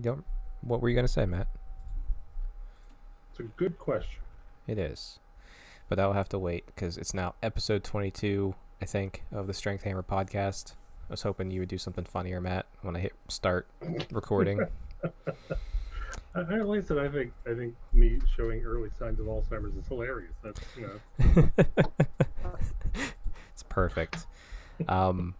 Don't. What were you gonna say, Matt? It's a good question. It is, but that'll have to wait because it's now episode 22, I think, of the Strength Hammer podcast. I was hoping you would do something funnier, Matt, when I hit start recording. I, I like I said, I think I think me showing early signs of Alzheimer's is hilarious. That's you know, it's perfect. Um,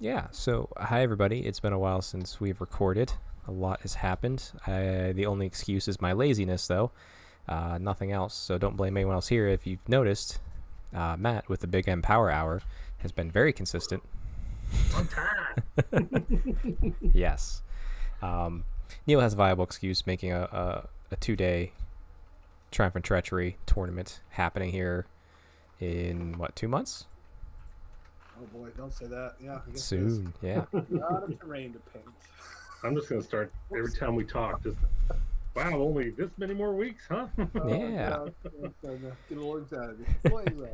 yeah. So, hi everybody. It's been a while since we've recorded. A lot has happened. I, the only excuse is my laziness, though. Uh, nothing else. So don't blame anyone else here. If you've noticed, uh, Matt with the Big M Power Hour has been very consistent. on time. yes. Um, Neil has a viable excuse making a, a, a two day Triumph and Treachery tournament happening here in what, two months? Oh boy, don't say that. Yeah, I guess. Soon. Yeah. Lot of terrain to paint. I'm just gonna start every time we talk. Just wow, only this many more weeks, huh? Uh, Yeah. yeah, starting to Get a little anxiety. A little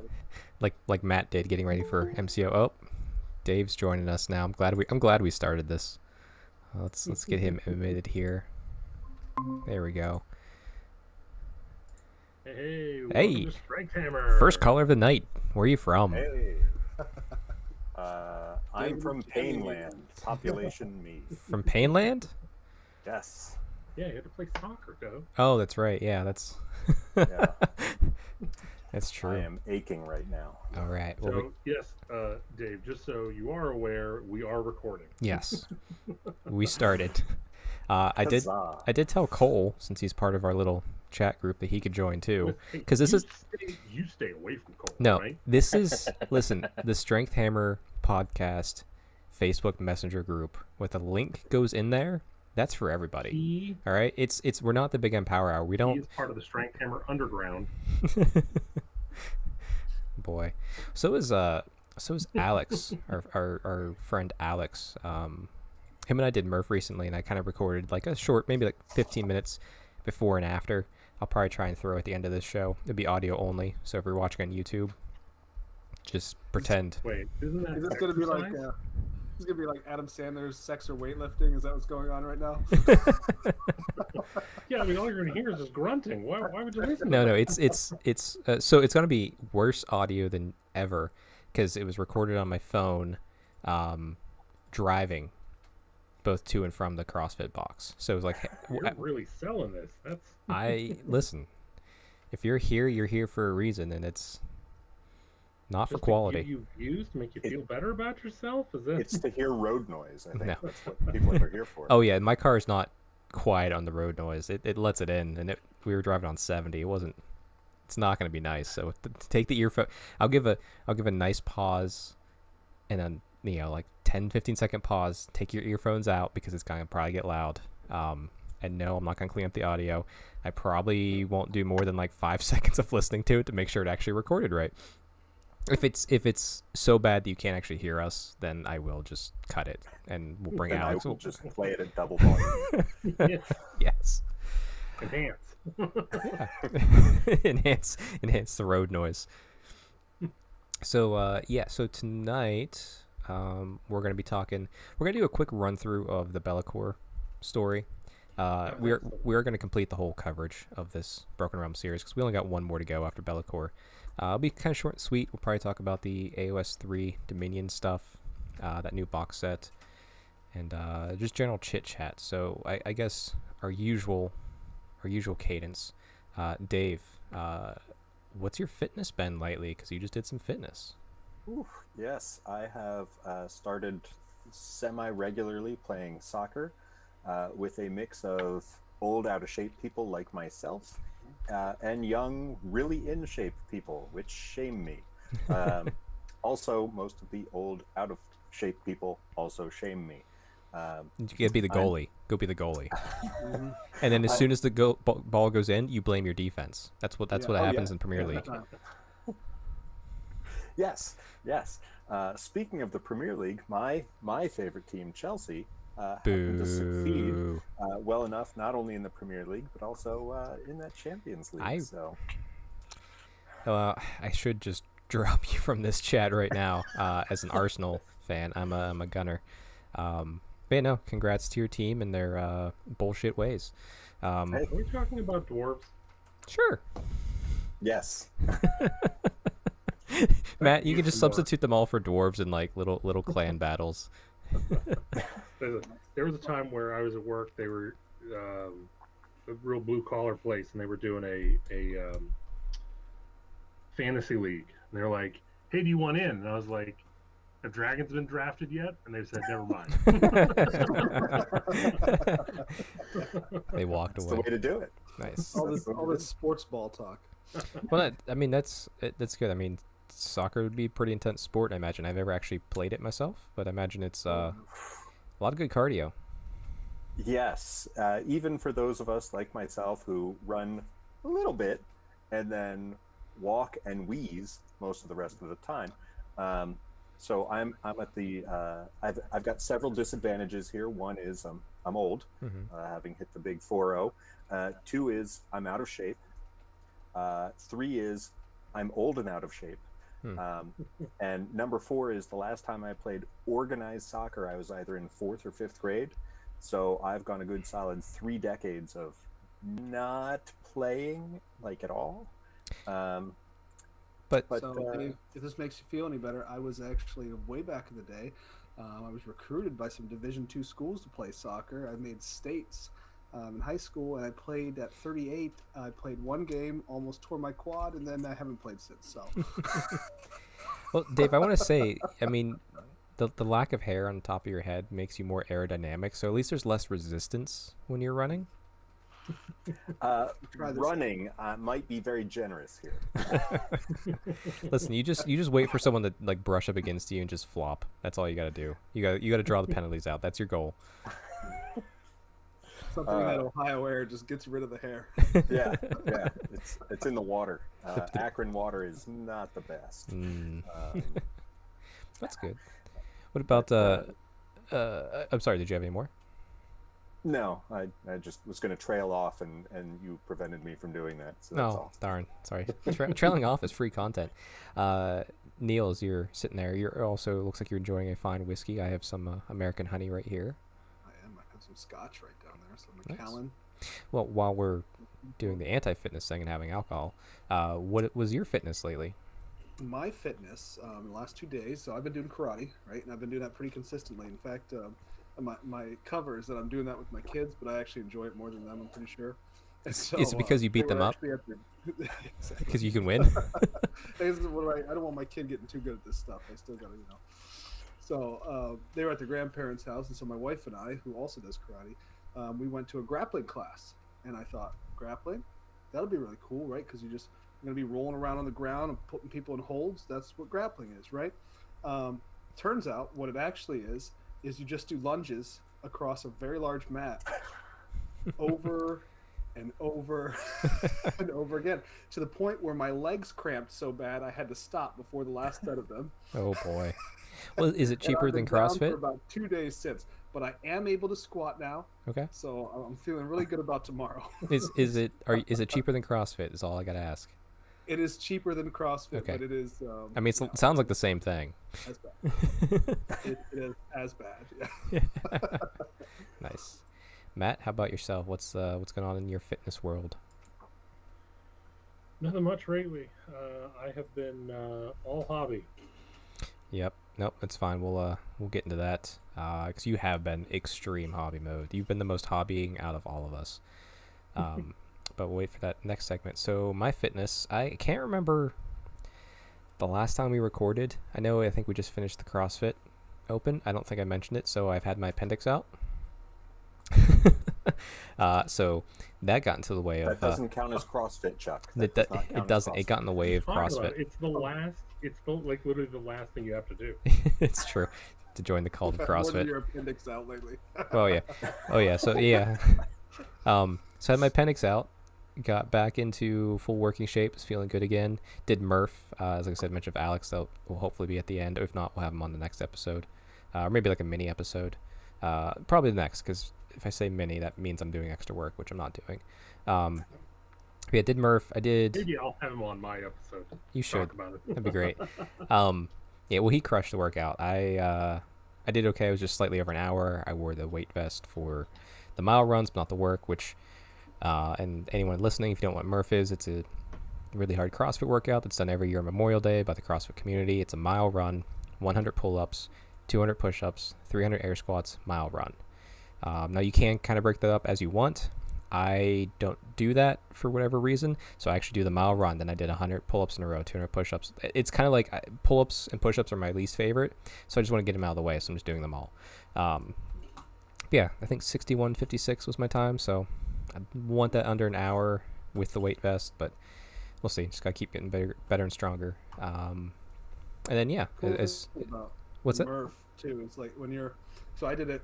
like like Matt did getting ready for MCO. Oh, Dave's joining us now. I'm glad we I'm glad we started this. Uh, let's let's get him admitted here. There we go. hey, welcome Hey. to Strength Hammer. First caller of the night. Where are you from? Hey. Uh, I'm from Painland. Population me. From Painland? Yes. Yeah, you had to play soccer, though. Oh, that's right. Yeah, that's Yeah. that's true. I am aching right now. All right. So we, yes, uh, Dave. Just so you are aware, we are recording. yes, we started. Uh, I did. I did tell Cole, since he's part of our little chat group, that he could join too. Because this you is- stay, you stay away from Cole. No, right? this is listen, the Strength Hammer podcast Facebook Messenger group with a link goes in there. That's for everybody. He, All right, it's it's we're not the Big M Power Hour. We don't. part of the Strength Hammer Underground. Boy, so is uh, so is Alex, our, our our friend Alex. Um, him and I did Murph recently, and I kind of recorded like a short, maybe like 15 minutes before and after. I'll probably try and throw at the end of this show. It'd be audio only, so if you're watching on YouTube, just pretend. Wait, isn't that Is this gonna be like? Uh, this gonna be like Adam Sandler's sex or weightlifting. Is that what's going on right now? Yeah, I mean, all you're gonna hear is just grunting. Why, why would you listen? no, no, it's it's it's uh, so it's gonna be worse audio than ever because it was recorded on my phone, um, driving, both to and from the CrossFit box. So it was like, You're really selling this. That's I listen. If you're here, you're here for a reason, and it's not for just to quality. give you views to make you It- feel better about yourself. Is that? It's to hear road noise. I think No. that's what people are here for. Oh yeah, my car is not quiet on the road noise. It, it lets it in, and it, we were driving on seventy. It wasn't. It's not going to be nice. So t- to take the earphone. I'll give a I'll give a nice pause, and then you know like 10, 15 second pause. Take your earphones out because it's going to probably get loud. Um, and no, I'm not going to clean up the audio. I probably won't do more than like five seconds of listening to it to make sure it actually recorded right. If it's if it's so bad that you can't actually hear us, then I will just cut it and we'll bring and I Alex. will just play it at double volume. Yes. enhance. enhance enhance the road noise. So uh, yeah, so tonight um, we're gonna be talking. We're gonna do a quick run through of the Be'lakor story. Uh, we're we're gonna complete the whole coverage of this Broken Realm series because we only got one more to go after Be'lakor. Uh, it'll be kind of short and sweet. We'll probably talk about the AOS three Dominion stuff, uh, that new box set, and uh, just general chit chat. So I, I guess our usual our usual cadence. Uh, Dave, uh, what's your fitness been lately? Because you just did some fitness. Oof, yes, I have uh, started semi regularly playing soccer uh, with a mix of old, out of shape people like myself uh, and young, really in shape people, which shame me. Um, also, most of the old, out of shape people also shame me. Um, You gotta be the I'm- goalie. Go be the goalie. And then as I- soon as the go- ball goes in, you blame your defense. That's what that's Yeah. what Oh, yeah. happens in Premier Yeah, League. That's not- yes, yes. Uh, speaking of the Premier League, my my favorite team, Chelsea, uh, happened to succeed uh, well enough, not only in the Premier League but also uh, in that Champions League. I- So Uh, I should just drop you from this chat right now. Uh, as an Arsenal fan, I'm a I'm a gunner. Um, But yeah, no, congrats to your team and their uh, bullshit ways. Um, Hey. Are we talking about dwarves? Sure, Yes. Matt, you can just substitute them all for dwarves in like little little clan battles. There was a time where I was at work. They were um, a real blue collar place, and they were doing a a um, fantasy league. And they're like, "Hey, do you want in?" And I was like, "Have dragons been drafted yet?" And they said, "Never mind." they walked That's the away. way to do it. Nice. All this, all this sports ball talk. Well, that, I mean that's that's good. I mean, soccer would be a pretty intense sport. I imagine. I've never actually played it myself, but I imagine it's uh, a lot of good cardio. Yes, uh, even for those of us like myself who run a little bit and then walk and wheeze most of the rest of the time. Um, so I'm I'm at the uh, I've I've got several disadvantages here. One is um, I'm old, hmm uh, having hit the big 4-0. Uh, two is I'm out of shape. Uh, three is I'm old and out of shape. Hmm. Um, and number four is the last time I played organized soccer, I was either in fourth or fifth grade. So I've gone a good solid three decades of not playing like at all. Um, But But, so, uh, Dave, if this makes you feel any better, I was actually way back in the day. Um, I was recruited by some Division two schools to play soccer. I made states um, in high school, and I played at 38. I played one game, almost tore my quad, and then I haven't played since. So, well, Dave, I want to say, I mean, the the lack of hair on the top of your head makes you more aerodynamic. So at least there's less resistance when you're running. uh, running uh, might be very generous here. Listen, you just you just wait for someone to like brush up against you and just flop. That's all you got to do. You got you got to draw the penalties out. That's your goal. Something in that Uh, Ohio air just gets rid of the hair. yeah, yeah, it's it's in the water. Uh, Akron water is not the best. Mm, Um, that's good. What about uh, uh? I'm sorry. Did you have any more? no, I, I just was going to trail off, and, and you prevented me from doing that. So that's No, all. darn. Sorry. Tra- trailing off is free content. Uh, Neil, as you're sitting there, you're also looks like you're enjoying a fine whiskey. I have some uh, American honey right here. I am. I have some scotch right there. Nice. Well, while we're doing the anti-fitness thing and having alcohol, uh, what was your fitness lately? my fitness um, the last two days. So I've been doing karate, right, and I've been doing that pretty consistently. In fact, um, my my cover is that I'm doing that with my kids, but I actually enjoy it more than them. I'm pretty sure. So, is it because uh, you beat they them up? the- Exactly. Because you can win. This is what I, I don't want my kid getting too good at this stuff. I still gotta, you know. So uh, they were at their grandparents' house, and so my wife and I, who also does karate, um, we went to a grappling class, and I thought grappling, that'll be really cool, right? Because you just you're gonna be rolling around on the ground and putting people in holds. That's what grappling is, right? Um, turns out what it actually is is you just do lunges across a very large mat over and over and over again to the point where my legs cramped so bad I had to stop before the last set of them. oh boy. Well, is it cheaper than CrossFit? about two days since, but I am able to squat now, Okay. so I'm feeling really good about tomorrow. Is is it are is it cheaper than CrossFit? Is all I gotta ask. it is cheaper than CrossFit, Okay. but it is. Um, I mean, it's, yeah, it sounds like the same thing. as bad. It, it is as bad. Yeah. nice. Matt, how about yourself? What's uh, what's going on in your fitness world? Nothing much lately. Uh, I have been uh, all hobby. Yep. Nope. That's fine. We'll uh we'll get into that. Uh, because you have been extreme hobby mode. You've been the most hobbying out of all of us. Um, but we'll wait for that next segment. So my fitness, I can't remember the last time we recorded. I know. I think we just finished the CrossFit Open. I don't think I mentioned it. So I've had my appendix out. uh, so that got into the way That of. Uh, doesn't count as CrossFit, Chuck. it, That do- does not it doesn't. It got in the way of uh, CrossFit. It's the last. It's the like literally the last thing you have to do. it's true. To join the cult of CrossFit. your appendix out lately. Oh yeah, oh yeah. So yeah, um, so I had my appendix out, got back into full working shape, was feeling good again. Did Murph, uh, as I said, mentioned of Alex. That will hopefully be at the end. If not, we'll have him on the next episode, uh, or maybe like a mini episode. Uh, probably the next, because if I say mini, that means I'm doing extra work, which I'm not doing. Um, yeah, did Murph. I did. Maybe I'll have him on my episode. You should. Talk about it. That'd be great. Um, yeah, well, he crushed the workout. I uh, I did okay. It was just slightly over an hour. I wore the weight vest for the mile runs, but not the work. Which, uh, and anyone listening, if you don't know what Murph is, it's a really hard CrossFit workout that's done every year on Memorial Day by the CrossFit community. It's a mile run, 100 pull-ups, 200 push-ups, 300 air squats, mile run. Um, now you can kind of break that up as you want. I don't do that for whatever reason, so I actually do the mile run. Then I did 100 pull-ups in a row, 200 push-ups. It's kind of like uh, pull-ups and push-ups are my least favorite, so I just want to get them out of the way. So I'm just doing them all. Um, yeah, I think 61:56 was my time, so I want that under an hour with the weight vest, but we'll see. Just gotta keep getting better, better and stronger. Um, and then yeah, Cool as, what's that? Murph too. It's like when you're. So I did it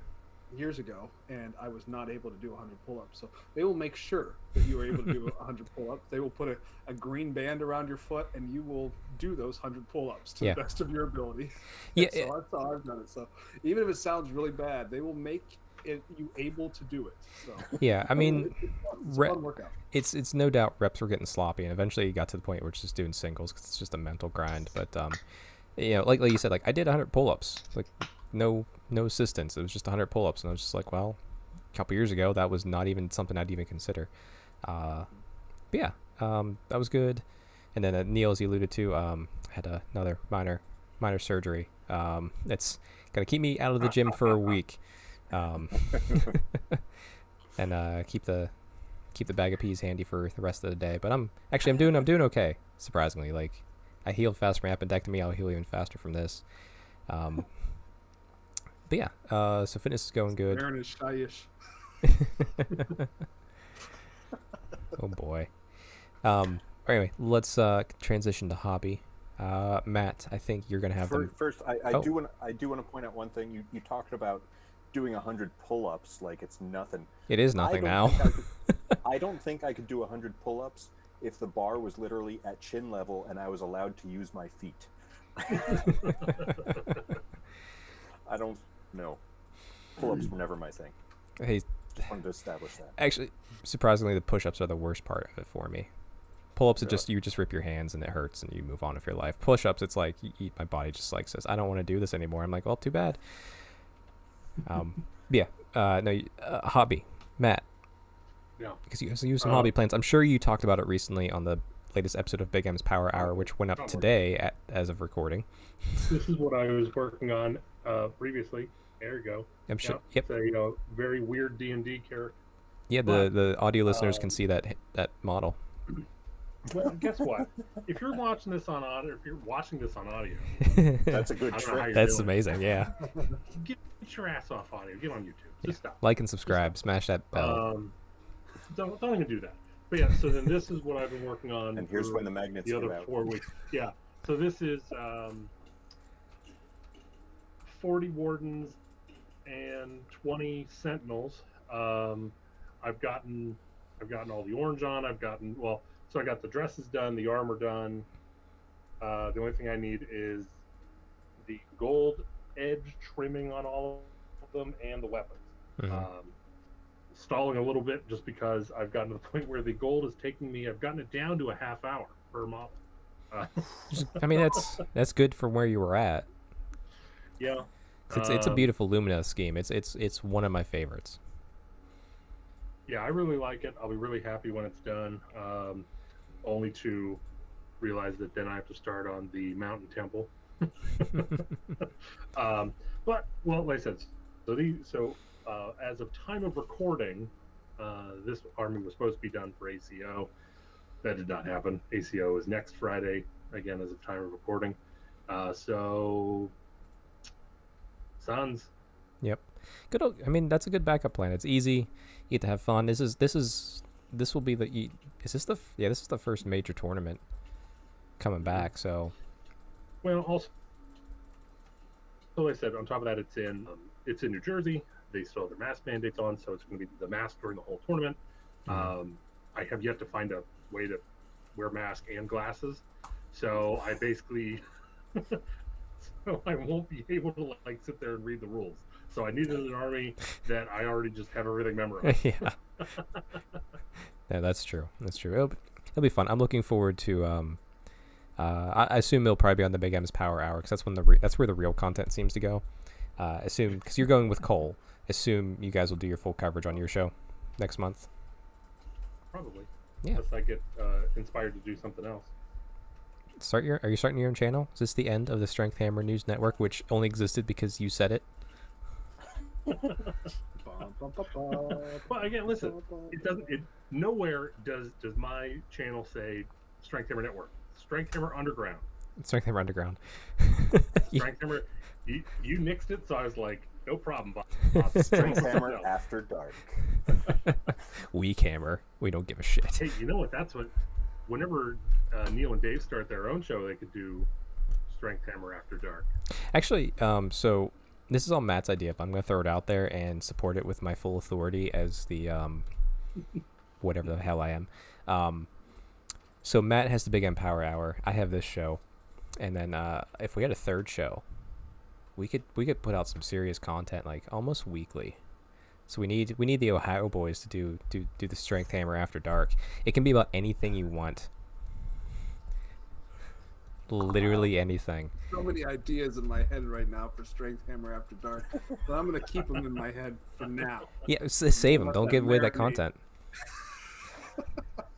years ago, and I was not able to do 100 pull-ups. So they will make sure that you are able to do 100 pull-ups. They will put a, a green band around your foot, and you will do those 100 pull-ups to Yeah. the best of your ability. Yeah, so that's how I've done it. So even if it sounds really bad, they will make it you able to do it. So Yeah, I mean, it's. It's re- workout. it's it's no doubt reps were getting sloppy, and eventually you got to the point where it's just doing singles because it's just a mental grind. But um, you know, like like you said, like I did 100 pull-ups, like no no assistance. It was just 100 pull-ups, and I was just like, well, a couple years ago that was not even something I'd even consider. Uh, but yeah, um, that was good. And then uh, Neil, as you alluded to, um, had another minor minor surgery. Um, it's gonna keep me out of the gym for a week, um, and uh, keep the keep the bag of peas handy for the rest of the day. But I'm actually I'm doing I'm doing okay. Surprisingly, like I healed fast from appendectomy. I'll heal even faster from this. Um, but yeah, uh, so fitness is going good. Aaron is shyish. oh boy. Um. Anyway, let's uh transition to hobby. Uh, Matt, I think you're gonna have Fir- them. First, I, I Oh. do want I do want to point out one thing. You you talked about doing hundred pull-ups like it's nothing. It is nothing don't now. I, could, I don't think I could do hundred pull-ups if the bar was literally at chin level and I was allowed to use my feet. I don't know. Pull-ups were never my thing. hey, Just wanted to establish that. actually, surprisingly, the push-ups are the worst part of it for me. Pull-ups, it Really? just you just rip your hands and it hurts and you move on with your life. Push-ups, it's like you eat my body just like says, I don't want to do this anymore. I'm like, well, too bad. Um, yeah. Uh, no, uh, hobby, Matt. Yeah. Because you, so you have some Uh, hobby plans. I'm sure you talked about it recently on the latest episode of Big M's Power Hour, which went up today at, as of recording. This is what I was working on uh, previously. There you go. I'm sure. Yep. Yep. It's a uh, very weird D and D character. Yeah. The but, the audio listeners um, can see that that model. Well, guess what? If you're watching this on audio, if you're watching this on audio, That's a good I don't know how trick. That's doing. amazing. Yeah. get, get your ass off audio. Get on YouTube. Yeah. Just stop. Like and subscribe. Smash that bell. Um, don't don't even do that. But yeah, so then this is what I've been working on. And here's when the magnets the come other out. four weeks. Yeah. So this is um, 40 wardens and 20 sentinels. Um, I've gotten I've gotten all the orange on. I've gotten well. So I got the dresses done, the armor done. Uh, the only thing I need is the gold edge trimming on all of them and the weapons. Mhm. Um, stalling a little bit just because I've gotten to the point where the gold is taking me. I've gotten it down to a half hour per model. Uh, I mean, that's that's good from where you were at. yeah, It's it's a Um, beautiful Lumineth scheme. It's it's it's one of my favorites. yeah, I really like it. I'll be really happy when it's done. Um, only to realize that then I have to start on the mountain temple. um, but well, like I said, so the so uh, as of time of recording, uh, this army was supposed to be done for ACO. That did not happen. ACO is next Friday, again as of time of recording. Uh, so, Suns. Yep. Good. I mean, that's a good backup plan. It's easy. You get to have fun. This is this is this will be the. Is this the? Yeah, this is the first major tournament coming back. So Well, also, so like I said, on top of that, it's in um, it's in New Jersey. They still have their mask mandates on, so it's going to be the mask during the whole tournament. Mhm. Um, I have yet to find a way to wear mask and glasses, so I basically, I won't be able to like sit there and read the rules. So I needed an army that I already just have everything memorized. yeah. yeah, that's true. That's true. It'll, be- it'll be fun. I'm looking forward to. Um, uh, I, I assume it'll probably be on the Big M's Power Hour because that's when the re- that's where the real content seems to go. Uh, assume because you're going with Cole. Assume you guys will do your full coverage on your show next month. Probably. Yeah. Unless I get uh, inspired to do something else. Start your. Are you starting your own channel? Is this the end of the Strength Hammer News Network, which only existed because you said it? Well, again, listen. bum, bum, It doesn't. It nowhere does does my channel say Strength Hammer Network. Strength Hammer Underground. Strength Hammer Underground. Strength Hammer. You, you nixed it, so I was like, no problem. Bob. Bob. Strength Hammer After Dark. Weak Hammer. We don't give a shit. Hey, you know what? That's what. Whenever uh, Neil and Dave start their own show, they could do Strength Hammer After Dark. Actually, um, so this is all Matt's idea, but I'm gonna throw it out there and support it with my full authority as the um, whatever the hell I am. Um, so Matt has the Big M Power Hour. I have this show, and then uh, if we had a third show, we could we could put out some serious content like almost weekly. So we need we need the Ohio boys to do do do the Strength Hammer After Dark. It can be about anything you want. Literally anything. So many ideas in my head right now for Strength Hammer After Dark, but I'm gonna keep them in my head for now. Yeah, save them. Don't give away that marinate. content.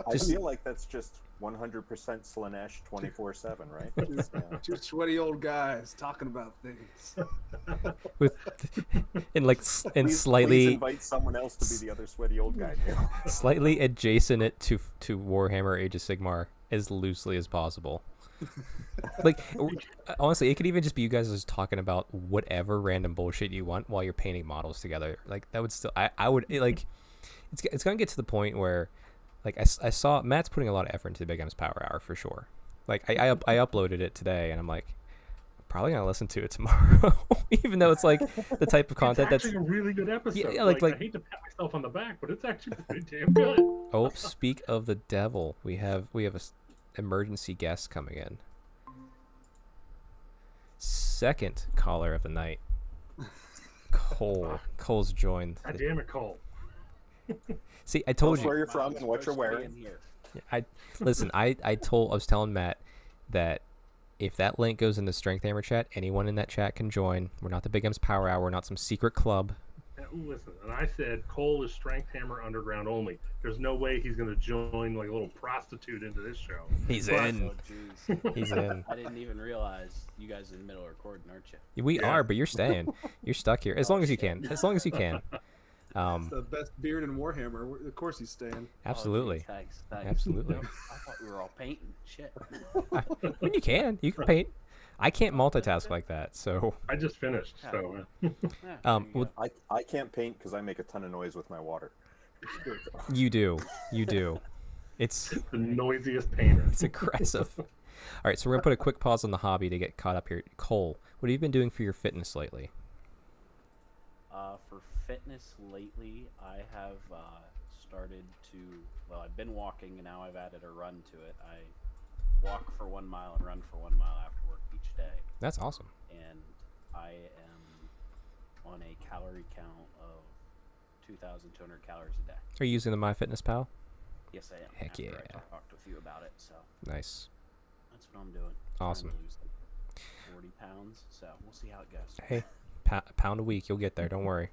I Just- feel like that's just 100% Slaanesh 24 7, right? Just Yeah. two sweaty old guys talking about things. with and like and Please- Please slightly invite someone else to be the other sweaty old guy. Neil. slightly adjacent it to to Warhammer Age of Sigmar as loosely as possible. like honestly, it could even just be you guys just talking about whatever random bullshit you want while you're painting models together. Like that would still I I would it, like it's it's gonna get to the point where like I saw Matt's putting a lot of effort into the Big M's Power Hour for sure. Like I I, up, I uploaded it today and I'm like I'm probably gonna listen to it tomorrow, even though it's like the type of content it's that's actually a really good episode. yeah, like- like, like- I hate to pat myself on the back, but it's actually pretty damn good. Oh, speak of the devil, we have we have a s- emergency guest coming in. Second caller of the night, Cole. Cole's joined. God damn it, Cole. See, I told us you. where you're from and what you're wearing. I listen. I I told I was telling Matt that if that link goes in the Strength Hammer chat, anyone in that chat can join. We're not the Big M's Power Hour. We're not some secret club. Now, listen, and I said Cole is Strength Hammer Underground only. There's no way he's going to join like a little prostitute into this show. He's But- in. Oh. He's in. I didn't even realize you guys are in the middle of recording, aren't you? We Yeah. are, but you're staying. You're stuck here as long as you can. As long as you can. It's Um, the best beard in Warhammer. Of course he's staying. Oh, absolutely. geez, thanks. Thanks. Absolutely. I thought we were all painting. Shit. I mean, you can. You can paint. I can't multitask like that. So, I just finished, so Yeah, Um, well- I, I can't paint because I make a ton of noise with my water. you do. You do. It's the noisiest painter. it's aggressive. All right, so we're gonna put a quick pause on the hobby to get caught up here. Cole, what have you been doing for your fitness lately? Uh, for fitness lately, I have uh, started to. Well, I've been walking, and now I've added a run to it. I walk for one mile and run for one mile after work each day, That's awesome. and I am on a calorie count of 2,200 calories a day. Are you using the MyFitnessPal? Yes, I am. Heck after I yeah. talked with you about it, so Nice. that's what I'm doing. Awesome. 40 pounds, so we'll see how it goes. Hey, pa- pound a week, you'll get there. Don't worry.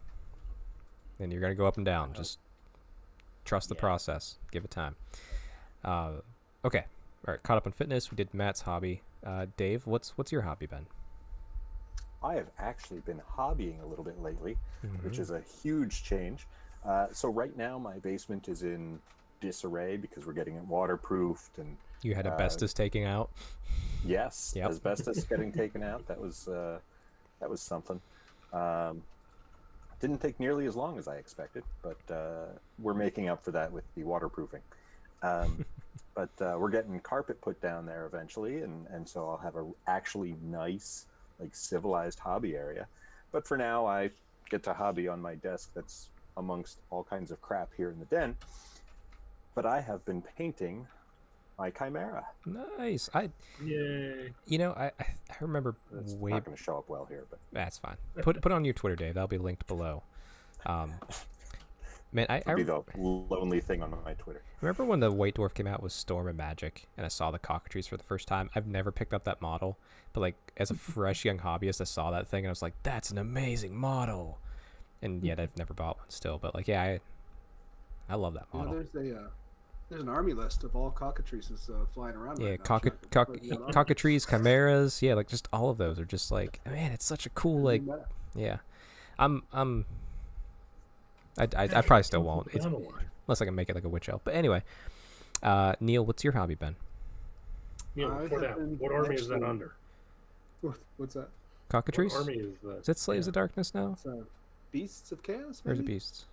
And you're gonna go up and down. Just trust the Yeah. process. Give it time. Uh, okay. All right. Caught up on fitness. We did Matt's hobby. Uh, Dave, what's what's your hobby been? I have actually been hobbying a little bit lately, which Mhm. is a huge change. Uh, so right now my basement is in disarray because we're getting it waterproofed and You had uh, asbestos taking out. yes, Yep. asbestos getting taken out. That was uh, that was something. Um, didn't take nearly as long as I expected, but uh, we're making up for that with the waterproofing. Um, but uh, we're getting carpet put down there eventually, and, and so I'll have a actually nice, like civilized hobby area. But for now, I get to hobby on my desk that's amongst all kinds of crap here in the den. But I have been painting my chimera. Nice. I, Yay! you know, I, I I remember It's way. not going to show up well here, but That's fine. Put put it on your Twitter, Dave. That'll be linked below. Um, Man, I, I It'll be the lonely thing on my Twitter. remember when the White Dwarf came out with Storm and Magic, and I saw the cockatrice for the first time. I've never picked up that model, but like as a fresh young hobbyist, I saw that thing and I was like, "That's an amazing model." And yet I've never bought one still, but like, yeah, I, I love that You know, model. there's a uh, there's an army list of all cockatrices uh, flying around. Yeah, right now. cocka, Check cock, But, you know, cockatrices, chimeras, yeah, like just all of those are just like, man, it's such a cool like, yeah. I'm, I'm, I, I, I probably still won't. It's, Down the line. unless I can make it like a witch elf. But anyway, uh, Neil, what's your hobby been? You know, I what, have that- been what army is that under? What's that? What army is that? Is it Slaves yeah. of Darkness now? It's, uh, Beasts of Chaos. Or is it Beasts?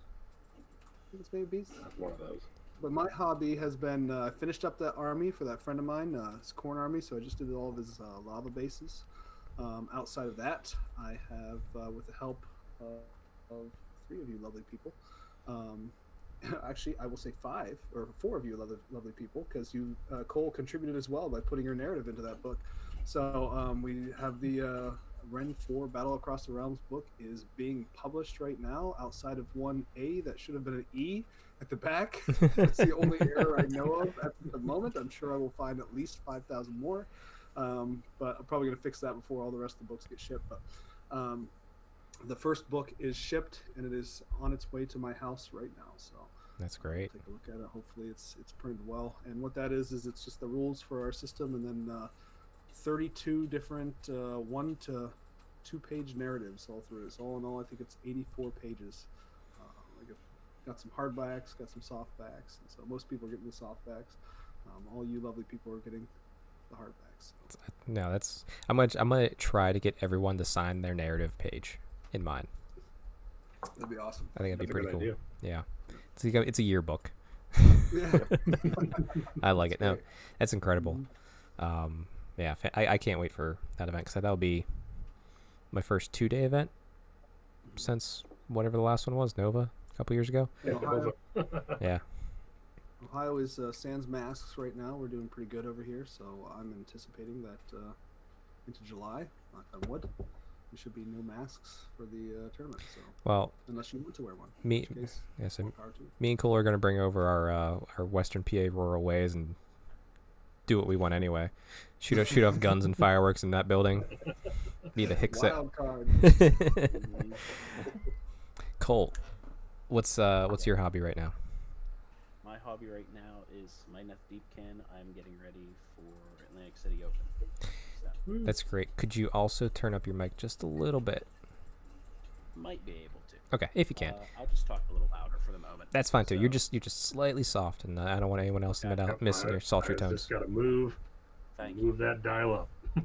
I think it's maybe Beasts. One of those. But my hobby has been uh, finished up that army for that friend of mine, uh, his Khorne army. So I just did all of his uh, lava bases. Um, outside of that, I have, uh, with the help of three of you lovely people, um, actually I will say five or four of you lovely, lovely people, because you uh, Cole contributed as well by putting your narrative into that book. So um, we have the uh, Ren 4 Battle Across the Realms book is being published right now outside of one A that should have been an E at the back. That's the only error I know of at the moment. I'm sure I will find at least 5,000 more. Um, but I'm probably going to fix that before all the rest of the books get shipped. But um, the first book is shipped and it is on its way to my house right now. So That's I'll great. Take a look at it. Hopefully, it's it's printed well. And what that is is it's just the rules for our system, and then uh, 32 different uh, one to two page narratives all through it. So all in all, I think it's 84 pages. Uh, I got, got some hardbacks, got some softbacks, and so most people are getting the softbacks. Um, all you lovely people are getting the hardbacks. So. No, that's I'm gonna I'm gonna try to get everyone to sign their narrative page in mine. That'd be awesome. I think it'd That's be pretty cool. idea. Yeah, it's a, it's a yearbook. Yeah. I like it. No, that's incredible. Mhm. Um, yeah, I, I can't wait for that event because that'll be my first two day event since whatever the last one was, Nova, a couple years ago. Yeah, Ohio, Yeah, Ohio is uh, sans masks right now. We're doing pretty good over here, so I'm anticipating that uh, into July, knock on wood, there should be no masks for the uh, tournament. So well, unless you want to wear one, me, in case, yeah, so more power to you. me and Cole are gonna bring over our uh, our Western PA rural ways and do what we want anyway. Shoot off, shoot off guns and fireworks in that building. Be the Hickset. Wild card. Cole, what's uh what's your hobby right now? My hobby right now is my Neth Deepkin. I'm getting ready for Atlantic City Open. So, That's great. Could you also turn up your mic just a little bit? might be able to. Okay, if you can. Uh, I'll just talk a little louder for the moment. That's fine too. You're just you're just slightly soft, and I don't want anyone else to miss out, miss I- your sultry I tones. Just gotta move, Thank you. move that dial up.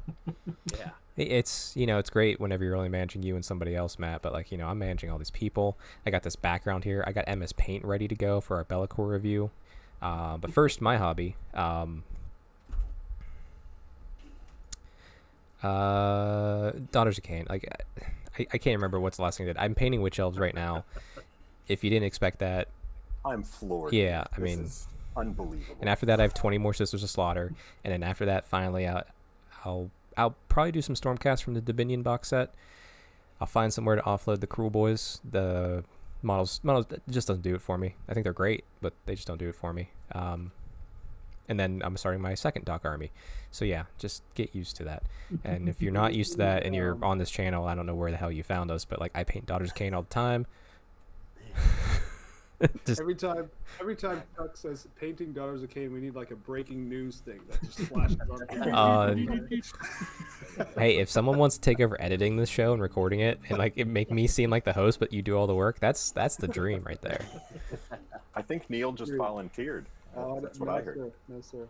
Yeah. It- It's you know it's great whenever you're only managing you and somebody else, Matt. But like you know I'm managing all these people. I got this background here. I got MS Paint ready to go for our Be'lakor review. Uh, but first, my hobby. Um, uh, Daughters of Khaine. Like I, I can't remember what's the last thing I did. I'm painting witch elves right now. If you didn't expect that, I'm floored. Yeah, I This mean- is unbelievable. And after that, I have 20 more Sisters of Slaughter. And then after that, finally, I'll, I'll, I'll probably do some Stormcast from the Dominion box set. I'll find somewhere to offload the Kruleboyz. The models, models just doesn't do it for me. I think they're great, but they just don't do it for me. Um, and then I'm starting my second Doc Army. So yeah, just get used to that. And if you're not used to that and you're on this channel, I don't know where the hell you found us, but like I paint Daughters Khaine all the time. just Every time, every time Chuck says painting Daughters of Khaine, we need like a breaking news thing that just flashes on. Uh, hey, if someone wants to take over editing this show and recording it and like it make me seem like the host, but you do all the work, that's that's the dream right there. I think Neil just volunteered. Oh, That's what no, I heard. Sir. No, sir.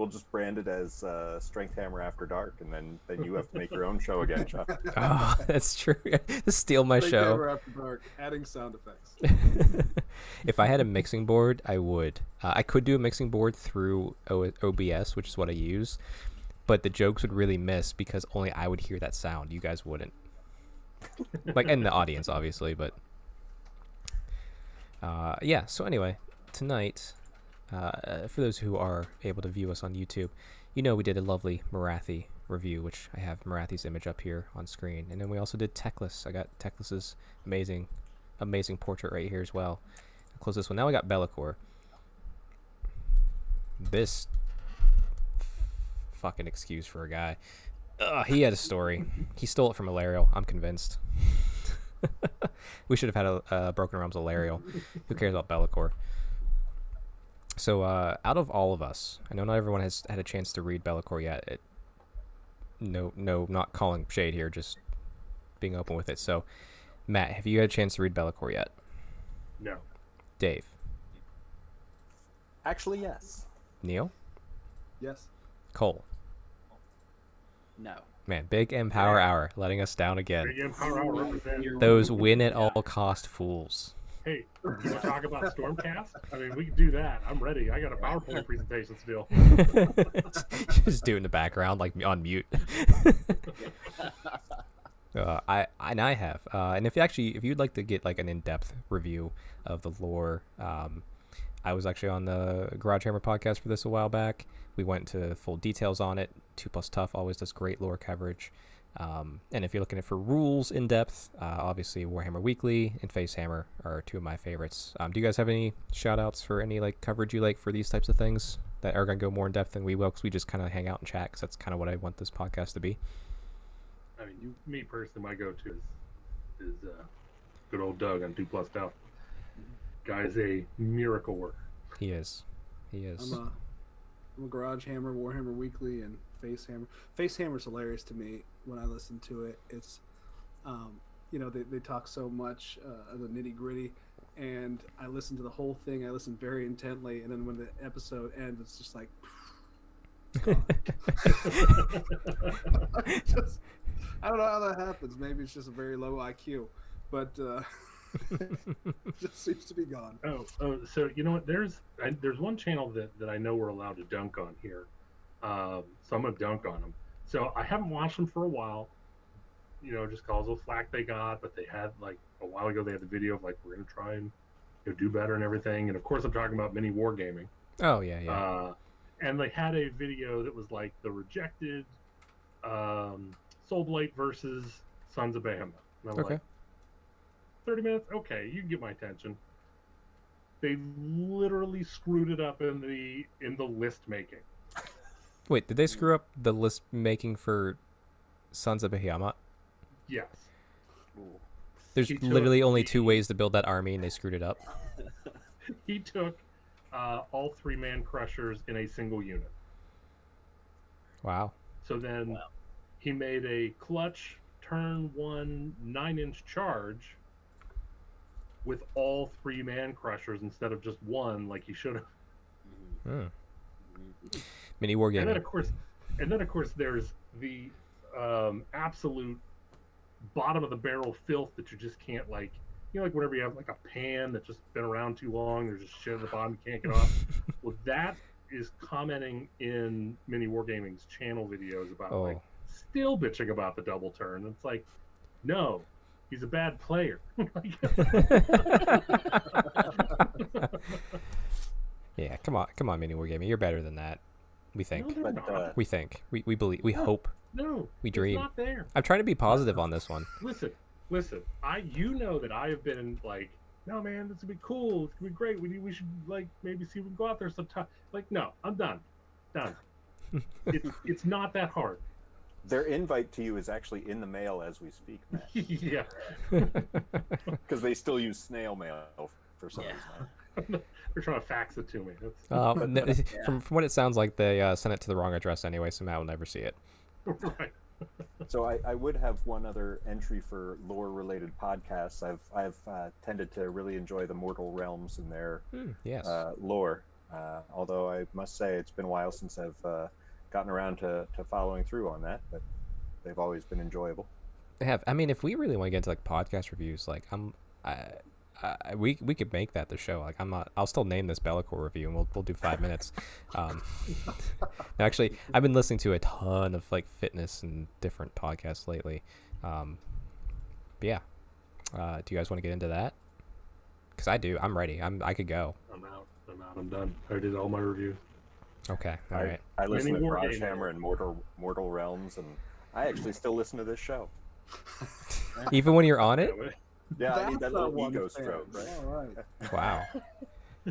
We'll just brand it as uh, Strength Hammer After Dark, and then then you have to make your own show again, Chuck. Oh, that's true. Steal my Take show. over after dark, adding sound effects. if I had a mixing board, I would. Uh, I could do a mixing board through o- OBS, which is what I use, but the jokes would really miss because only I would hear that sound. You guys wouldn't. Like, and the audience, obviously, but. Uh, yeah, so anyway, tonight, uh, for those who are able to view us on YouTube, you know we did a lovely Morathi review, which I have Morathi's image up here on screen. And then we also did Teclis. I got Teclis's amazing amazing portrait right here as well. I'll close this one. Now we got Be'lakor. This fucking excuse for a guy. Ugh, he had a story. He stole it from Alarielle. I'm convinced. we should have had a uh, Broken Realms Alarielle. Who cares about Be'lakor? So, uh, out of all of us, I know not everyone has had a chance to read Be'lakor yet. It, no, no, not calling shade here, just being open with it. So, Matt, have you had a chance to read Be'lakor yet? No. Dave, Actually, yes. Neil, Yes. Cole. No. Man, big M Power Hour letting us down Big again. M Power Hour. Those win at all cost fools. Hey, you want to talk about Stormcast? I mean, we can do that. I'm ready. I got a PowerPoint presentation still. just do it in the background, like on mute. uh, I and I have, uh, and if you actually, if you'd like to get like an in-depth review of the lore, um, I was actually on the Garage Hammer podcast for this a while back. We went to full details on it. Two Plus Tough always does great lore coverage. Um, and if you're looking for rules in depth, uh, obviously Warhammer Weekly and Facehammer are two of my favorites. Um, do you guys have any shout outs for any like coverage you like for these types of things that are going to go more in depth than we will? Because we just kind of hang out and chat. Because that's kind of what I want this podcast to be. I mean, you, me personally, my go-to is, is uh, good old Doug on Two Plus Tough. Guy's a miracle worker. He is. He is. I'm a, I'm a Garage Hammer, Warhammer Weekly, and Face Hammer. Face Hammer's hilarious to me when I listen to it. It's, um, you know, they, they talk so much uh, of the nitty gritty, and I listen to the whole thing. I listen very intently, and then when the episode ends, it's just like, gone. just, I don't know how that happens. Maybe it's just a very low IQ, but uh, just seems to be gone. Oh, oh, so you know what? There's I, there's one channel that, that I know we're allowed to dunk on here, um, so I'm gonna dunk on them. So I haven't watched them for a while, you know, just cause of the flack they got. But they had like a while ago, they had the video of like we're gonna try and you know, do better and everything. And of course, I'm talking about MiniWarGaming. oh yeah, yeah. Uh, and they had a video that was like the rejected um, Soul Blight versus Sons of Behemat. And I'm okay. like, 30 minutes? Okay, you can get my attention. They literally screwed it up in the in the list making. Wait, did they screw up the list making for Sons of Behemat? Yes. Ooh. There's He took literally only two ways to build that army, and they screwed it up. He took uh, all three Mancrushers in a single unit. Wow. So then Wow. he made a clutch turn one nine inch charge with all three Mancrushers instead of just one like he should have. Hmm. Mini war And then of course and then of course there's the um, absolute bottom of the barrel filth that you just can't like you know like whenever you have like a pan that's just been around too long there's just shit at the bottom you can't get off well that is commenting in MiniWarGaming's channel videos about Oh. like still bitching about the double turn it's like no he's a bad player yeah, come on, come on, MiniWarGaming. You're better than that. We think. they're But, uh, We think. We we believe. We No. hope. no we it's dream. not there I'm trying to be positive on this one. listen, listen. I you know that I have been like, no man, this would be cool. It's gonna be great. We we should like maybe see if we can go out there sometime. Like, no, I'm done, done. it's it's not that hard. Their invite to you is actually in the mail as we speak, Matt, yeah, because they still use snail mail for some Yeah. reason. They're trying to fax it to me. That's Uh, n- from from what it sounds like, they uh, sent it to the wrong address anyway, so Matt will never see it. right. So I, I would have one other entry for lore-related podcasts. I've I've uh, tended to really enjoy the Mortal Realms and their Hmm, yes. uh, lore. Uh, although I must say it's been a while since I've uh, gotten around to, to following through on that, but they've always been enjoyable. They have. I mean, if we really want to get into like podcast reviews, like I'm, I, I, we we could make that the show. Like I'm not. I'll still name this Be'lakor review, and we'll we'll do five minutes. Um, actually, I've been listening to a ton of like fitness and different podcasts lately. Um, but yeah, uh, do you guys want to get into that? Because I do. I'm ready. I'm. I could go. I'm out. I'm out. I'm done. I did all my reviews. Okay. All I, right. I listen Many to Wargaming. Garage Hammer and Mortal Mortal Realms, and I actually still listen to this show. Even when you're on it. Yeah, but- Yeah, I need that That's little ego fan. stroke, right? All right. Wow.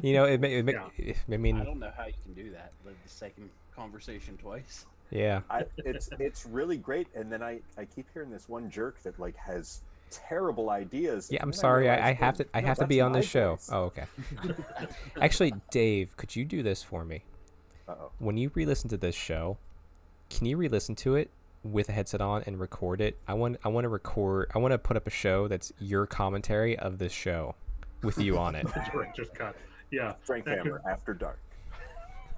You know, it, ma- it, ma- Yeah. I I don't know how you can do that. The, the second conversation twice. yeah. I, it's it's really great, and then I I keep hearing this one jerk that like has terrible ideas. Yeah, I'm sorry. I, I have to. I no, have to be on this show. voice. Oh, okay. Actually, Dave, could you do this for me? Uh-oh. When you re-listen to this show, can you re-listen to it with a headset on and record it? I want. I want to record. I want to put up a show that's your commentary of this show, with you on it. Director's cut. Yeah, Frank that could- Hammer after dark.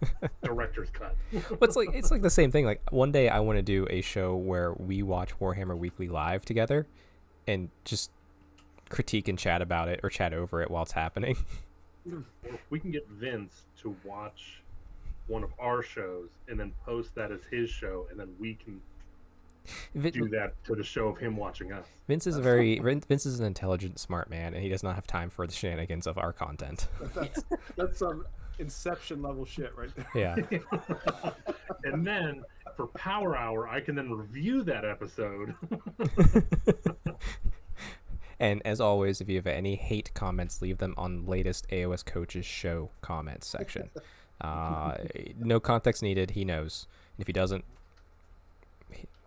director's cut. Well, it's like it's like the same thing. Like one day I want to do a show where we watch Warhammer Weekly live together, and just critique and chat about it or chat over it while it's happening. We can get Vince to watch one of our shows and then post that as his show, and then we can Vin- do that for the show of him watching us. Vince is a very Vin- Vince is an intelligent, smart man, and he does not have time for the shenanigans of our content. That's that's some Inception level shit right there. Yeah, and then for Power Hour, I can then review that episode. and as always, if you have any hate comments, leave them on latest AOS coaches show comments section. Uh, no context needed. He knows, and if he doesn't,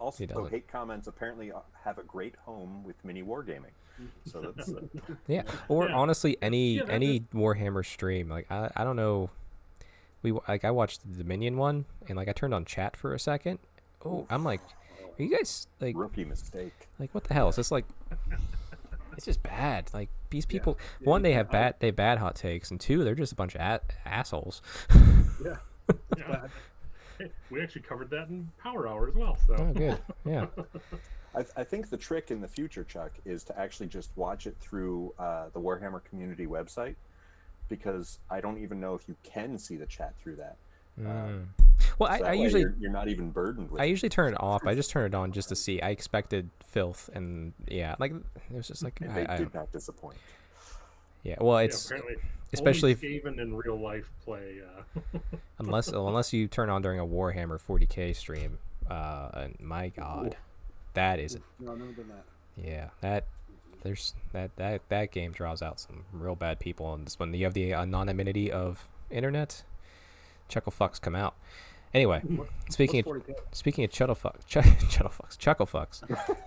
Also, doesn't. hate comments apparently have a great home with MiniWarGaming. So that's uh, Yeah, or Yeah. honestly, any Yeah, that- any Warhammer stream. Like I, I don't know. We like I watched the Dominion one, and like I turned on chat for a second. Oh, I'm like, are you guys like rookie mistake. like what the hell? Is this like? It's just bad. Like these people. one, they have bad they have bad hot takes, and two, they're just a bunch of a- assholes. Yeah. Yeah. Hey, we actually covered that in Power Hour as well. So Oh, good. Yeah. I, I think the trick in the future, Chuck, is to actually just watch it through uh, the Warhammer community website, because I don't even know if you can see the chat through that. Mm. Well, I, So I that usually you're, you're not even burdened with. I it. usually turn it off. I just turn it on just to see. I expected filth, and yeah, like it was just like And I, they I, did not disappoint. yeah. Well, yeah, it's apparently, especially if, only Skaven in real life play. Uh, unless unless you turn on during a Warhammer 40k stream. Uh, and my God, that is No, I've never done that. yeah that there's that that that game draws out some real bad people, and this when you have the anonymity of internet, chuckle fucks come out. Anyway, speaking of What's 40K? speaking of chuckle fuck, ch- chuckle fucks, chuckle fucks,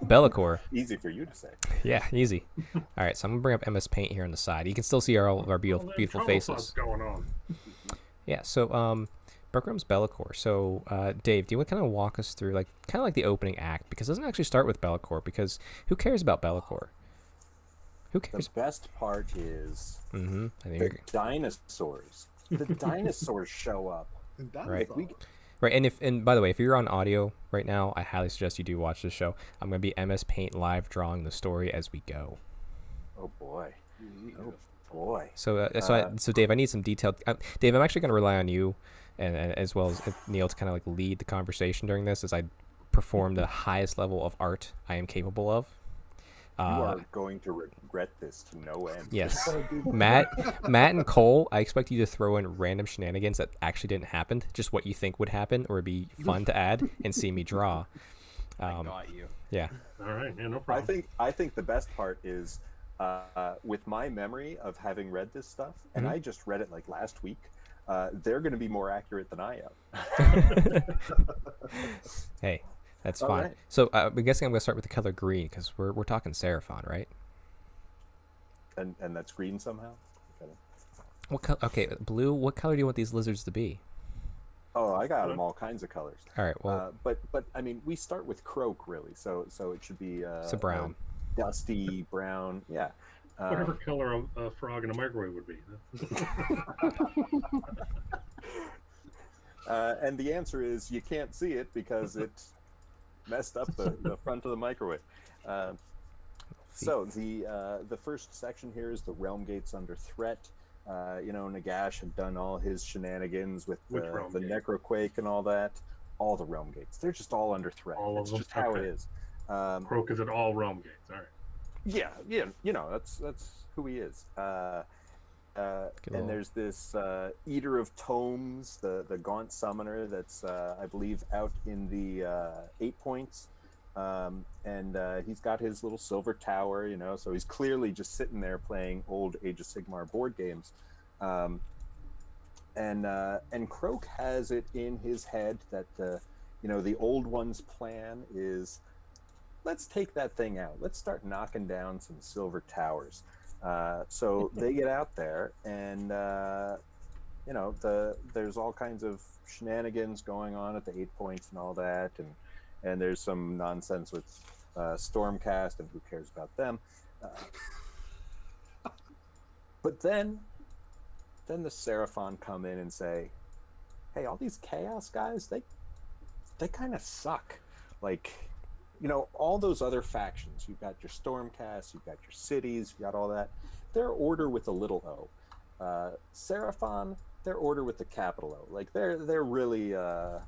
Be'lakor. Easy for you to say. Yeah, easy. All right, so I'm gonna bring up MS Paint here on the side. You can still see our, all of our beautiful, well, beautiful faces. fuck's going on. Yeah. So, um, Berkrum's Be'lakor. So, uh, Dave, do you want to kind of walk us through, like, kind of like the opening act, because it doesn't actually start with Be'lakor, because who cares about Be'lakor? Who cares? The best part is Mm-hmm. I think the you're dinosaurs. The dinosaurs show up. That Right. is We, all. Right. And if and by the way, if you're on audio right now, I highly suggest you do watch this show. I'm gonna be MS Paint live drawing the story as we go. oh boy. Oh boy. So, uh, so, Uh, I, so Dave, I need some detailed. Uh, Dave, I'm actually going to rely on you, and, and as well as Neil to kind of like lead the conversation during this, as I perform the highest level of art I am capable of. You Uh, are going to regret this to no end. yes. Matt, Matt, and Cole. I expect you to throw in random shenanigans that actually didn't happen, just what you think would happen, or it'd be fun to add and see me draw. I Um, got you. yeah, All right, yeah, no I problem. think I think the best part is uh, with my memory of having read this stuff, and Mhm. I just read it like last week. Uh, they're going to be more accurate than I am. hey, that's All fine. right. So uh, I'm guessing I'm going to start with the color green because we're we're talking Seraphon, right? and and that's green somehow. Okay. What color? Okay, blue. What color do you want these lizards to be? Oh, I got them all kinds of colors. All right. Well, uh, but but I mean, we start with Kroak really, so so it should be uh, it's a brown. a dusty brown. Yeah. Uh, Whatever color a, a frog in a microwave would be. uh, and the answer is you can't see it because it messed up the, the front of the microwave. Uh, so the uh, the first section here is the realm gates under threat. Uh, you know, Nagash had done all his shenanigans with the, the gate? necroquake and all that. All the realm gates, they're just all under threat. All of it's them? just how it Okay. is. Um, Kroak is at all realm gates. All right. yeah, yeah, you know, that's that's who he is. Uh, uh, and there's this uh, Eater of Tomes, the the Gaunt Summoner, that's uh, I believe out in the uh, eight points. Um, and uh, he's got his little silver tower, you know, so he's clearly just sitting there playing old Age of Sigmar board games. Um, and uh, and Kroak has it in his head that uh, you know the old one's plan is let's take that thing out. Let's start knocking down some silver towers. Uh, so they get out there, and uh, you know the there's all kinds of shenanigans going on at the eight points and all that, and and there's some nonsense with uh, Stormcast, and who cares about them? Uh, but then, then the Seraphon come in and say, "Hey, all these Chaos guys, they they kind of suck. Like, you know, all those other factions. You've got your Stormcast, you've got your cities, you've got all that. They're order with a little O. Uh, Seraphon, they're order with the capital O. Like they're they're really uh,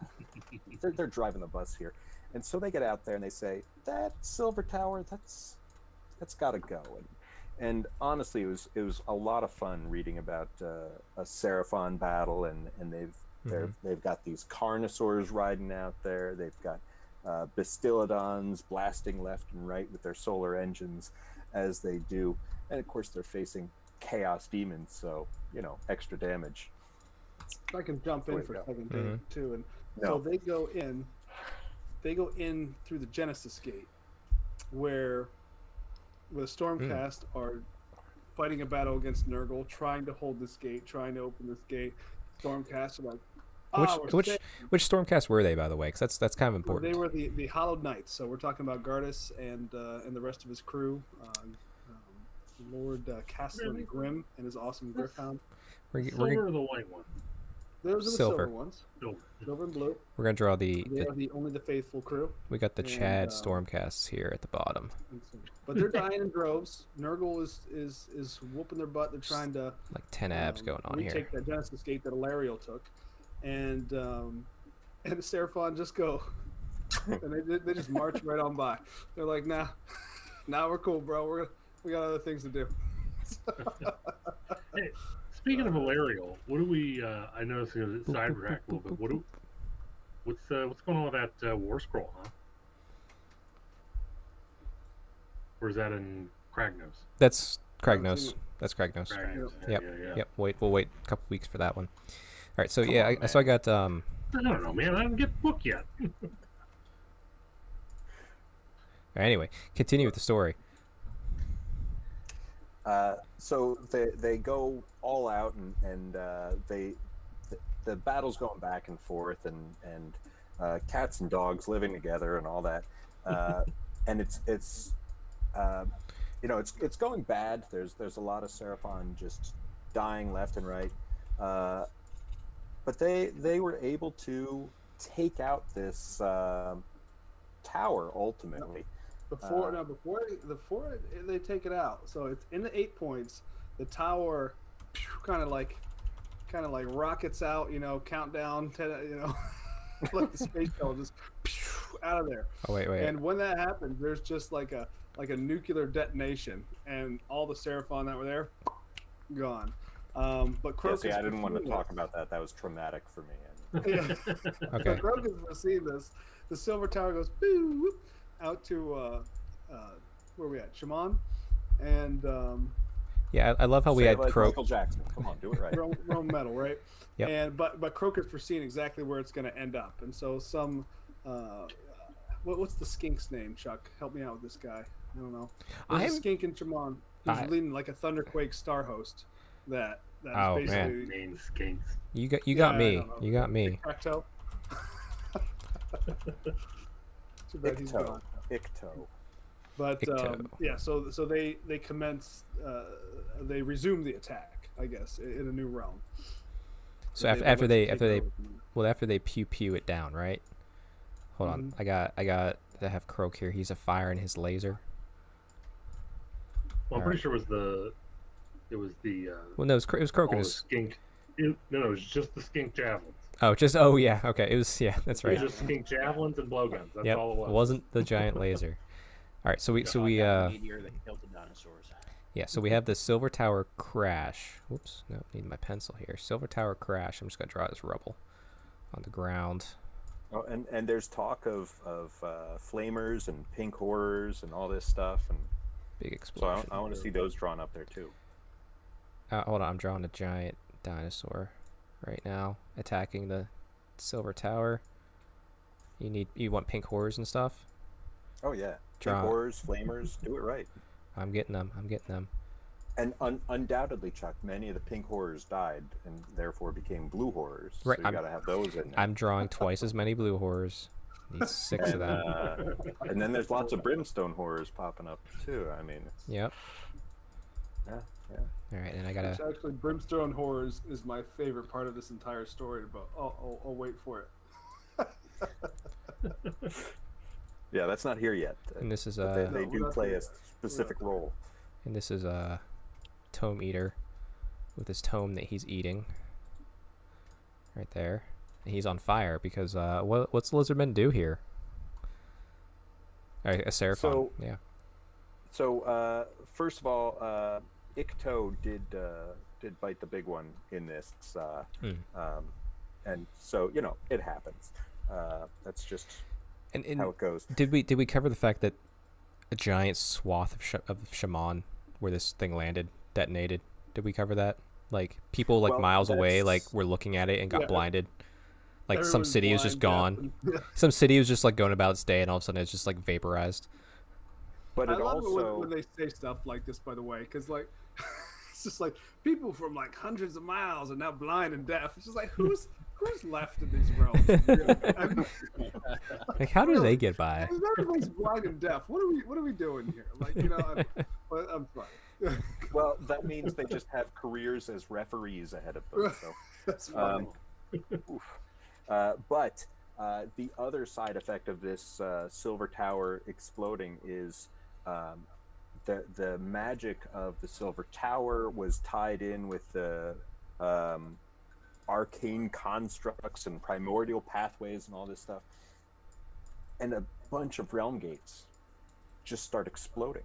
they're, they're driving the bus here. And so they get out there and they say that silver tower, that's that's got to go. And and honestly, it was it was a lot of fun reading about uh, a Seraphon battle, and and they've they're, Mhm. they've got these Carnosaurs riding out there. They've got uh, Bastiladons blasting left and right with their solar engines as they do, and of course they're facing Chaos demons, so you know extra damage. I can jump in for a second, Mhm. Too, and No. so they go in, they go in through the Genesis gate, where, where the Stormcast are fighting a battle against Nurgle, trying to hold this gate, trying to open this gate. Stormcast are like, Which we're which safe." which Stormcast were they, by the way? Because that's that's kind of important. They were the the Hallowed Knights, so we're talking about Gardus and uh, and the rest of his crew. Um, um, Lord uh, Castellan Really? Grymn and his awesome Gryph-hound. We're, Silver we're, g- or the white one? Those are the Silver. silver, ones, Silver. silver and blue. we're gonna draw the, They the are the only the faithful crew. we got the and, Chad uh, Stormcasts here at the bottom, But they're dying in droves. Nurgle is is is whooping their butt. They're trying to like ten abs um, going on here. retake that Genesis gate that Alarielle took, and um, and the Seraphon just go, and they they just march right on by. They're like, nah, now we're cool, bro. We're we got other things to do. Hey, speaking of Alarielle, what do we? Uh, I noticed it was sidetracked a little bit. What do? What's uh, what's going on with that uh, War Scroll, huh? Or is that in Kragnos? That's haven't Kragnos. That's Kragnos. Kragnos. Yep. Yeah, yeah, yeah. Yep. Wait. We'll wait a couple weeks for that one. All right. So Come yeah. on, I, so I got um. I don't know, man. I didn't get the book yet. Anyway, continue with the story. Uh, so they they go all out and and uh, they the, the battle's going back and forth and and uh, cats and dogs living together and all that uh, and it's it's uh, you know it's it's going bad. There's there's a lot of Seraphon just dying left and right, uh, but they they were able to take out this uh, tower ultimately. Before Uh, no, before before they take it out, so it's in the eight points. The tower kind of like kind of like rockets out, you know, countdown, to, you know, like the space shuttle just out of there. Oh wait, wait. And when that happens, there's just like a like a nuclear detonation, and all the Seraphon that were there gone. Um, but Yeah, Crocus see, I didn't want to talk this- about that. That was traumatic for me. Yeah. Okay. So Crocus foreseeing this. The silver tower goes boo whoop, out to uh, uh, where we at? Chamon, and um, yeah, I, I love how we had like Kroak. Michael Jackson. Come on, do it right. Rome, Rome metal, right? Yep. And but but Crocus foreseeing exactly where it's going to end up, and so some. Uh, what, what's the skink's name, Chuck? Help me out with this guy. I don't know. There's a I'm skink in Chamon. He's I- leading like a Thunderquake star host. That that is Oh, man. basically Name skinks. you got you Yeah, got me. You got me. Tic-tac-toe. Too bad he's Icto. gone. Icto. But Icto. um, yeah, so so they they commence, uh, they resume the attack, I guess, i- in a new realm. So They- after they after they after they over well after they pew pew it down, right? Hold on, Mhm. I got I got I have Kroak here. He's a fire in his laser. Well, I'm All pretty right. sure it was the. It was the. Uh, Well, no, it was, Cro- it was Kroak all and the his. skink. It, no, no, it was just the skink javelins. Oh, just oh yeah, okay. It was yeah, that's It right. was just skink javelins and blowguns. That's Yep, all it was. it wasn't the giant laser. All right, so we so God, we uh meteor that killed the dinosaurs. yeah, so we have the silver tower crash. Whoops, no, need my pencil here. Silver tower crash. I'm just gonna draw this rubble on the ground. Oh, and and there's talk of of uh, flamers and pink horrors and all this stuff, and Big explosions. so I. I want to see those drawn up there too. Uh, hold on, I'm drawing a giant dinosaur right now attacking the silver tower. You need you want pink horrors and stuff? Oh yeah, pink horrors, flamers, do it right. I'm getting them. I'm getting them. And un- undoubtedly, Chuck, many of the pink horrors died and therefore became blue horrors. Right, So you I'm- got to have those in there. I'm drawing twice as many blue horrors. Need six of and, them. uh, and then there's lots of brimstone horrors popping up too. I mean, Yep. Yeah, yeah. All right, and I gotta. Which actually, Brimstone Horrors is my favorite part of this entire story. But I'll, I'll, I'll wait for it. Yeah, that's not here yet. And this is But they, uh, they No, do play a specific there. role. and this is uh, Tome Eater, with his tome that he's eating. Right there, and he's on fire because uh, what what's the lizardmen do here? All right, a seraphon. So- yeah. So uh, first of all, uh, Ikto did uh, did bite the big one in this, uh, Hmm. um, and so you know it happens. Uh, that's just And, and how it goes. Did we did we cover the fact that a giant swath of, sh- of Chamon where this thing landed detonated? Did we cover that? Like people like Well, miles away, like were looking at it and got Yeah. blinded. Like some Everyone's city was just gone. deaf, Some city was just like going about its day, and all of a sudden it's just like vaporized. But I it love it also when, when they say stuff like this. By the way, because like it's just like people from like hundreds of miles are now blind and deaf. It's just like who's who's left in these realms? I mean, Like how do they get by? everybody's blind and deaf. What are we What are we doing here? Like you know, I'm, I'm fine. well, that means they just have careers as referees ahead of them. So. That's fine. Um. Uh, but uh, the other side effect of this uh, silver tower exploding is um, the the magic of the silver tower was tied in with the um, arcane constructs and primordial pathways and all this stuff, and a bunch of realm gates just start exploding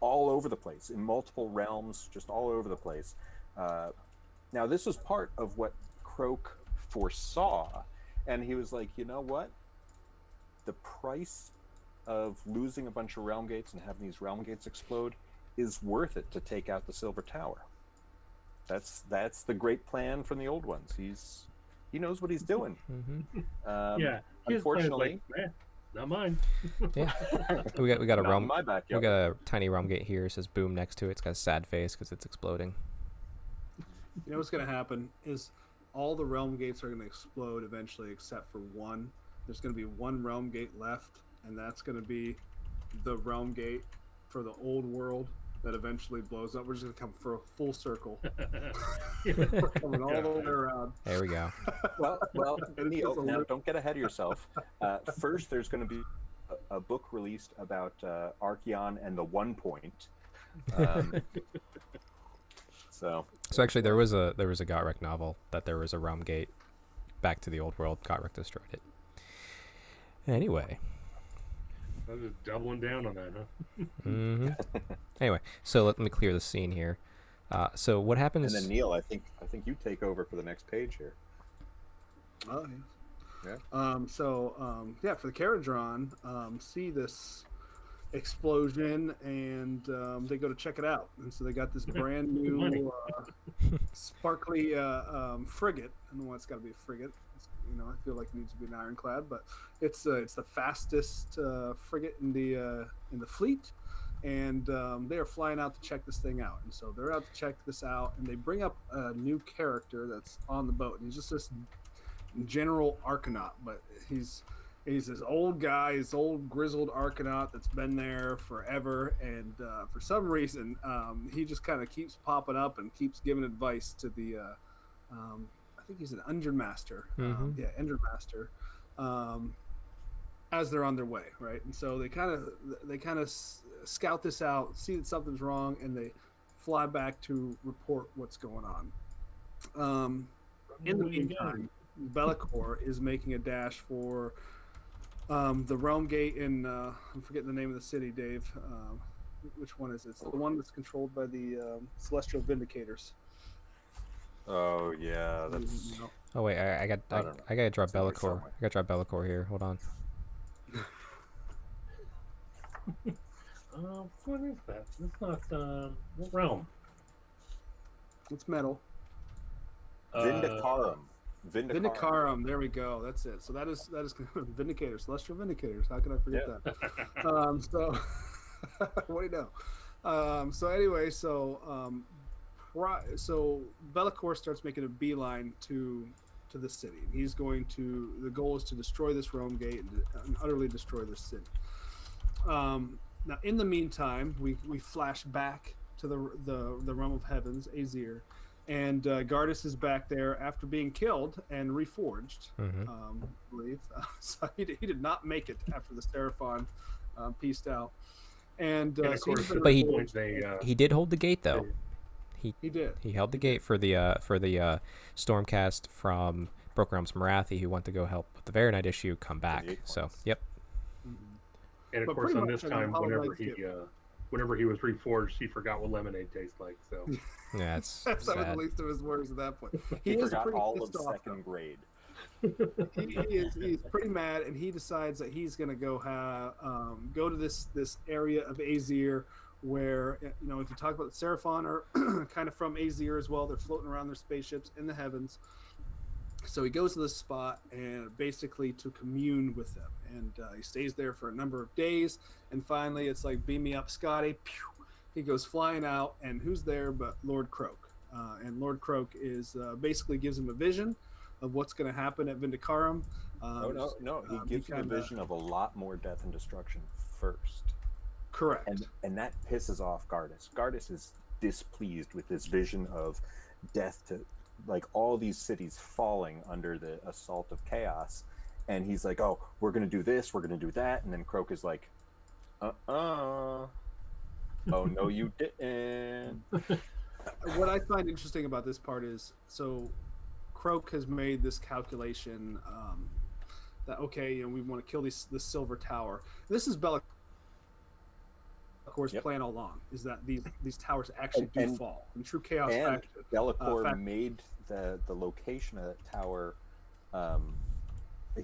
all over the place in multiple realms, just all over the place. Uh, now, this was part of what Kroak foresaw, and he was like, you know what? The price of losing a bunch of realm gates and having these realm gates explode is worth it to take out the silver tower. That's that's the great plan from the old ones. He's he knows what he's doing. hmm Um, yeah. his unfortunately, like, "Eh, not mine. Yeah, we got we got a not in realm. my We got a tiny realm gate here. It says boom next to it. It's got a sad face because it's exploding. You know what's going to happen is all the realm gates are going to explode eventually, except for one. There's going to be one realm gate left, and that's going to be the realm gate for the old world that eventually blows up. We're just going to come for a full circle, We're coming all the way around. There we go. well, well, And it's Neil, just now don't get ahead of yourself. Uh, first, there's going to be a, a book released about uh, Archaon and the One Point. Um, so, So actually, there was a there was a Gotrek novel that there was a realm gate back to the old world. Gotrek destroyed it. Anyway, I was just doubling down on that, huh? hmm anyway, so let me clear the scene here. Uh, so what happens? and then Neil, I think I think you take over for the next page here. Oh, yes. Um, so, um, yeah, for the Kharadron, um, see this explosion and um, they go to check it out. And so they got this brand new uh, sparkly uh, um, frigate. I don't know why it's got to be a frigate. You know, I feel like it needs to be an ironclad, but it's uh, it's the fastest uh, frigate in the uh, in the fleet. And um, they are flying out to check this thing out. And so they're out to check this out, and they bring up a new character that's on the boat. And he's just this General Arcanaut, but he's he's this old guy, this old grizzled Arcanaut that's been there forever, and uh, for some reason, um, he just kind of keeps popping up and keeps giving advice to the. Uh, um, think he's an Endrinmaster. Um, Mhm. yeah, Engine Master. Um, as they're on their way, right? And so they kind of they kind of scout this out, see that something's wrong, and they fly back to report what's going on. Um, in the What do you got? meantime, Be'lakor is making a dash for um, the Realm Gate in uh, I'm forgetting the name of the city, Dave. Um, which one is it? It's the one that's controlled by the um, Celestial Vindicators. Oh yeah, that's You Oh wait, I, I got I I. I gotta draw It's Be'lakor. I gotta draw Be'lakor here. Hold on. Uh, what is that? That's not um, what realm. it's metal. Uh, Vindicarum. Vindicarum. Vindicarum. There we go. That's it. So that is that is Vindicator, Celestial Vindicators. How can I forget Yeah. that? um, so what do you know? Um, so anyway, so um, pri- so Be'lakor starts making a beeline to to the city. He's going to. The goal is to destroy this Rome Gate and, and utterly destroy this city. Um, now, in the meantime, we we flash back to the the the realm of heavens, Azyr, and uh, Gardus is back there after being killed and reforged hmm um, I believe. so he, did- he did not make it after the Seraphon um, pieced out. And, uh, and of so he's course, been at But he- they uh, He did hold the gate though. He did. He held the gate for the uh, for the uh, Stormcast from Broken Realms Morathi, who went to go help with the Veronite issue, come back. So points. yep. Mhm. and of but course on this time, whenever he get- uh, whenever he was reforged, he forgot what lemonade tastes like. So Yeah, it's That's that was the sad. least of his worries at that point. He, He, is forgot pretty all of pissed off. second grade. He, he is he's pretty mad, and he decides that he's going to go have um, go to this this area of Azyr where uh, you know if you talk about the Seraphon are kind of from Azyr as well. They're floating around their spaceships in the heavens. So he goes to this spot and basically to commune with them, and uh, he stays there for a number of days. And finally, it's like beam me up, Scotty. Pew! He goes flying out, and who's there but Lord Kroak? Uh, and Lord Kroak is uh, basically gives him a vision of what's going to happen at Vindicarum. Um, no, no, no. He um, gives you a vision of a lot more death and destruction first, Correct. and and that pisses off Gardus. Gardus is displeased with this vision of death to like all these cities falling under the assault of chaos, and he's like, "Oh, we're gonna do this, we're gonna do that," and then Kroak is like, "Uh, uh oh no, you didn't." what I find interesting about this part is so Kroak has made this calculation um, that okay, you know, we want to kill these the silver tower. This is Bella of course Yep. plan all along is that these these towers actually And- do and- fall in true chaos and faction. Be'lakor fact- made the the location of that tower. Um,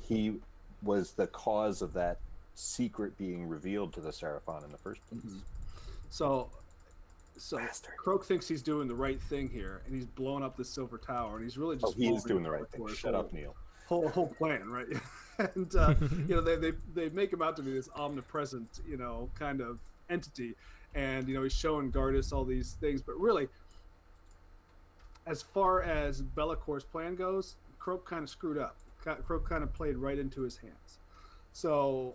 he was the cause of that secret being revealed to the Seraphon in the first place. Mhm. So so Bastard. Kroak thinks he's doing the right thing here, and he's blowing up the silver tower, and he's really Oh, just he is doing the right thing. Shut whole- up, Neil. whole whole plan, right? and uh, you know they, they they make him out to be this omnipresent, you know, kind of entity, and you know he's showing Gardus all these things, but really, as far as Be'lakor's plan goes, Kroak kind of screwed up. Kroak kind of played right into his hands. So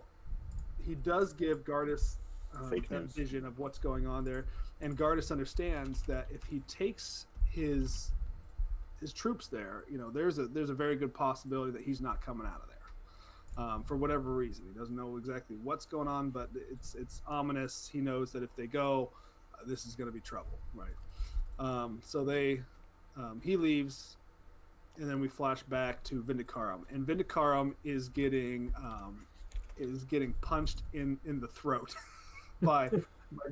he does give Gardus um, that news. vision of what's going on there, and Gardus understands that if he takes his his troops there, you know, there's a there's a very good possibility that he's not coming out of there, um, for whatever reason. He doesn't know exactly what's going on, but it's it's ominous. He knows that if they go, uh, this is going to be trouble, right? Um, so they, um, he leaves, and then we flash back to Vindicarum, and Vindicarum is getting um, is getting punched in in the throat by. by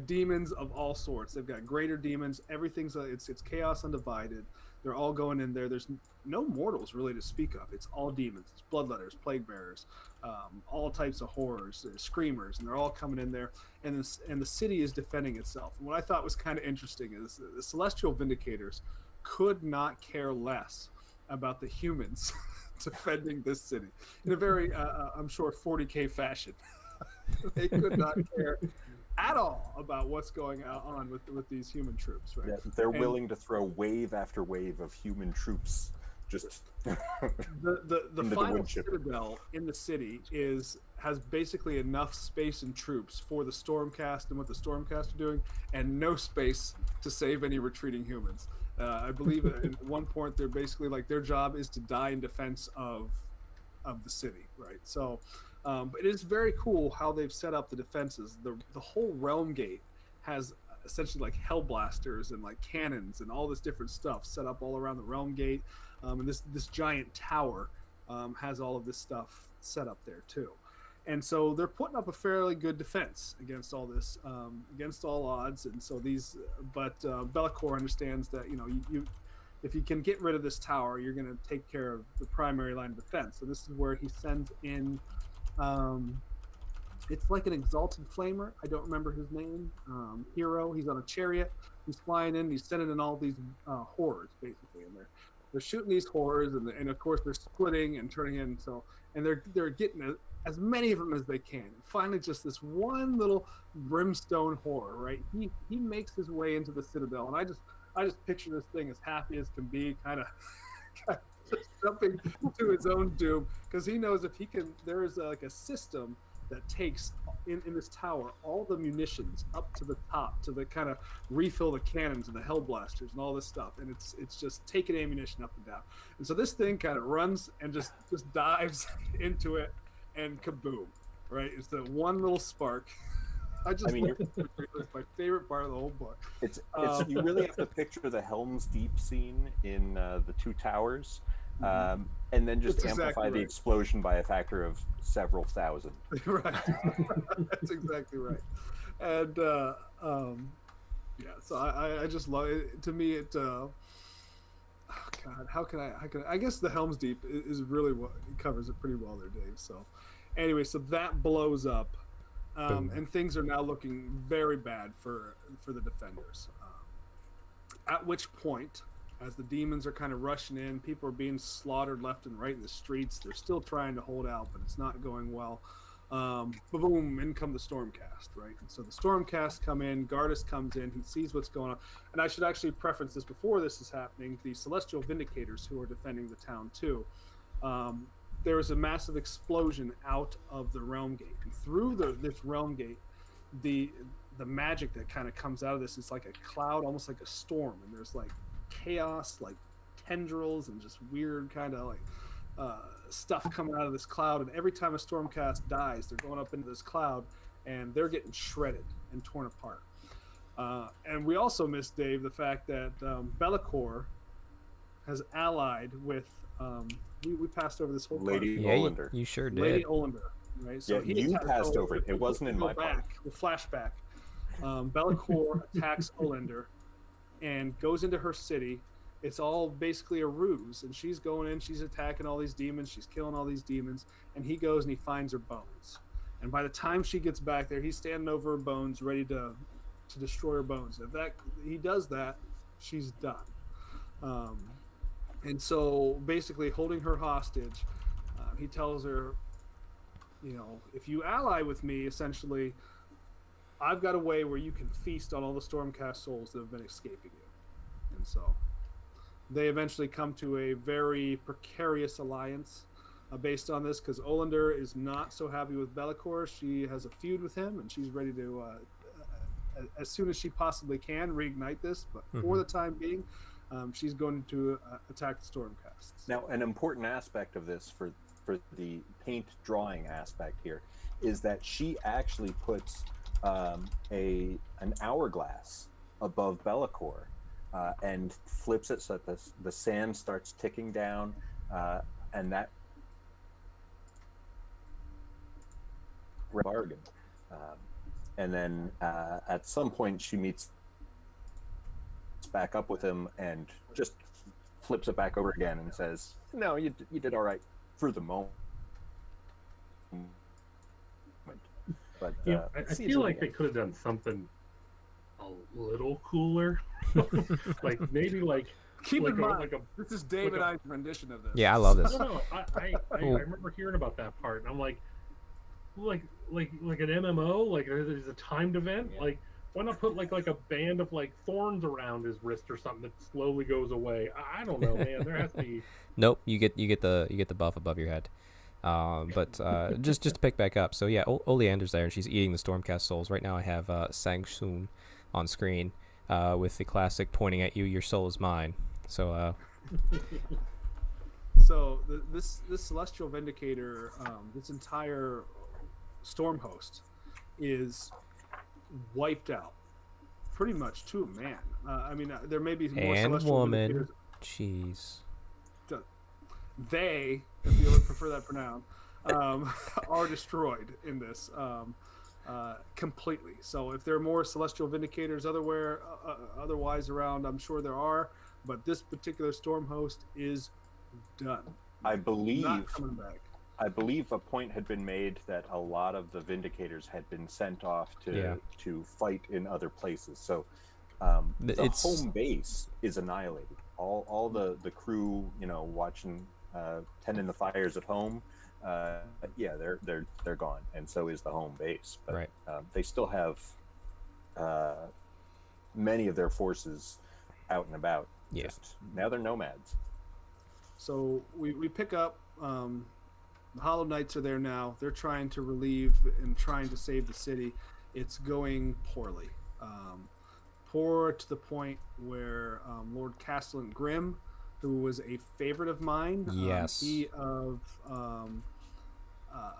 demons of all sorts. They've got greater demons. Everything's it's it's chaos undivided. They're all going in there. There's no mortals really to speak of. It's all demons. It's bloodletters, plague bearers, um, all types of horrors, There's screamers, and they're all coming in there. And this and the city is defending itself. And what I thought was kind of interesting is the celestial vindicators could not care less about the humans defending this city in a very, uh, uh, I'm sure, 40k fashion. they could not care at all about what's going on with with these human troops, right? Yeah, they're And- willing to throw wave after wave of human troops. Just the the, the the final wood citadel in the city is has basically enough space and troops for the stormcast and what the stormcast are doing and no space to save any retreating humans uh, i believe at at one point they're basically like their job is to die in defense of of the city right so um, but it is very cool how they've set up the defenses the the whole realm gate has essentially like hell blasters and like cannons and all this different stuff set up all around the realm gate um, and this this giant tower um, has all of this stuff set up there too and so they're putting up a fairly good defense against all this um, against all odds and so these but uh, Be'lakor understands that you know you, you if you can get rid of this tower, you're going to take care of the primary line of defense. So this is where he sends in. Um, it's like an exalted flamer. I don't remember his name. Um, hero. He's on a chariot. He's flying in. He's sending in all these uh, horrors, basically, and they're they're shooting these horrors, and, and of course they're splitting and turning in. So and they're they're getting a, as many of them as they can. And finally, just this one little brimstone horror, right? He he makes his way into the citadel, and I just I just picture this thing as happy as can be, kind of. jumping to his own doom because he knows if he can there is like a system that takes in, in this tower all the munitions up to the top to the kind of refill the cannons and the hell blasters and all this stuff and it's it's just taking ammunition up and down. And so this thing kind of runs and just just dives into it and kaboom right? It's the one little spark. I just I mean, it's my favorite part of the whole book. It's it's Um, you really have to picture the Helm's Deep scene in uh, the Two Towers, um, and then just. That's amplify exactly the right. explosion by a factor of several thousand. right. That's exactly right. And uh, um, yeah, so I, I- I just love it. To me, it. Uh, oh God, how can I? How can I? I guess the Helm's Deep is really what it covers it pretty well there, Dave. So anyway, so that blows up, um, and things are now looking very bad for for the defenders. Um, at which point, as the demons are kind of rushing in, people are being slaughtered left and right in the streets. They're still trying to hold out, but it's not going well. Um, boom, in come the Stormcast, right? And so the Stormcast come in, Gardus comes in, he sees what's going on. And I should actually preference this before this is happening the Celestial Vindicators who are defending the town too. Um, a massive explosion out of the realm gate. And through the, this realm gate, the the magic that kind of comes out of this is like a cloud, almost like a storm, and there's like chaos, like tendrils, and just weird kind of like uh, stuff coming out of this cloud. And every time a stormcast dies, they're going up into this cloud, and they're getting shredded and torn apart. Uh, and we also missed Dave the fact that um, Be'lakor has allied with. Um, we, we passed over this whole part. Lady Yeah, you, Olynder. you sure did. Lady Olynder, right? Yeah, you passed over it. It wasn't in my go part. back. We'll flashback. Um, Be'lakor attacks Olynder and goes into her city. It's all basically a ruse, and she's going in. She's attacking all these demons. She's killing all these demons, and he goes and he finds her bones. And by the time she gets back there, he's standing over her bones, ready to to destroy her bones. If that he does that, she's done. Um, and so basically, holding her hostage, uh, he tells her, you know, if you ally with me, essentially, I've got a way where you can feast on all the Stormcast souls that have been escaping you. And so they eventually come to a very precarious alliance uh, based on this because Olynder is not so happy with Be'lakor. She has a feud with him and she's ready to, uh, uh, as soon as she possibly can, reignite this. But for Mhm. the time being, um, she's going to uh, attack the Stormcasts. Now, an important aspect of this for for the paint drawing aspect here is that she actually puts um, a an hourglass above Be'lakor uh, and flips it so that the, the sand starts ticking down, uh, and that bargain. Um, and then uh, at some point, she meets back up with him and just flips it back over again and says, "No, you you did all right for the moment." But Yeah, uh, I, I feel it like they could have done something a little cooler. like maybe like Keep like in a, mind, like a this is David a- I's rendition of this. Yeah, I love this. I don't know. I, I, I, I remember hearing about that part, and I'm like, like, like, like an MMO, like there's a timed event. Yeah. Like, why not put like like a band of like thorns around his wrist or something that slowly goes away? I, I don't know, man. There has to be. Nope, you get you get the you get the buff above your head. Um, but uh, just just to pick back up, so yeah, o- Olynder's there and she's eating the Stormcast souls. Right now, I have uh, Shang Tsung on screen uh, with the classic pointing at you, "Your soul is mine." So uh, So th this this celestial vindicator, um, this entire storm host, is wiped out, pretty much to a man. Uh, I mean, uh, there may be more And celestial woman. jeez, They, if you would prefer that pronoun, um, are destroyed in this um, uh, completely. So if there are more celestial vindicators otherwhere, uh, uh, otherwise around, I'm sure there are. but this particular storm host is done. I believe Not coming back. I believe a point had been made that a lot of the Vindicators had been sent off to Yeah. to fight in other places. So um, the it's- home base is annihilated. All all the the crew, you know, watching uh, tending the fires at home. Uh, yeah, they're they're they're gone, and so is the home base. But Right. um, they still have uh, many of their forces out and about. Yeah. Just now they're nomads. So we, we pick up. Um, the Hallowed Knights are there now. They're trying to relieve and trying to save the city. It's going poorly. Um, poor to the point where um, Lord Castellan Grymn, who was a favorite of mine, um, Yes. he of um, uh,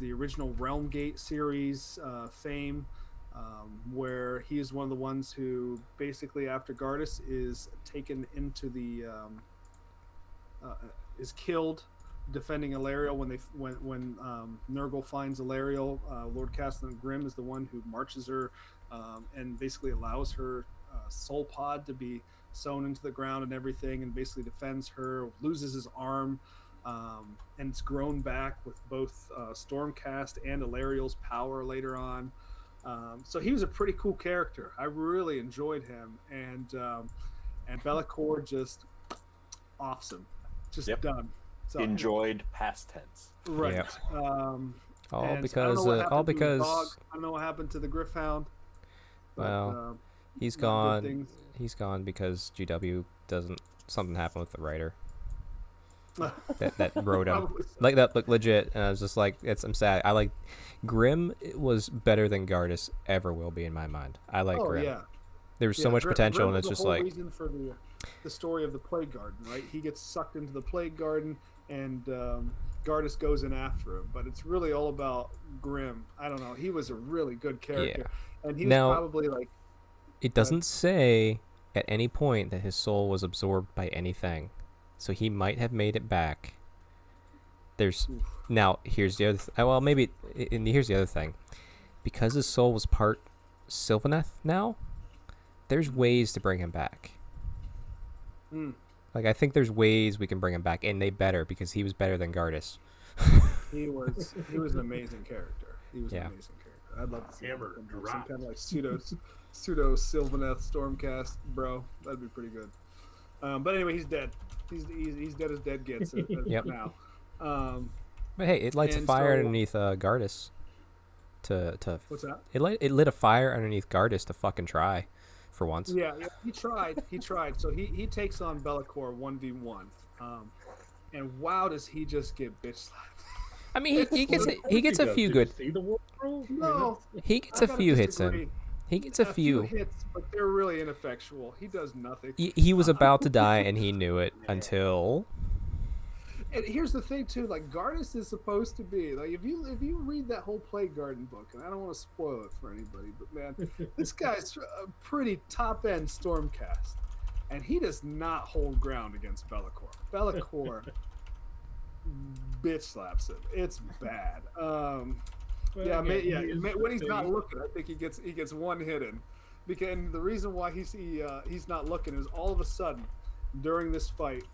the original Realm Gate series uh, fame, um, where he is one of the ones who basically, after Gardus is taken into the um, uh, is killed defending Alarielle when they when when um, Nurgle finds Alarielle. Uh, Lord Castellan Grymn is the one who marches her um, and basically allows her uh, soul pod to be sewn into the ground and everything, and basically defends her. Loses his arm. Um, and it's grown back with both uh, Stormcast and Alarielle's power later on. Um, so he was a pretty cool character. I really enjoyed him, and um, and Be'lakor just awesome, just Yep. done. So Enjoyed past tense. right. Yeah. Um, All and I don't know because uh, all happened to the because. I don't know what happened to the Gryph-hound. But, Well, um, he's not good gone. He's gone because GW doesn't something happened with the writer that that wrote him. Like that look legit and i was just like it's i'm sad i like Grymn was better than Gardus ever will be in my mind i like oh Grymn yeah. there was so much Grymn- potential Grymn and it's the just whole like reason for the the story of the plague garden, right? He gets sucked into the plague garden, and um, Gardus goes in after him. But it's really all about Grymn. I don't know. He was a really good character, and he was Now- probably like it doesn't say at any point that his soul was absorbed by anything so he might have made it back there's Oof. now here's the other th- well maybe and here's the other thing because his soul was part sylvaneth now there's ways to bring him back mm, like i think there's ways we can bring him back and they better because he was better than Gardus he was he was an amazing character. He was Yeah. an amazing character. I'd love to see Hammer him, some kind of like pseudo pseudo Sylvaneth Stormcast, bro. That'd be pretty good. Um, but anyway, he's dead. He's he's, he's dead as dead gets uh, Yep. now. Um, But hey, it lights a fire so- underneath uh, Gardus. To to what's that? it lit it lit a fire underneath Gardus to fucking try, for once. Yeah, yeah, he tried. He tried. So he, he takes on Be'lakor one v one, um, and wow, does he just get bitch slapped? I mean, he, he gets a, he gets a few good See the world, bro? I mean, No, he gets a few hits in. He gets a few. hits, but they're really ineffectual. He does nothing. He, he was about to die and he knew it until And here's the thing too, like Gardus is supposed to be like if you if you read that whole Plague Garden book, and I don't want to spoil it for anybody, but man, this guy's a pretty top end Stormcast, and he does not hold ground against Be'lakor. Be'lakor bitch slaps him. It's bad. Um, well, yeah, again, yeah. he when he's not looking, I think he gets he gets one hit in. Because and the reason why he's he, uh, he's not looking is all of a sudden during this fight,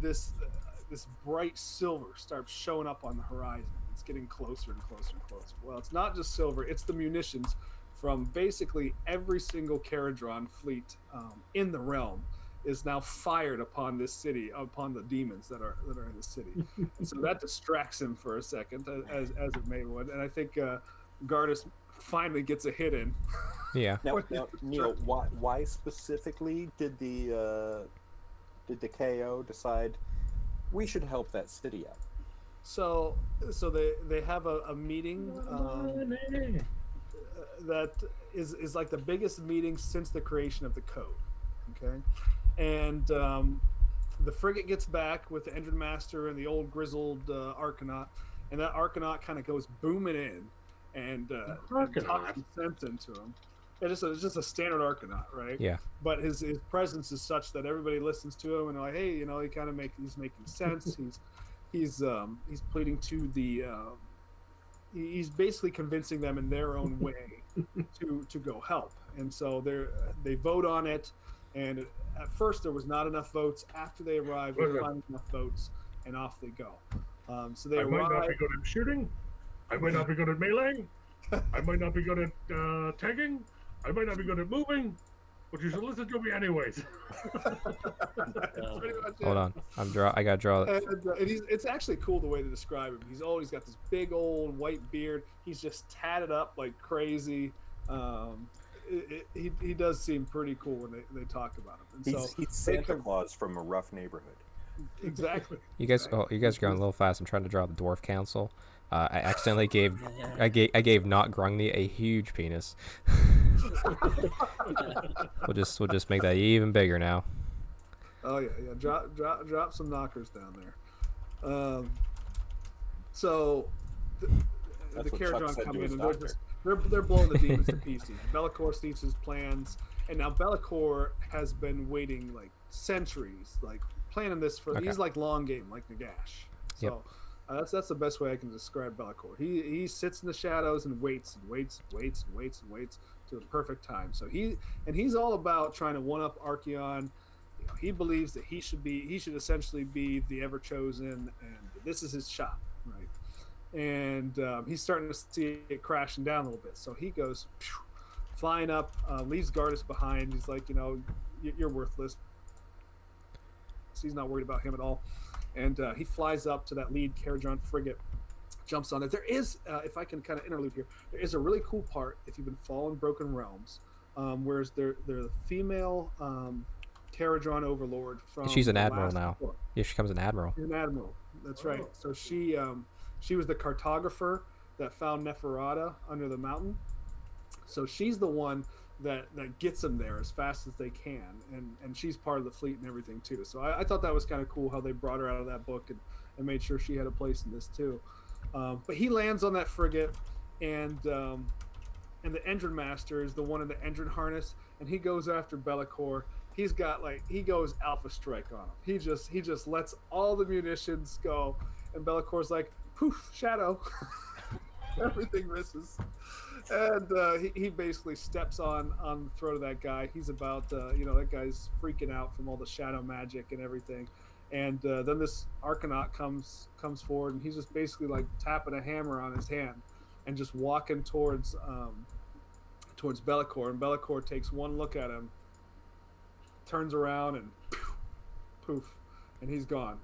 this uh, this bright silver starts showing up on the horizon. It's getting closer and closer and closer. Well, it's not just silver; it's the munitions from basically every single Kharadron fleet um, in the realm is now fired upon this city, upon the demons that are that are in the city. and so that distracts him for a second, as as it may would. And I think uh, Gardus finally gets a hit in. yeah. Now, now Neil, why, why specifically did the uh, did the KO decide we should help that city out? So so they they have a, a meeting. Um, that is is like the biggest meeting since the creation of the code. Okay, and um, the frigate gets back with the Endrinmaster and the old grizzled uh, Arcanaut, and that Arcanaut kind of goes booming in and uh, Arcanaut? talks some sense into him. It's just, a, it's just a standard Arcanaut, right? Yeah. But his, his presence is such that everybody listens to him and they're like, hey, you know, he kind of make he's making sense. he's he's um, he's pleading to the uh, he's basically convincing them in their own way to to go help and so they they vote on it And at first, there was not enough votes. After they arrived, they found enough votes, and off they go. Um, so they I might not be arrive. good at shooting. I might not be good at meleeing. I might not be good at uh, tagging. I might not be good at moving. But you should listen to me anyways. That's pretty much it. Hold on, I'm draw. I gotta draw. And, uh, and he's, it's actually cool the way to describe him. He's always got this big old white beard. He's just tatted up like crazy. Um, it, it, he, he does seem pretty cool when they, they talk about him. And He's, so he's they Santa come- Claus from a rough neighborhood. exactly. You guys, oh, you guys are going a little fast. I'm trying to draw the dwarf council. Uh, I accidentally gave, I gave, I gave not Grungni a huge penis. we'll just, we'll just make that even bigger now. Oh yeah, yeah. Drop, drop, drop some knockers down there. Um, so the, That's the what Chuck Kharadron said come to in and they're just they're they're blowing the demons to pieces. Be'lakor sees his plans, and now Be'lakor has been waiting like centuries, like planning this for. Okay. He's like long game, like Nagash. So. Yep. Uh, that's that's the best way I can describe Be'lakor. He he sits in the shadows and waits and waits and waits and waits and waits to the perfect time. So he and he's all about trying to one up Archaon. You know, he believes that he should be he should essentially be the ever chosen, and this is his shot? And um, he's starting to see it crashing down a little bit. So he goes phew, flying up, uh, leaves Gardus behind. He's like, you know, "You- you're worthless. So he's not worried about him at all and uh, he flies up to that lead Kharadron frigate, jumps on it. There is, uh, if I can kind of interlude here, there is a really cool part if you've been following Broken Realms, um, whereas they're they're the female um, Kharadron overlord from. She's an the admiral last now. book. Yeah, she becomes an admiral. An admiral. That's right. So she um, she was the cartographer that found Neferata under the mountain. So she's the one that that gets them there as fast as they can, and and she's part of the fleet and everything too. So I, I thought that was kind of cool how they brought her out of that book and, and made sure she had a place in this too. Um, but he lands on that frigate, and um, and the Endrinmaster is the one in the engine harness, and he goes after Be'lakor. He's got like he goes alpha strike on him. He just he just lets all the munitions go, and Be'lakor's like poof shadow. Everything misses, and uh, he, he basically steps on on the throat of that guy. He's about uh, you know that guy's freaking out from all the shadow magic and everything. And uh, then this Arcanaut comes comes forward, and he's just basically like tapping a hammer on his hand, and just walking towards um, towards Be'lakor. And Be'lakor takes one look at him, turns around, and poof, poof and he's gone.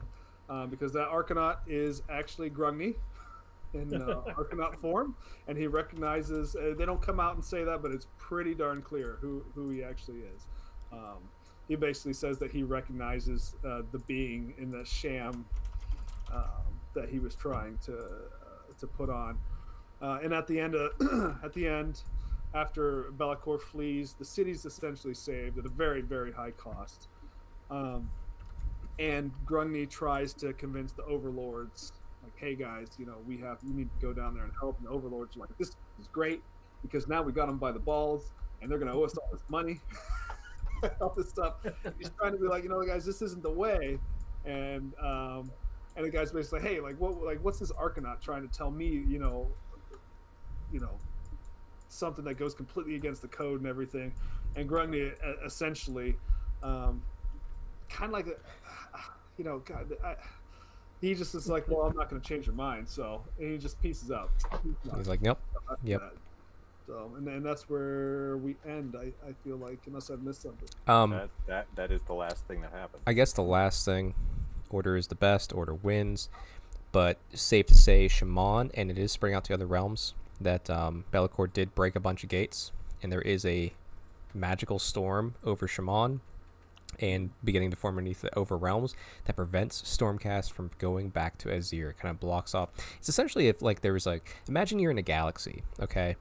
Um, because that Arcanaut is actually Grungni in uh, Arcanaut form, and he recognizes. Uh, they don't come out and say that, but it's pretty darn clear who who he actually is. Um, he basically says that he recognizes uh, the being in the sham um, that he was trying to uh, to put on. Uh, and at the end of at the end, after Be'lakor flees, the city's essentially saved at a very very high cost. Um, and Grungni tries to convince the overlords, like, "Hey guys, you know we have you need to go down there and help." And the overlords are like, "This is great because now we got them by the balls, and they're going to owe us all this money." all this stuff. He's trying to be like, you know, guys, this isn't the way. And um, and the guy's basically, hey, like, what, like, what's this Arcanaut trying to tell me? You know, you know, something that goes completely against the code and everything. And Grungni uh, essentially, um, kind of like, you know, God, I, he just is like, well, I'm not going to change your mind. So and he just pieces out. He's like, nope. after Yep. that. So and then that's where we end. I, I feel like unless I've missed something. Um, that, that that is the last thing that happened. I guess the last thing, order is the best. Order wins, but safe to say, Chamon, and it is spreading out to other realms. That um, Be'lakor did break a bunch of gates, and there is a magical storm over Chamon, and beginning to form underneath the over realms that prevents Stormcast from going back to Azyr. It kind of blocks off. It's essentially if like there was like imagine you're in a galaxy, okay,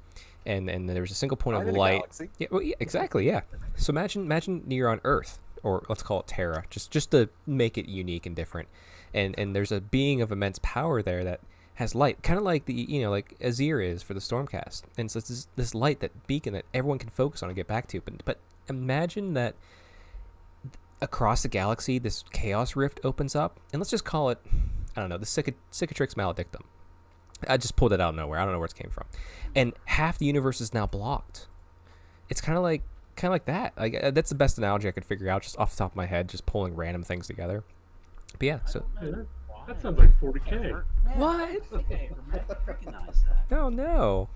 and and there's a single point I'm of light. Yeah, well, yeah, exactly. Yeah. So imagine imagine you're on Earth, or let's call it Terra, just just to make it unique and different. And and there's a being of immense power there that has light, kind of like the you know like Azyr is for the Stormcast. And so it's this this light, that beacon that everyone can focus on and get back to. But but imagine that across the galaxy, this chaos rift opens up, and let's just call it I don't know the Cica- Cicatrix Maledictum. I just pulled it out of nowhere. I don't know where it came from. And half the universe is now blocked. It's kind of like kind of like that. Like uh, that's the best analogy I could figure out, just off the top of my head, just pulling random things together. But yeah, so I don't know that- sounds like 40k. Man, What? Okay, that. no, no,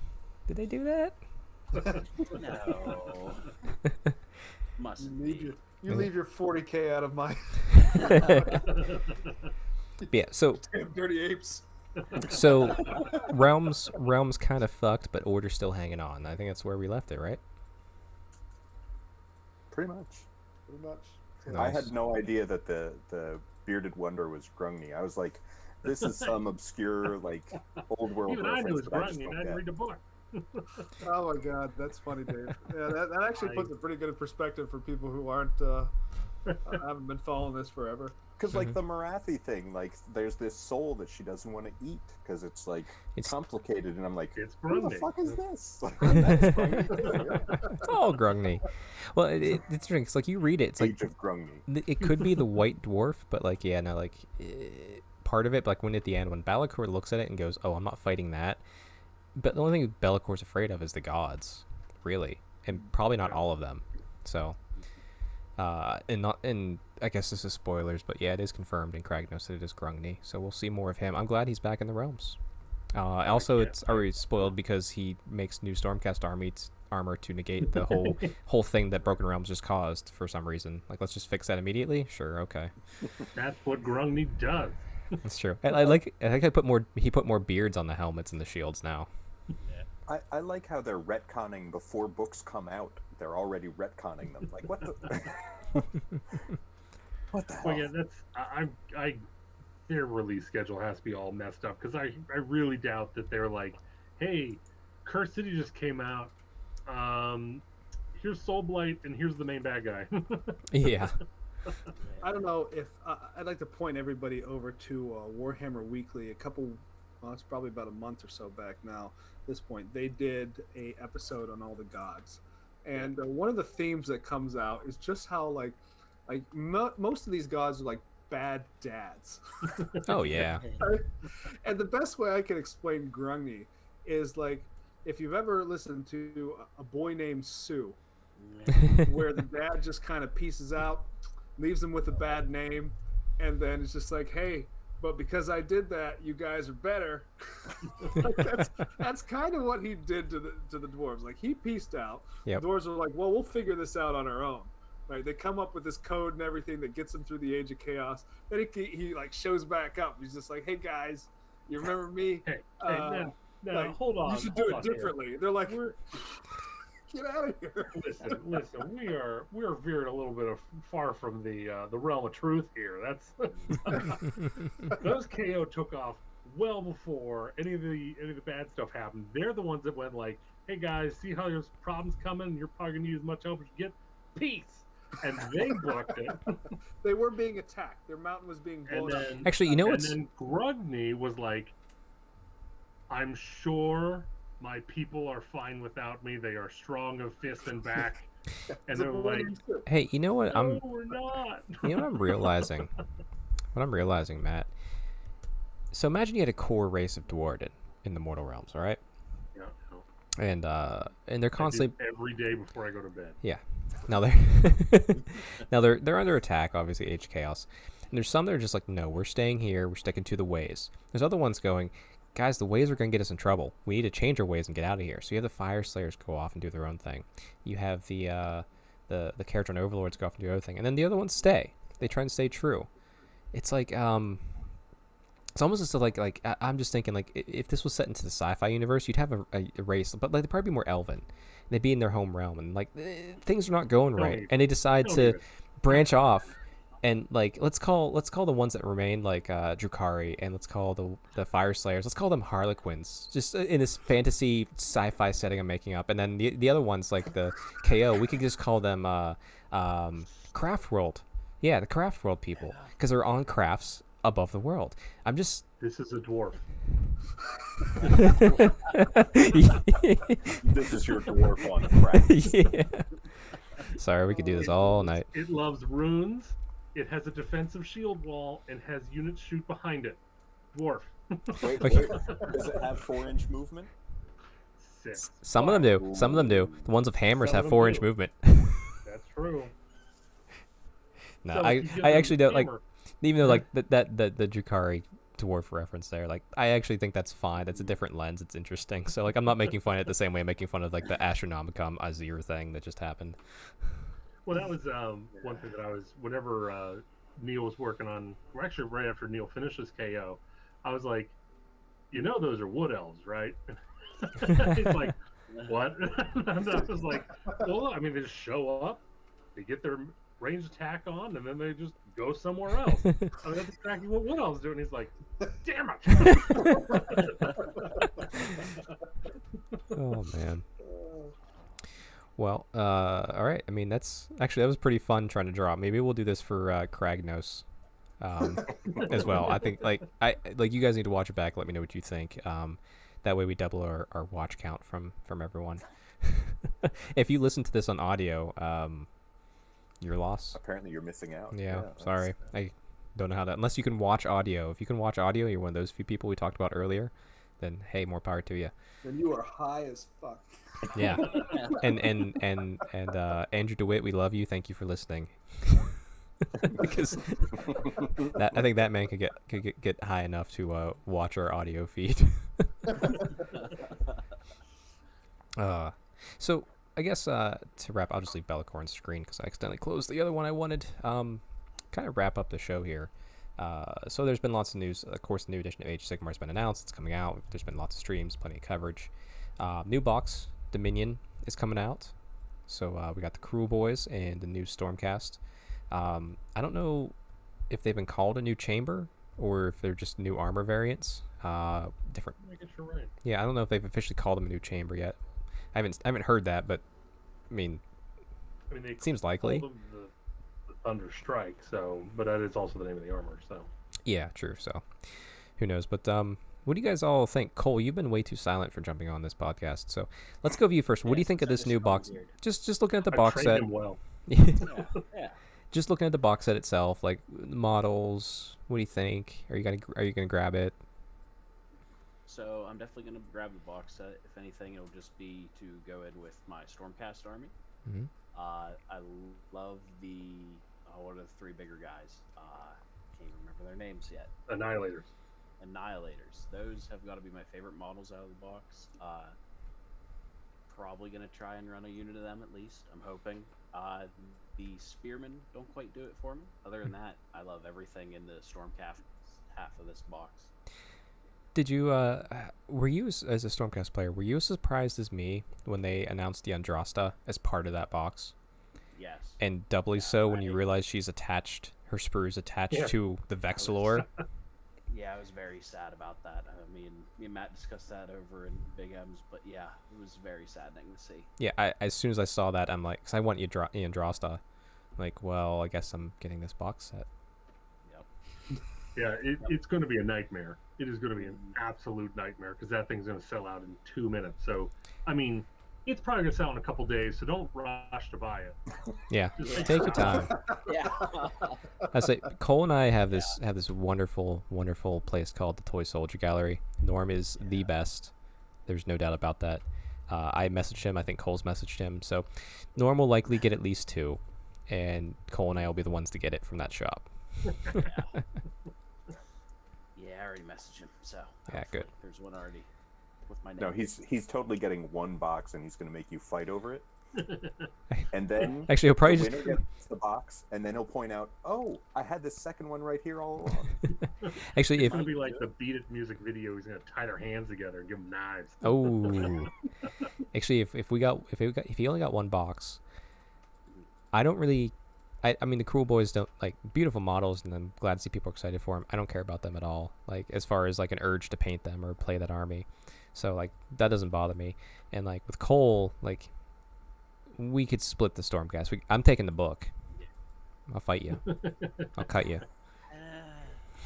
did they do that? No. Must be. Your, you leave your 40k out of my yeah, so damn dirty apes. so realms realms kind of fucked, but order's still hanging on. I think that's where we left it, right? Pretty much. Pretty much. I had no idea that the the bearded wonder was Grungni. I was like, this is some obscure like old world Even I knew it reference was that I just grungy, and don't I didn't read the book. Oh my god, that's funny, Dave. Yeah, that, that actually puts a pretty good perspective for people who aren't uh, haven't been following this forever. Because like the Morathi thing, like there's this soul that she doesn't want to eat because it's like It's- complicated, and I'm like, It's who the fuck is this? That is Grungni too, yeah. it's all Grungni. Well, it, it, it's interesting. It's like you read it. It's like Age of Grungni. th- it could be the white dwarf, but like yeah, no, like eh, part of it. Like when at the end, when Be'lakor looks at it and goes, "Oh, I'm not fighting that," but the only thing Be'lakor's afraid of is the gods, really, and probably not all of them. So, uh, and not and I guess this is spoilers, but yeah, it is confirmed in Kragnos that it is Grungni. So we'll see more of him. I'm glad he's back in the realms. Uh, also, it's already spoiled because he makes new Stormcast army armor to negate the whole whole thing that Broken Realms just caused for some reason. Like, let's just fix that immediately. Sure, okay, That's what Grungni does. that's true. I, I like. I think I put more. He put more beards on the helmets and the shields now. I, I like how they're retconning before books come out. They're already retconning them. Like what the? what the hell? Well, yeah, that's I, I'm I their release schedule has to be all messed up because I I really doubt that they're like, hey, Curse City just came out. Um, here's Soul Blight and here's the main bad guy. yeah. I don't know if uh, I'd like to point everybody over to uh, Warhammer Weekly. A couple, well, it's probably about a month or so back now. At this point, they did a episode on all the gods, and uh, one of the themes that comes out is just how like, like mo- most of these gods are like bad dads. Oh yeah. and the best way I can explain Grungni is like if you've ever listened to a boy named Sue, where the dad just kind of pieces out, leaves him with a bad name, and then it's just like, hey, but because I did that, you guys are better. like that's that's kind of what he did to the to the dwarves. Like he pieced out. Yep. The dwarves are like, well, we'll figure this out on our own. Right? They come up with this code and everything that gets them through the age of chaos. Then he, he like shows back up. He's just like, hey guys, you remember me? hey, hey, Uh, no, no, like, hold on. you should do on it here. differently. They're like, We're, get out of here. listen, listen. We are we are veering a little bit of far from the uh, the realm of truth here. That's those KO took off well before any of the any of the bad stuff happened. They're the ones that went like, "Hey guys, see how there's problems coming? You're probably gonna need as much help as you get. Peace." And they blocked it. They were being attacked. Their mountain was being And blown up. Actually, you know and what's then Grungni was like, "I'm sure my people are fine without me. They are strong of fist and back." And they're like, hey, you know what "No, I'm we're not." you know what I'm realizing? what I'm realizing, Matt. So imagine you had a core race of Duardin in the mortal realms, all right? Yeah. And uh and they're constantly every day before I go to bed. Yeah. Now they're now they're they're under attack, obviously Age Chaos. And there's some that are just like, no, we're staying here, we're sticking to the ways. There's other ones going, guys, the ways are gonna get us in trouble. We need to change our ways and get out of here. So you have the Fyreslayers go off and do their own thing. You have the uh the the Kharadron overlords go off and do their own thing. And then the other ones stay. They try and stay true. It's like um it's almost just like like I- I'm just thinking like if this was set into the sci-fi universe, you'd have a, a, a race, but like they'd probably be more elven. They'd be in their home realm, and like eh, things are not going right, and they decide to branch off, and like let's call let's call the ones that remain like uh, Drukhari, and let's call the the Fyreslayers, let's call them Harlequins, just in this fantasy sci-fi setting I'm making up, and then the the other ones like the KO, we could just call them uh, um, Craft World, yeah, the Craft World people, because they're on crafts above the world. I'm just This is a dwarf. This is your dwarf on crack. yeah. Sorry, we could do this all night. It loves runes. It has a defensive shield wall and has units shoot behind it. Dwarf. Wait, wait, does it have four inch movement? Six. Some of them do. Some of them do. The ones with hammers Some have them four inch movement. That's True. No, So I if you give I actually don't like even though like that that the, the Drukhari dwarf reference there like I actually think that's fine. It's a different lens. It's interesting. So like I'm not making fun of it the same way I'm making fun of like the Astronomican Azyr thing that just happened. Well, that was um, one thing that I was whenever uh, Neil was working on. Well, actually, right after Neil finished his KO, I was like, "You know, those are wood elves, right?" He's like, "What?" and I was like, "Well, I mean, they just show up, they get their range attack on, and then they just go somewhere else." I mean, that's exactly what wood elves do. And he's like, "Damn it!" oh man. Well, uh, all right. I mean, that's actually that was pretty fun trying to draw. Maybe we'll do this for uh, Kragnos, um, as well. I think like I like you guys need to watch it back. Let me know what you think. Um, that way we double our, our watch count from from everyone. if you listen to this on audio, um, your loss. Apparently, you're missing out. Yeah, that's- sorry. I don't know how that. Unless you can watch audio. If you can watch audio, you're one of those few people we talked about earlier. Then hey, more power to you. Then you are high as fuck. Yeah. and and and and uh, Andrew DeWitt, we love you. Thank you for listening. because that, I think that man could get could get, get high enough to uh, watch our audio feed. uh, so I guess uh, to wrap, I'll just leave Be'lakor's screen because I accidentally closed the other one I wanted. Um, kind of wrap up the show here. Uh, so there's been lots of news. Of course, the new edition of Age of Sigmar has been announced. It's coming out. There's been lots of streams, plenty of coverage. Uh, new box Dominion is coming out. So uh, we got the Kruleboyz and the new Stormcast. Um, I don't know if they've been called a new chamber or if they're just new armor variants. Uh, different. I guess you're right. Yeah, I don't know if they've officially called them a new chamber yet. I haven't I haven't heard that, but I mean, I mean, they it seems likely. them the, the Strike, so but that is also the name of the armor. So Yeah, true. So, who knows? But um, what do you guys all think? Cole, you've been way too silent for jumping on this podcast. So let's go with you first. What do you think of this new box? Just just looking at the I box set. him well. Yeah, yeah. just looking at the box set itself, like models. What do you think? Are you gonna are you gonna grab it? So I'm definitely gonna grab the box set. If anything, it'll just be to go in with my Stormcast army. Mhm. Uh, I l- love the oh, what are the three bigger guys? Uh, can't even remember their names yet. Annihilators. Annihilators. Those have got to be my favorite models out of the box. Uh, probably gonna try and run a unit of them at least. I'm hoping. Uh, the Spearmen don't quite do it for me. Other than that, I love everything in the Stormcast half of this box. Did you uh were you as, as a Stormcast player, were you as surprised as me when they announced the Yndrasta as part of that box? Yes. And doubly so when you realize she's attached her spur is attached Yeah. to the Vexillor. Yeah, I was very sad about that. I mean, me and Matt discussed that over in Big M's, but yeah, it was very saddening to see. yeah, I, as soon as I saw that, I'm like, cause I want you, Yandra- Yndrasta. Like, well, I guess I'm getting this box set. Yep. Yeah, it, it's going to be a nightmare. It is going to be an mm-hmm. absolute nightmare because that thing's going to sell out in two minutes. So, I mean, it's probably going to sell in a couple days. So don't rush to buy it. Yeah, Just take your time. Yeah. I say Cole and I have this have this wonderful, wonderful place called the Toy Soldier Gallery. Norm is the best. There's no doubt about that. Uh, I messaged him. I think Cole's messaged him. So Norm will likely get at least two, and Cole and I will be the ones to get it from that shop. yeah, I already messaged him. So Yeah, good. There's one already with my name. No, he's he's totally getting one box, and he's going to make you fight over it. and then Actually, he'll probably the just gets the box, and then he'll point out, "Oh, I had this second one right here all along." actually It's if going to be like the Beat It music video. He's going to tie their hands together and give them knives. oh, actually if, if we got if we got if he only got one box, I don't really. I, I mean the Kruleboyz don't like beautiful models, and I'm glad to see people excited for them. I don't care about them at all. Like as far as like an urge to paint them or play that army, so like that doesn't bother me. And like with Cole, like we could split the Stormcast. We, I'm taking the book. I'll fight you. I'll cut you.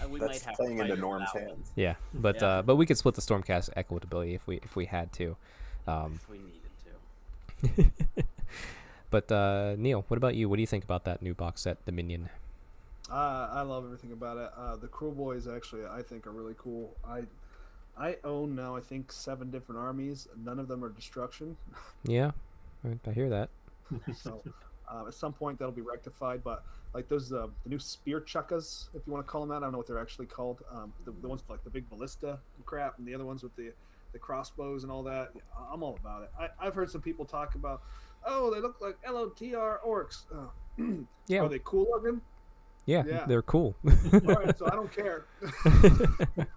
Uh, we That's might have playing into Norm's hands. Yeah, but Yeah. uh, but we could split the Stormcast equitably if we if we had to. Um, if we needed to. but uh, Neil, what about you? What do you think about that new box set, Dominion? Uh, I love everything about it. Uh, the Kruleboyz actually, I think, are really cool. I, I own now, I think, seven different armies. None of them are destruction. Yeah, I hear that. So, Uh, at some point, that'll be rectified. But like those, uh, the new spear chuckas, if you want to call them that, I don't know what they're actually called. Um, the, the ones with like the big ballista and crap, and the other ones with the the crossbows and all that. I'm all about it. I, I've heard some people talk about, oh, they look like LOTR orcs. Uh, Yeah. Are they cool looking? Yeah, Yeah. they're cool. All right, so I don't care.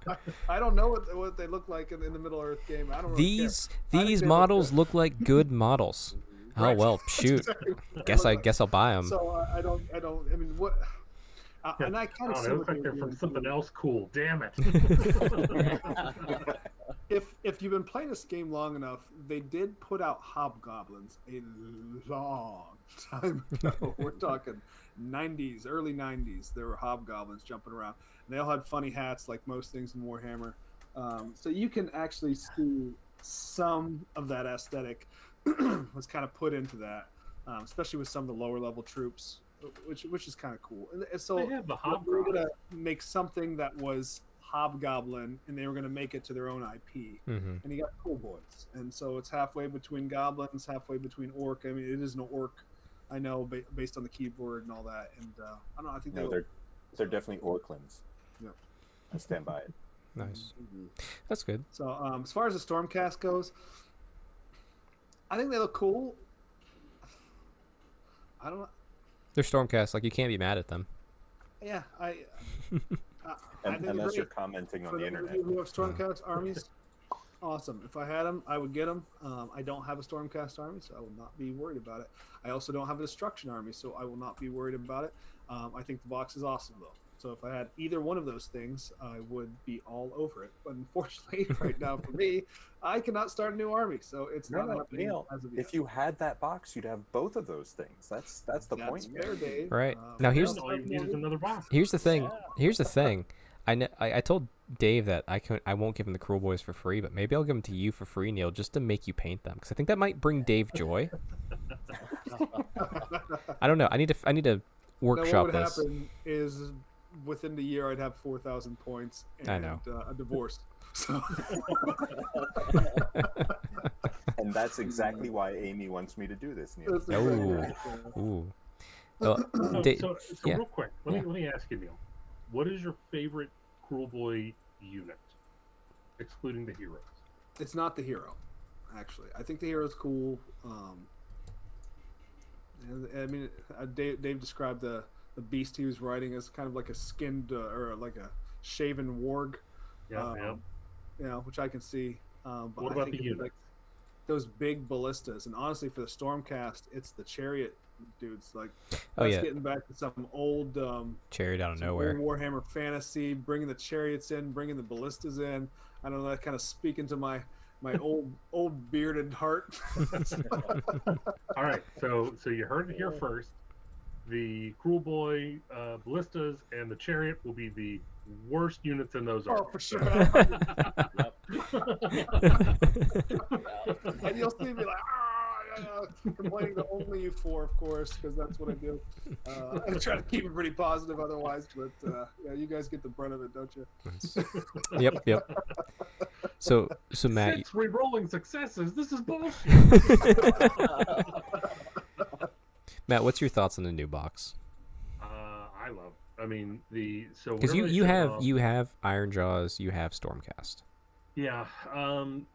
I, I don't know what, what they look like in, in the Middle Earth game. I don't really these I these think they look models look like good models. Oh well, shoot. Exactly Guess I like. guess I'll buy them. So uh, I don't. I don't. I mean, what? Uh, Yeah. And I kind Oh, of they look like they're from something else cool. Damn it. If if you've been playing this game long enough, they did put out hobgoblins a long time ago. We're talking 90s, early 90s. There were hobgoblins jumping around. And they all had funny hats, like most things in Warhammer. Um, so you can actually see some of that aesthetic was kind of put into that, um, especially with some of the lower level troops, which which is kind of cool. And, and so they have were gonna make something that was hobgoblin, and they were gonna make it to their own IP. hmm And you got cool boys, and so it's halfway between goblins, halfway between orc. I mean, it is an orc, I know, ba- based on the keyboard and all that. And uh, I don't know. I think No, they they're they're definitely Orclins. Yeah. I stand by it. Nice. Mm-hmm. That's good. So um, as far as the Stormcast goes, I think they look cool. I don't know. They're Stormcast. Like you can't be mad at them. Yeah, I. I, I And, think unless you're commenting on For the internet. who have Stormcast armies, awesome. If I had them, I would get them. Um, I don't have a Stormcast army, so I will not be worried about it. I also don't have a Destruction army, so I will not be worried about it. Um, I think the box is awesome, though. So if I had either one of those things, I would be all over it. But unfortunately, right now for me, I cannot start a new army, so it's No, not no, happening Neil, as of yet. If you had that box, you'd have both of those things. That's that's the That's point. fair, Dave. Right. Uh, Now what here's- else all you have need is we- another box. Here's the thing. Yeah. Here's the thing. I, kn- I I told Dave that I can I won't give him the Kruleboyz for free, but maybe I'll give them to you for free, Neil, just to make you paint them, because I think that might bring Dave joy. I don't know. I need to I need to Now, what workshop would this. happen is within the year I'd have four thousand points and I know. Uh, a divorce. So And that's exactly why Amy wants me to do this, Neil. Ooh. Ooh. Well, So, Da- so, so yeah. real quick, let Yeah. me let me ask you, Neil. What is your favorite Kruleboy unit, excluding the heroes? It's not the hero, actually. I think the hero's cool. Um, and, I mean, uh, Dave, Dave described the the beast he was riding as kind of like a skinned uh, or like a shaven warg. Yeah, Um, yeah. you know, which I can see. Um, but What I about the it's units? like those big ballistas, and honestly, for the Stormcast, it's the chariot dudes. Like, Oh, that's yeah. getting back to some old, um, Chariot out of some nowhere. Warhammer fantasy, bringing the chariots in, bringing the ballistas in. I don't know, that kind of speaking to my my old old bearded heart. All right, so so you heard it here first. The Kruleboy uh, ballistas and the chariot will be the worst units in those oh, armies. for sure. Yep. and you'll see me like, ah, complaining to only you four, of course, because that's what I do. Uh, I try to keep it pretty positive otherwise, but uh, yeah, you guys get the brunt of it, don't you? yep, yep. So so Matt, Six re-rolling successes. This is bullshit. Matt, what's your thoughts on the new box? uh, I love. I mean the so Because you you have off- you have Ironjawz, you have Stormcast. Yeah. Um,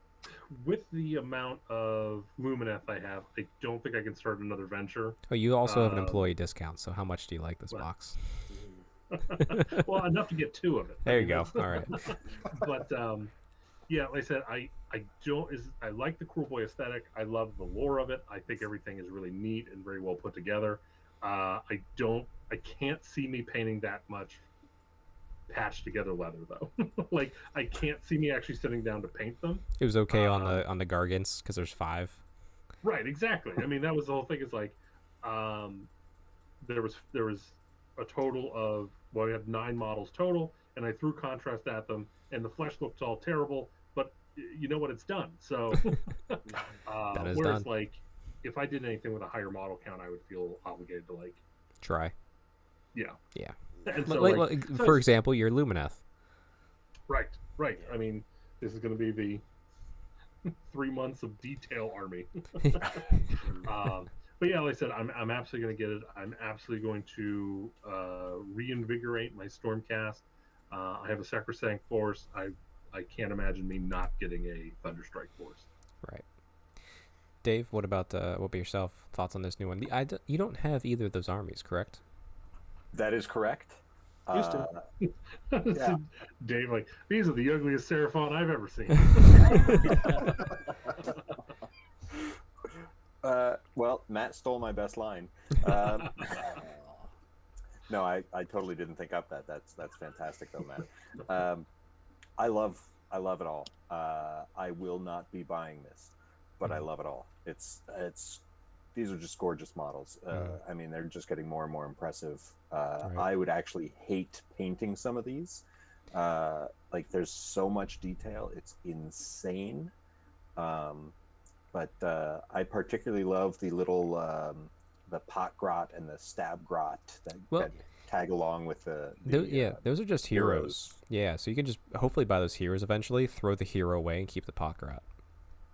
with the amount of Lumineth I have, I don't think I can start another venture. Oh, you also have an Um, employee discount. So how much do you like this well, box? well, enough to get two of it. There you go. All right. but um, yeah, like I said, I I don't is I like the Cool Boy aesthetic. I love the lore of it. I think everything is really neat and very well put together. Uh, I don't, I can't see me painting that much patched together leather though. like I can't see me actually sitting down to paint them. It was okay on Uh, the on the Gargants because there's five. Right, exactly. I mean, that was the whole thing. Is like, um, there was there was a total of well, we had nine models total, and I threw contrast at them, and the flesh looked all terrible. But you know what? It's done. So, uh, Done is whereas done. like, if I did anything with a higher model count, I would feel obligated to like, Try. yeah, Yeah. Like- so, like- like, so for example, your Lumineth. Right, right. I mean, this is going to be the three months of detail army. um, but yeah, like I said, I'm I'm absolutely going to get it. I'm absolutely going to uh, reinvigorate my Stormcast. Uh, I have a Sacrosanct Force. I I can't imagine me not getting a Thunderstrike Force. Right. Dave, what about uh, what about yourself? Thoughts on this new one? The, I d- you don't have either of those armies, correct? That is correct. Used to. Uh, Yeah. Dave, like these are the ugliest Seraphon I've ever seen. Uh, well, Matt stole my best line. Um, no, I, I totally didn't think up that. That's that's fantastic though, Matt. Um, I love I love it all. Uh, I will not be buying this, but I love it all. It's it's these are just gorgeous models. Uh, Mm. I mean, they're just getting more and more impressive. Uh, Right. I would actually hate painting some of these. Uh, like, there's so much detail; it's insane. Um, but uh, I particularly love the little um, the pot grot and the stab grot that, Well- that tag along with the, the Tho- yeah, uh, those are just heroes. Yeah, so you can just hopefully buy those heroes eventually, throw the hero away, and keep the pot grot.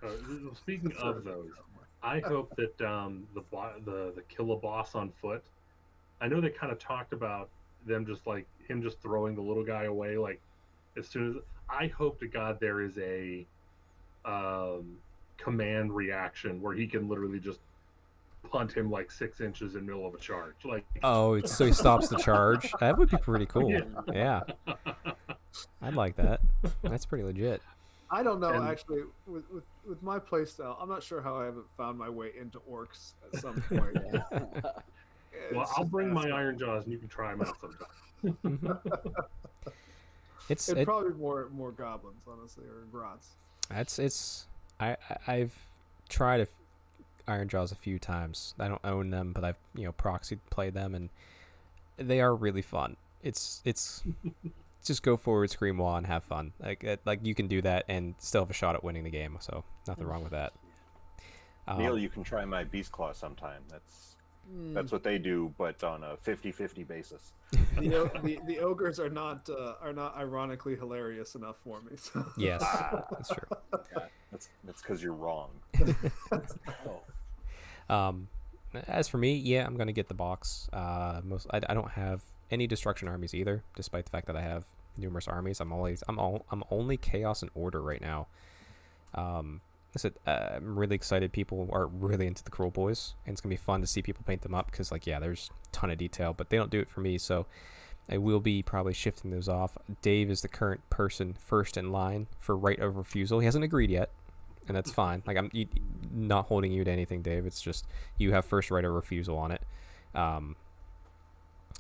Uh, speaking of those, I hope that um, the bo- the the Killaboss on foot. I know they kind of talked about them just like him just throwing the little guy away. Like as soon as I hope to God there is a um, command reaction where he can literally just punt him like six inches in the middle of a charge. Like Oh, it's, so he stops the charge. That would be pretty cool. Yeah. Yeah, I'd like that. That's pretty legit. I don't know And- actually with, with with my playstyle. I'm not sure how I haven't found my way into orcs at some point. well, I'll bring my. Ironjawz and you can try them out sometime. It's It'd it, probably more more goblins, honestly, or grots. That's it's. I I- I've tried a f- Ironjawz a few times. I don't own them, but I've you know proxy played them, and they are really fun. It's it's just go forward, scream wall, and have fun. Like it- like you can do that and still have a shot at winning the game. So nothing wrong with that. Neil, Um, you can try my Beast Claw sometime. That's Hmm. that's what they do, but on a 50-50 basis. the, the the ogres are not uh, are not ironically hilarious enough for me. So. yes, that's true. That's that's because you're wrong. Oh, Um, as for me, yeah, I'm gonna get the box. Uh, most I, I don't have any destruction armies either, despite the fact that I have numerous armies. I'm always I'm all I'm only chaos and order right now. Um, said uh, I'm really excited. People are really into the Kruleboyz, and it's gonna be fun to see people paint them up because like yeah, there's a ton of detail, but they don't do it for me. So I will be probably shifting those off. Dave is the current person first in line for right of refusal. He hasn't agreed yet, and that's fine. Like I'm not holding you to anything, Dave. It's just you have first right of refusal on it. Um,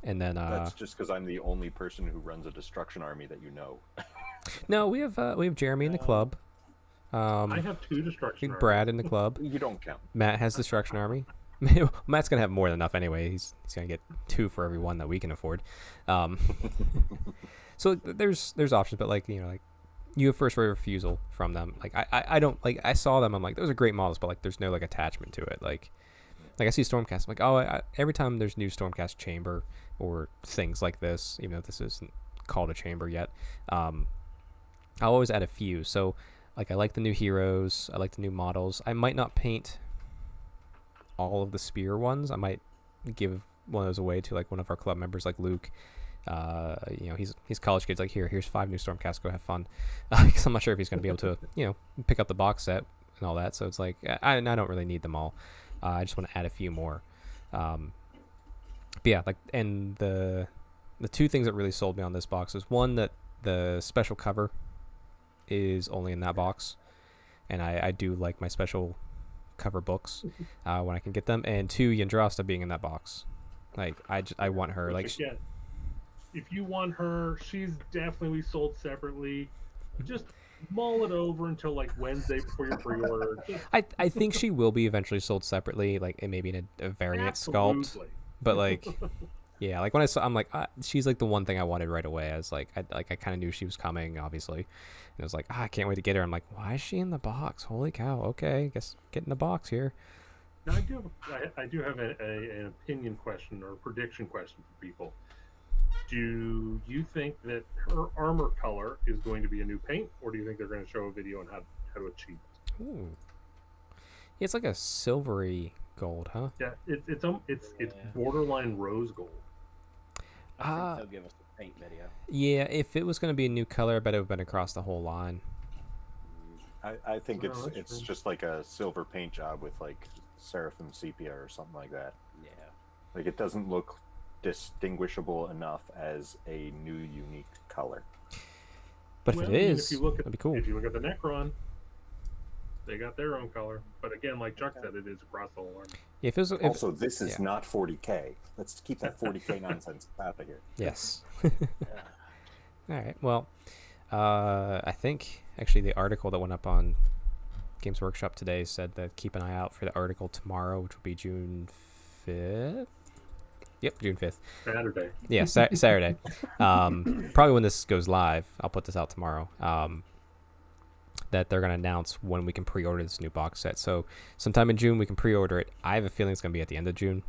and then uh, That's just because I'm the only person who runs a destruction army that you know. no, we have uh, we have Jeremy in the Uh, club. Um, I have two destruction. think armies. Brad in the club. You don't count. Matt has destruction army. Matt's gonna have more than enough anyway. He's he's gonna get two for every one that we can afford. Um, so there's there's options, but like you know like you have first right refusal from them. Like I, I I don't like I saw them. I'm like those are great models, but like there's no like attachment to it. Like like I see Stormcast. I'm like oh I, I- every time there's new Stormcast chamber or things like this, even though this isn't called a chamber yet, um, I'll always add a few. So like I like the new heroes. I like the new models. I might not paint all of the spear ones. I might give one of those away to like one of our club members, like Luke. Uh, you know, he's he's college kids. Like here, here's five new Stormcast. Go have fun. Because I'm not sure if he's going to be able to, you know, pick up the box set and all that. So it's like I, I don't really need them all. Uh, I just want to add a few more. Um, but yeah, like and the the two things that really sold me on this box is one that the special cover is only in that box, and I, I do like my special cover books uh, when I can get them, and two Yndrasta being in that box. Like I, just, I want her like Which, again, if you want her, she's definitely sold separately. Just mull it over until like Wednesday before your pre-order. I I think she will be eventually sold separately, like and maybe in a, a variant sculpt. But like, yeah, like when I saw, I'm like, uh, she's like the one thing I wanted right away. I was like, I like I kind of knew she was coming, obviously, and I was like, ah, I can't wait to get her. I'm like, why is she in the box? Holy cow! Okay, I guess get in the box here. Now, I do have, I, I do have a, a, an opinion question or a prediction question for people. Do you think that her armor color is going to be a new paint, or do you think they're going to show a video on how, how to achieve it? Ooh. Yeah, it's like a silvery gold, huh? Yeah, it's it's um, it's it's Yeah. borderline rose gold. I think Uh, they'll give us a paint video. Yeah, if it was going to be a new color, I bet it would have been across the whole line. I, I think No, it's it's true. just like a silver paint job with like seraphim sepia or something like that. Yeah. Like it doesn't look distinguishable enough as a new unique color. But Well, if I it mean, is, if you look at that'd be cool. if you look at the Necron, they got their own color. But again, like Chuck said, it is across the whole army. If it was, if, also, this is yeah. not 40k. Let's keep that 40k nonsense out of here. yes. yeah. All right. Well, uh, I think actually the article that went up on Games Workshop today said that keep an eye out for the article tomorrow, which will be June fifth. Yep, June fifth. Saturday. Yeah, sa- Saturday. Um, probably when this goes live, I'll put this out tomorrow. Um, that they're gonna announce when we can pre-order this new box set. So sometime in June we can pre-order it. I have a feeling it's gonna be at the end of June.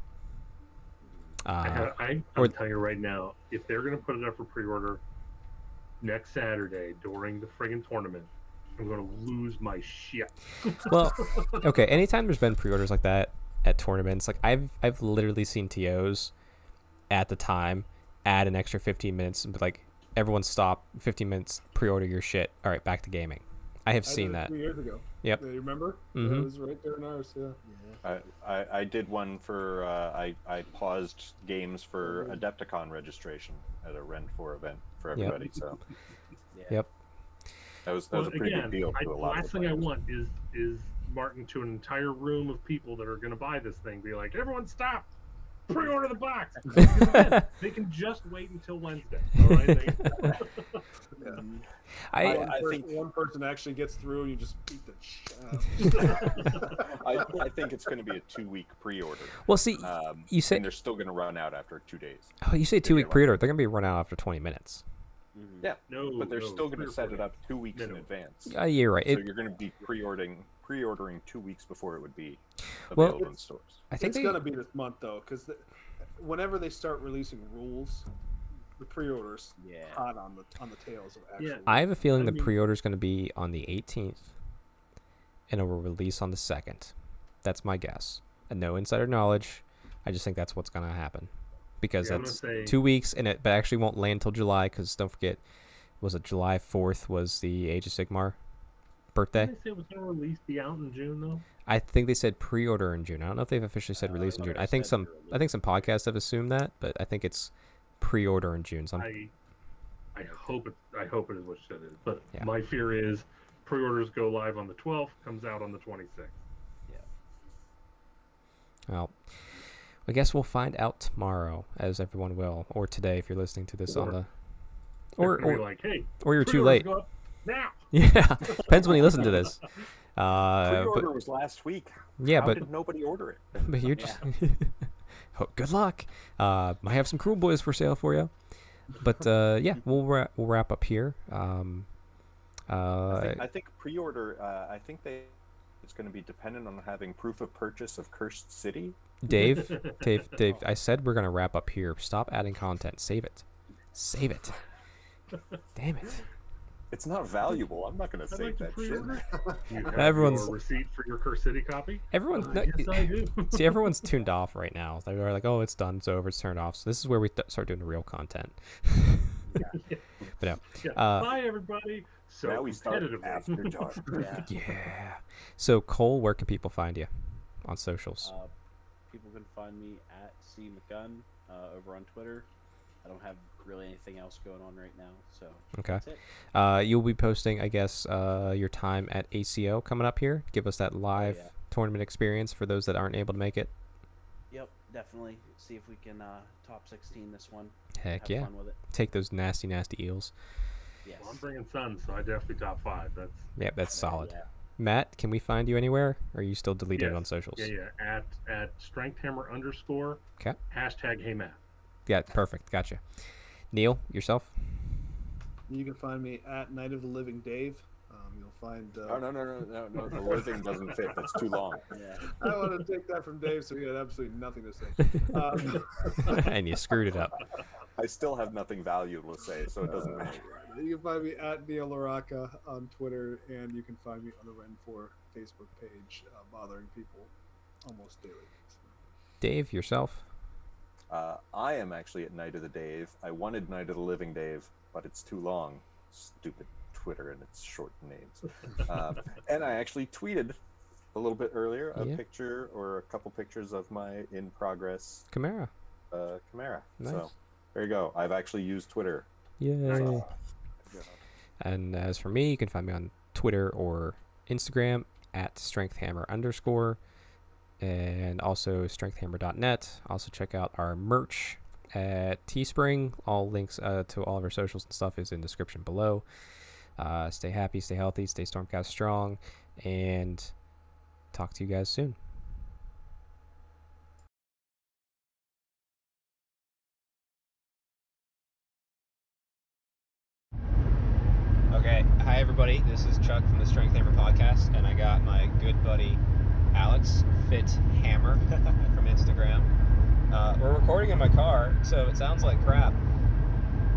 I, Uh, ha- I, I'm telling you right now, if they're going to put it up for pre-order next Saturday during the friggin' tournament, I'm going to lose my shit. well, okay. Anytime there's been pre-orders like that at tournaments, like I've I've literally seen tos at the time add an extra 15 minutes and be like, everyone stop, 15 minutes, pre-order your shit. All right, back to gaming. I have I seen did that. three years ago. Yep. Yeah, you remember? Mhm. That was right there in ours. Yeah. I, I, I did one for uh, I, I paused games for Adepticon registration at a Rent 4 event for Yep. everybody. So Yeah. Yep. that was that was a pretty again, big deal I, to a the lot of last the thing I want is is Martin to an entire room of people that are going to buy this thing be like, everyone stop, pre-order the box. They can just wait until Wednesday. All right. They, Yeah. I, I- I think- one person actually gets through, and you just beat the shit out. I, I think it's going to be a two week pre order. well, see, Um, you say and they're still going to run out after two days. oh, you say two week pre-order. They're gonna be run out after 20 minutes. Mhm. Yeah, no, but they're no, still going to set it up two weeks in advance. Uh, you're right. so It, you're going to be pre-ordering pre-ordering two weeks before it would be Well- available in stores. I think it's they, gonna be this month though, because whenever they start releasing rules, the pre-orders Yeah. hot on the on the tails of actual. Yeah. I have a feeling I the mean- pre-order is going to be on the 18th, and it will release on the second. That's my guess. And no insider knowledge. I just think that's what's going to happen because Yeah, that's say- two weeks, and it but actually won't land until July. Because don't forget, was it July 4th was the Age of Sigmar birthday? Didn't they say it was going to release be out in June though? I think they said pre-order in June. I don't know if they've officially said Uh, release in June. I think some. I think some podcasts have assumed that, but I think it's pre-order in June. So I'm- I I hope it I hope it is what you said it is. But Yeah. my fear is pre-orders go live on the 12th, comes out on the 26th. Yeah. Well, I guess we'll find out tomorrow, as everyone will, or today if you're listening to this on Or- the, or or, like, hey, or you're too late. Now. Yeah, depends when you listen to this. Uh, Pre-order but was last week. yeah, How but did nobody order it? but you're just good luck. Uh, might have some Kruleboyz for sale for you. But uh, yeah, we'll ra- we'll wrap up here. Um, I uh, think, I think pre-order. Uh, I think they. It's going to be dependent on having proof of purchase of Cursed City. Dave, Dave, Dave. I said we're gonna wrap up here. Stop adding content. Save it. Save it. Damn it. It's not valuable. I'm not going to I'd save like that shit. You Everyone's- your receipt for your Curse City copy. Everyone's Uh, no, yes, I do. see. Everyone's tuned off right now. They're like, "Oh, it's done. It's over. It's turned off." So this is where we th- start doing the real content. yeah. But no. Yeah. Uh, Bye, everybody. So now we start after dark. Yeah. Yeah. So Cole, where can people find you on socials? Uh, people can find me at C McGunn uh, over on Twitter. I don't have really anything else going on right now, so Okay. that's it. Uh, you'll be posting, I guess, uh, your time at ACO coming up here. Give us that live yeah. tournament experience for those that aren't able to make it. Yep, definitely. See if we can uh, top 16 this one. Heck Have yeah. fun with it. Take those nasty, nasty eels. Yes. Well, I'm bringing Sun, so I definitely top five. That's Yep, that's solid. Yeah. Matt, can we find you anywhere? Or are you still deleted Yes. on socials? yeah, yeah. At at strength hammer underscore. 'Kay. Hashtag Hey Matt. Yeah, perfect. Gotcha. Neil, yourself? You can find me at Night of the Living Dave. Um, you'll find. Uh, Oh no no no no no! The living doesn't fit. That's too long. Yeah. I want to take that from Dave, so he had absolutely nothing to say. Um, and you screwed it up. I still have nothing valuable to say, so it doesn't matter. you can find me at Neil Larocca on Twitter, and you can find me on the Ren 4 Facebook page, uh, bothering people almost daily. Dave, yourself? Uh, I am actually at Night of the Dave. I wanted Night of the Living Dave, but it's too long. Stupid Twitter and its short names. um, and I actually tweeted a little bit earlier a Yeah. picture or a couple pictures of my in progress Chimera. uh, Chimera. Nice. So there you go. I've actually used Twitter. Yay. So, And as for me, you can find me on Twitter or Instagram at strengthhammer underscore and also strengthhammer.net. Also check out our merch at Teespring. All links uh, to all of our socials and stuff is in description below. Uh, stay happy, stay healthy, stay Stormcast strong, and talk to you guys soon. Okay, hi everybody. This is Chuck from the Strength Hammer podcast, and I got my good buddy Alex Fit Hammer from Instagram. Uh, we're recording in my car, so it sounds like crap.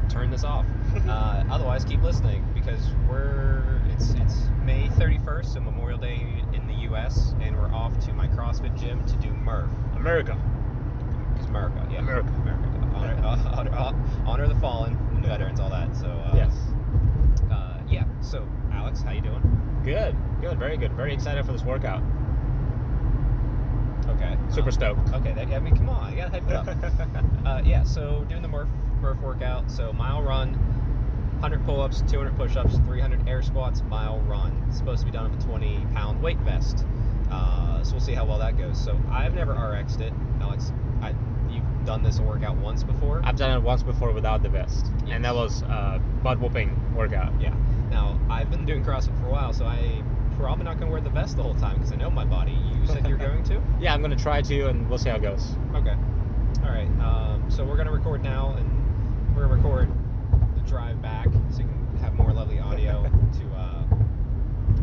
Turn this off. Uh, otherwise, keep listening because we're it's it's May 31st, so Memorial Day in the U.S., and we're off to my CrossFit gym to do Murph. America. Because America, yeah, America. America. Honor, uh, honor, uh, honor the fallen and veterans, all that. So uh, Yes. uh, yeah. So Alex, how you doing? Good. Good. Very good. Very excited for this workout. Okay. Super stoked. Okay, that, I mean, come on, you gotta hype it up. uh, yeah, so doing the Murph, Murph workout. So mile run, 100 pull-ups, 200 push-ups, 300 air squats, mile run. It's supposed to be done with a 20 pound weight vest. Uh, so we'll see how well that goes. So I've never RX'd it, Alex. I, you've done this workout once before. I've done it once before without the vest, and that was uh, butt whooping workout. Yeah. Now I've been doing CrossFit for a while, so I probably not gonna wear the vest the whole time because I know my body. You said you're going to. Yeah, I'm gonna try to, and we'll see how it goes. Okay. All right. Um, so we're gonna record now, and we're gonna record the drive back, so you can have more lovely audio to uh,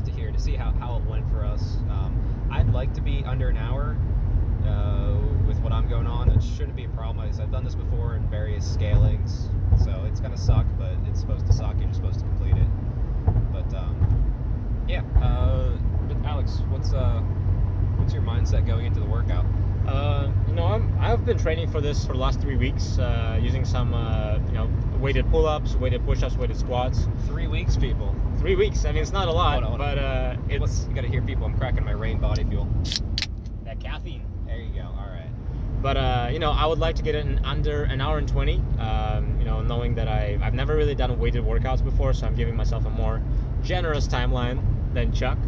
to hear to see how, how it went for us. Um, I'd like to be under an hour uh, with what I'm going on. It shouldn't be a problem. Because I've done this before in various scalings, so it's gonna suck, but it's supposed to suck. You're just supposed to complete it. But um, yeah. Uh, but Alex, what's uh, what's your mindset going into the workout? Uh, you know, I'm, I've been training for this for the last three weeks, uh, using some, uh, you know, weighted pull-ups, weighted push-ups, weighted squats. Three weeks, people. Three weeks. I mean, it's not a lot, Hold on, hold on. but uh, What's, it's you gotta hear people. I'm cracking my rain body fuel. that caffeine. There you go. All right. But uh, you know, I would like to get it in under an hour and twenty. Um, you know, knowing that I I've never really done weighted workouts before, so I'm giving myself a more generous timeline than Chuck.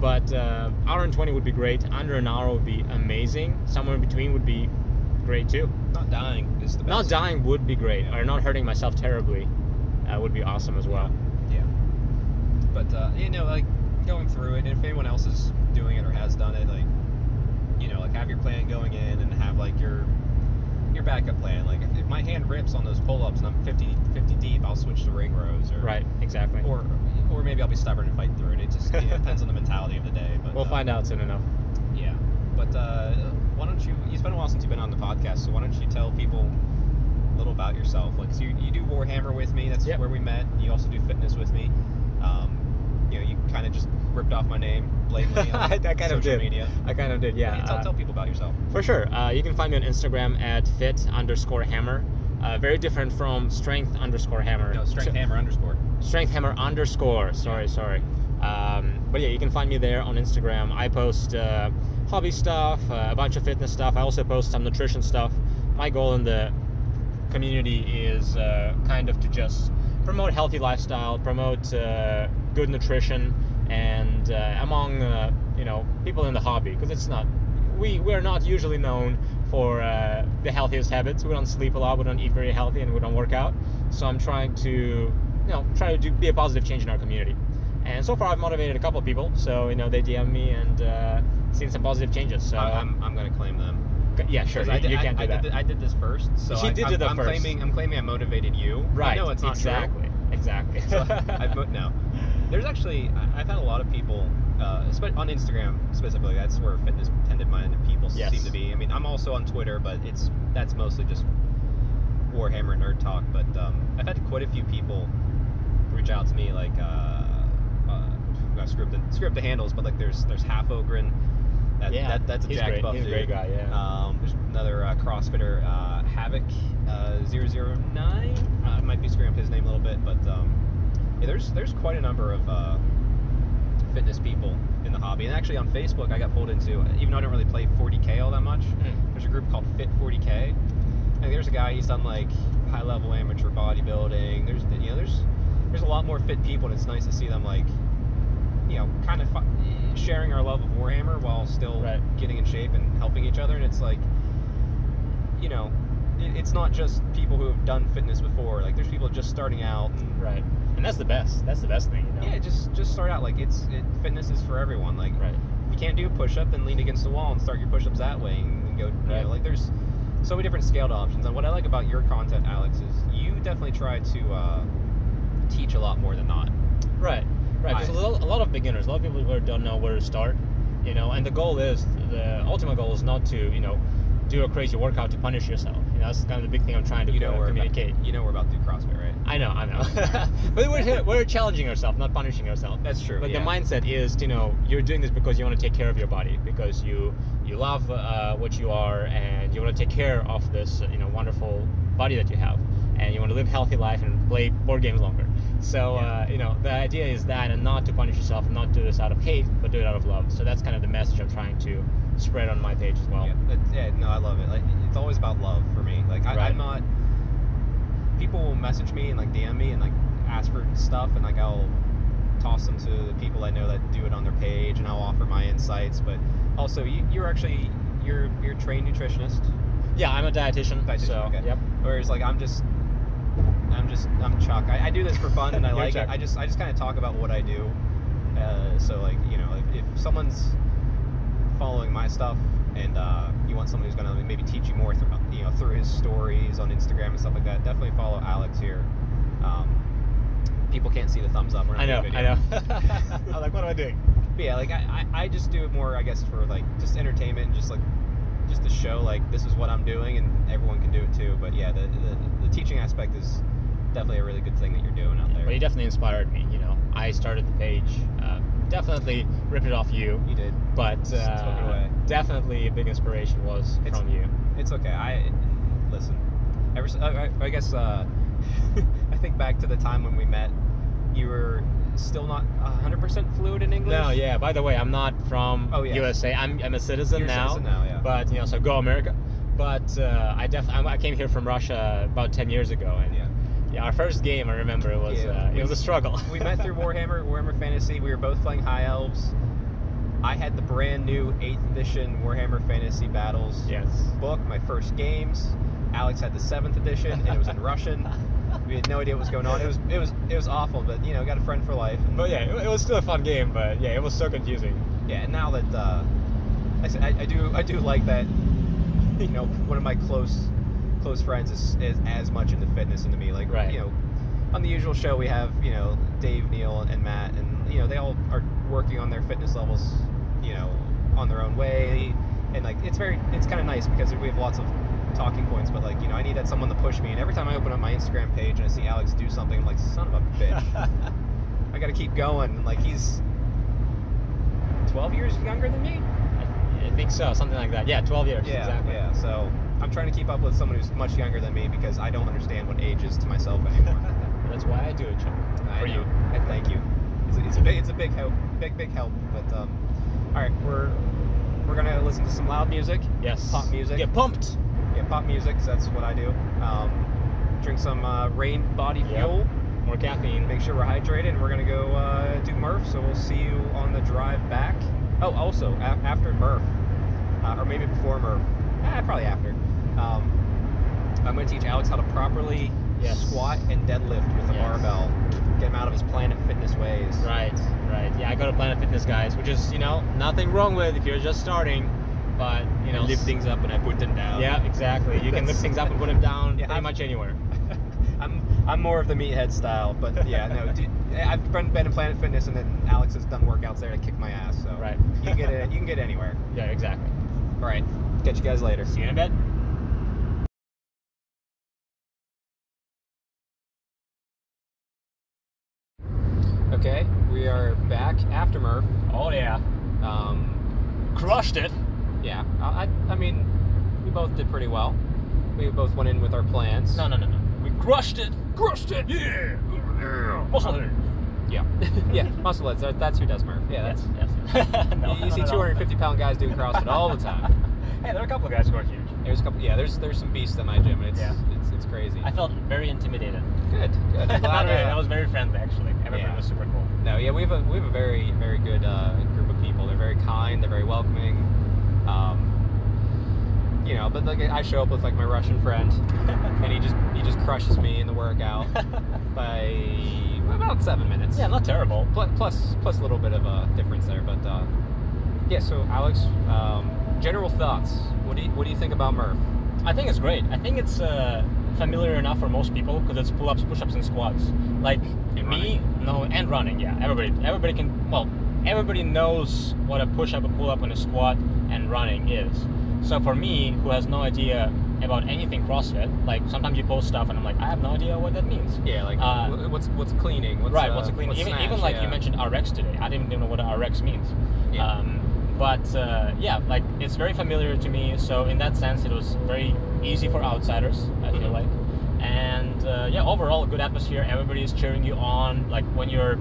But uh, hour and twenty would be great. Under an hour would be amazing. Somewhere in between would be great too. Not dying is the best. Not dying would be great, or not hurting myself terribly uh, would be awesome as well. Yeah. But uh, you know, like going through it, and if anyone else is doing it or has done it, like you know, like have your plan going in and have like your your backup plan. Like if, if my hand rips on those pull-ups and I'm 50, 50 deep, I'll switch to ring rows or Right, exactly. or or maybe I'll be stubborn and fight through it. It just you know, depends on the mentality of the day. But we'll uh, find out soon enough. Yeah, but uh, why don't you? It's been a while since you've been on the podcast, so why don't you tell people a little about yourself? Like, so you, you do Warhammer with me. That's Yep. where we met. You also do fitness with me. Um, you know, you kind of just ripped off my name blatantly on I- I kind of social did. media. I kind of did, yeah. tell, uh, tell people about yourself. For sure. Uh, you can find me on Instagram at fit underscore hammer. Uh, very different from strength underscore hammer. No, strength So- hammer underscore. Strength hammer underscore. Sorry, sorry. Um, but yeah, you can find me there on Instagram. I post uh, hobby stuff, uh, a bunch of fitness stuff. I also post some nutrition stuff. My goal in the community is uh, kind of to just promote healthy lifestyle, promote uh, good nutrition, and uh, among uh, you know people in the hobby because it's not we we're not usually known for uh, the healthiest habits. We don't sleep a lot, we don't eat very healthy, and we don't work out. So I'm trying to you know try to do, be a positive change in our community. And so far, I've motivated a couple of people. So you know they DM me and uh, seen some positive changes. So I, I'm, I'm gonna claim them. yeah, sure. you, I did, you can't I, do I that. Did, I did this first, so She I, did I'm, do that I'm first. claiming I'm claiming I motivated you. right? No, it's not true. exactly, exactly. So I've no. There's actually I've had a lot of people, uh, on Instagram specifically. That's where fitness tended minded people Yes. seem to be. I mean, I'm also on Twitter, but it's that's mostly just Warhammer nerd talk. But um, I've had quite a few people reach out to me, like uh, uh, up the screw up the handles, but like there's there's half Ogren, That, yeah, that, that's a he's jacked great. buff He's a great guy. Yeah. Um, there's another uh, CrossFitter, uh, Havoc uh, 009. Uh, I might be screwing up his name a little bit, but um, yeah, there's there's quite a number of uh, fitness people in the hobby. And actually, on Facebook, I got pulled into, even though I don't really play 40k all that much. Mm. There's a group called Fit 40k, and there's a guy. He's done like high level amateur bodybuilding. There's you know there's there's a lot more fit people, and it's nice to see them like you know kind of fu- sharing our love of Warhammer while still Right. getting in shape and helping each other. And it's like you know it, it's not just people who have done fitness before. Like there's people just starting out. And, Right. And that's the best. That's the best thing, you know. Yeah, just just start out like it's it, fitness is for everyone. Like Right. you can't do a push up, then lean against the wall and start your push ups that way and go. You know, like there's so many different scaled options. And what I like about your content, Alex, is you definitely try to uh, teach a lot more than not. Right, right. Because a, lot- a lot of beginners, a lot of people who don't know where to start, you know. And the goal is the ultimate goal is not to, you know, do a crazy workout to punish yourself. You know, that's kind of the big thing I'm trying to You know uh, communicate. About, you know we're about to do CrossFit, right? I know, I know. but we're, we're challenging ourselves, not punishing ourselves. That's true. But yeah. the mindset is, you know, you're doing this because you want to take care of your body, because you you love uh, what you are, and you want to take care of this, you know, wonderful body that you have, and you want to live a healthy life and play board games longer. So, Yeah. uh, you know, the idea is that, and not to punish yourself, and not do this out of hate, but do it out of love. So that's kind of the message I'm trying to spread on my page as well. Yeah, yeah, no, I love it. Like, it's always about love for me. Like, I, Right. I'm not. People will message me and like DM me and like ask for stuff, and like I'll toss them to the people I know that do it on their page, and I'll offer my insights. But also, you, you're actually you're you're a trained nutritionist, Yeah, I'm a dietitian. Dietitian, so, okay. yep. whereas like I'm just. I'm just I'm Chuck. I, I do this for fun and I like Chuck. it. I just I just kind of talk about what I do. Uh, so like you know if, if someone's following my stuff and uh, you want someone who's going to maybe teach you more through, you know through his stories on Instagram and stuff like that, definitely follow Alex here. Um, people can't see the thumbs up. I know, I know. I'm like, what am I doing? But yeah, like I, I, I just do it more, I guess, for like just entertainment and just like just to show like this is what I'm doing and everyone can do it too. But yeah, the the, the teaching aspect is definitely a really good thing that you're doing out there. But you definitely inspired me. You know, I started the page. Uh, definitely ripped it off you, You did. but Just took it uh, definitely a big inspiration was It's- from you. It's okay. I listen. Ever, I, I- guess uh, I think back to the time when we met. You were still not 100% fluid in English. No, yeah. By the way, I'm not from Oh, yeah. USA. I'm, I'm a citizen You're a now. citizen now, yeah. But you know, so go America. But uh, I def I came here from Russia about 10 years ago, and Yeah. Yeah, our first game I remember it was Yeah, uh, it was a struggle. we met through Warhammer, Warhammer Fantasy. We were both playing High Elves. I had the brand new 8th edition Warhammer Fantasy Battles yes. book, my first games. Alex had the 7th edition, and it was in Russian. We had no idea what was going on. It was it was it was awful, but you know, got a friend for life. And, But yeah, it, it was still a fun game. But yeah, it was so confusing. yeah. And now that uh, I, I I do I do like that. You know, one of my close close friends is, is as much into fitness into me. Like Right. you know, on the usual show we have you know Dave, Neil, and Matt, and you know they all are working on their fitness levels, you know, on their own way, and like it's very it's kind of nice because we have lots of talking points. But like you know, I need that someone to push me, and every time I open up my Instagram page and I see Alex do something, I'm like, son of a bitch, I got to keep going. And like he's 12 years younger than me. I, I think so, something like that. Yeah, 12 years. Yeah, exactly. yeah. So I'm trying to keep up with someone who's much younger than me because I don't understand what age is to myself anymore. That's why I do it, Chuck. I For you. I thank you. It's a, it's a big, it's a big help, big, big help. But um, all right, we're we're gonna listen to some loud music. Yes. Pop music. Get pumped. Yeah, pop music. 'cause that's what I do. Um, drink some uh, rain body Yep. fuel. More caffeine. Make sure we're hydrated, and we're gonna go uh, do Murph. So we'll see you on the drive back. Oh, also a- after Murph, uh, or maybe before Murph. Eh, probably after. Um, I'm gonna teach Alex how to properly Yes. squat and deadlift with a Yes. barbell. Get him out of his Planet Fitness ways. Right, right. Yeah, I go to Planet Fitness, guys, which is, you know, nothing wrong with if you're just starting, but, you know. I lift things up and I put them down. Yeah, exactly. You can lift things up and put them down Yeah, pretty I'm- much anywhere. I'm I'm more of the meathead style, but yeah, no. dude, I've been, been in Planet Fitness, and then Alex has done workouts there to kick my ass. So Right. you can get it. You can get anywhere. Yeah, exactly. All right. Catch you guys later. See you in a bit. Okay, we are back after Murph. Oh, yeah. Um, crushed it. Yeah, I, I, I mean, we both did pretty well. We both went in with our plans. No, no, no, no. We crushed it. Crushed it. Yeah. It. Yeah, yeah, muscle heads. That, that's who does Murph. Yeah, that's. Yes. yes. no, you, see no, no. 250 pound guys doing CrossFit all the time. hey, there are a couple of guys who are huge. There's a couple. Yeah, there's there's some beasts in my gym. It's Yeah. it's, it's crazy. I felt very intimidated. good, good. I'm Not glad, really. uh, That was very friendly, actually. Everybody Yeah. was super cool. No, yeah, we have a we have a very very good uh, group of people. They're very kind. They're very welcoming. Um, you know, but like I show up with like my Russian friend, and he just he just crushes me in the workout by about seven minutes. Yeah, not terrible. Plus plus a little bit of a difference there, but uh, yeah. So Alex, um, general thoughts. What do you what do you think about Murph? I think it's great. I think it's uh, familiar enough for most people because it's pull-ups, push-ups, and squats. Like And me, no, and running. Yeah, everybody, everybody can. Well, everybody knows what a push-up, a pull-up, and a squat and running is. So for me, who has no idea about anything CrossFit, like sometimes you post stuff and I'm like, I have no idea what that means. Yeah, like Uh, what's what's cleaning? What's, right, uh, what's a clean? Even, snatch? even like you mentioned RX today, I didn't even know what RX means. Yeah. Um, but uh, yeah, like it's very familiar to me. So in that sense, it was very easy for outsiders. I feel Mhm. like, and uh, yeah, overall good atmosphere. Everybody is cheering you on. Like when you're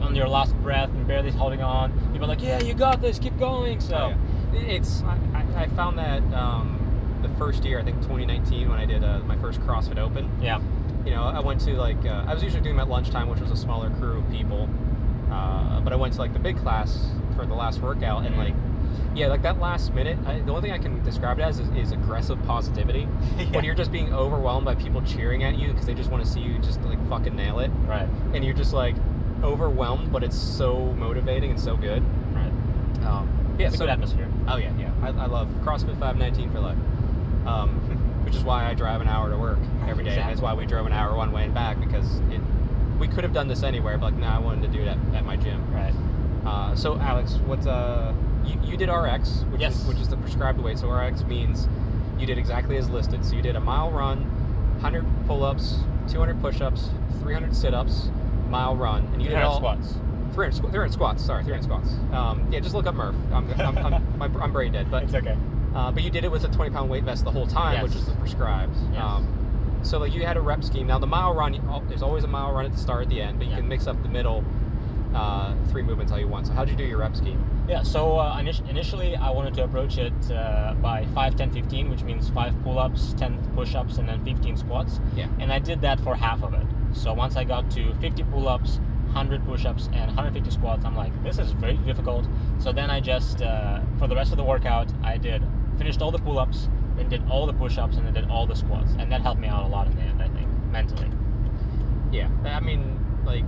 on your last breath and barely holding on, people are like, "Yeah, you got this. Keep going." So Oh, yeah. It's I, I- I found that um, the first year, I think 2019, when I did uh, my first CrossFit Open. yeah, You know, I went to like uh, I was usually doing them at lunchtime, which was a smaller crew of people. Uh, but I went to like the big class for the last workout, and like, yeah, like that last minute. I, the only thing I can describe it as is, is aggressive positivity. Yeah. When you're just being overwhelmed by people cheering at you because they just want to see you just like fucking nail it, right, and you're just like overwhelmed, but it's so motivating and so good. right. Um, yeah, It's a good atmosphere. Oh yeah, yeah. I, I love CrossFit 519 for life. Um, which is why I drive an hour to work every day. And that's why we drove an hour one way and back because it, we could have done this anywhere, but like, no, I wanted to do it at, at my gym. Right. Uh, so Alex, what uh, you, you did RX, which Yes. is which is the prescribed weight. So RX means you did exactly as listed. So you did a mile run, 100 pull-ups, 200 push-ups, 300 sit-ups, mile run, and you did 300 all squats. 300, squ- 300 squats. Sorry, 300 squats. Um, yeah, just look up Murph. I'm, I'm, I'm, my, I'm brain dead, but It's okay. uh, but you did it with a 20 pound weight vest the whole time, which is the prescribed. Yes. Um, so like you had a rep scheme. Now the mile run, oh, there's always a mile run at the start, at the end, but you Yeah. can mix up the middle uh, three movements how you want. So how'd you do your rep scheme? Yeah, so uh, initially I wanted to approach it uh, by 5, 10, 15, which means 5 pull ups, 10 push ups, and then 15 squats. Yeah. And I did that for half of it. So once I got to 50 pull ups, 100 push ups, and 150 squats, I'm like, this is very difficult. So then I just, uh, for the rest of the workout, I did, finished all the pull then did all the push ups, and then did all the squats. And that helped me out a lot in the end, I think, mentally. Yeah, I mean, like,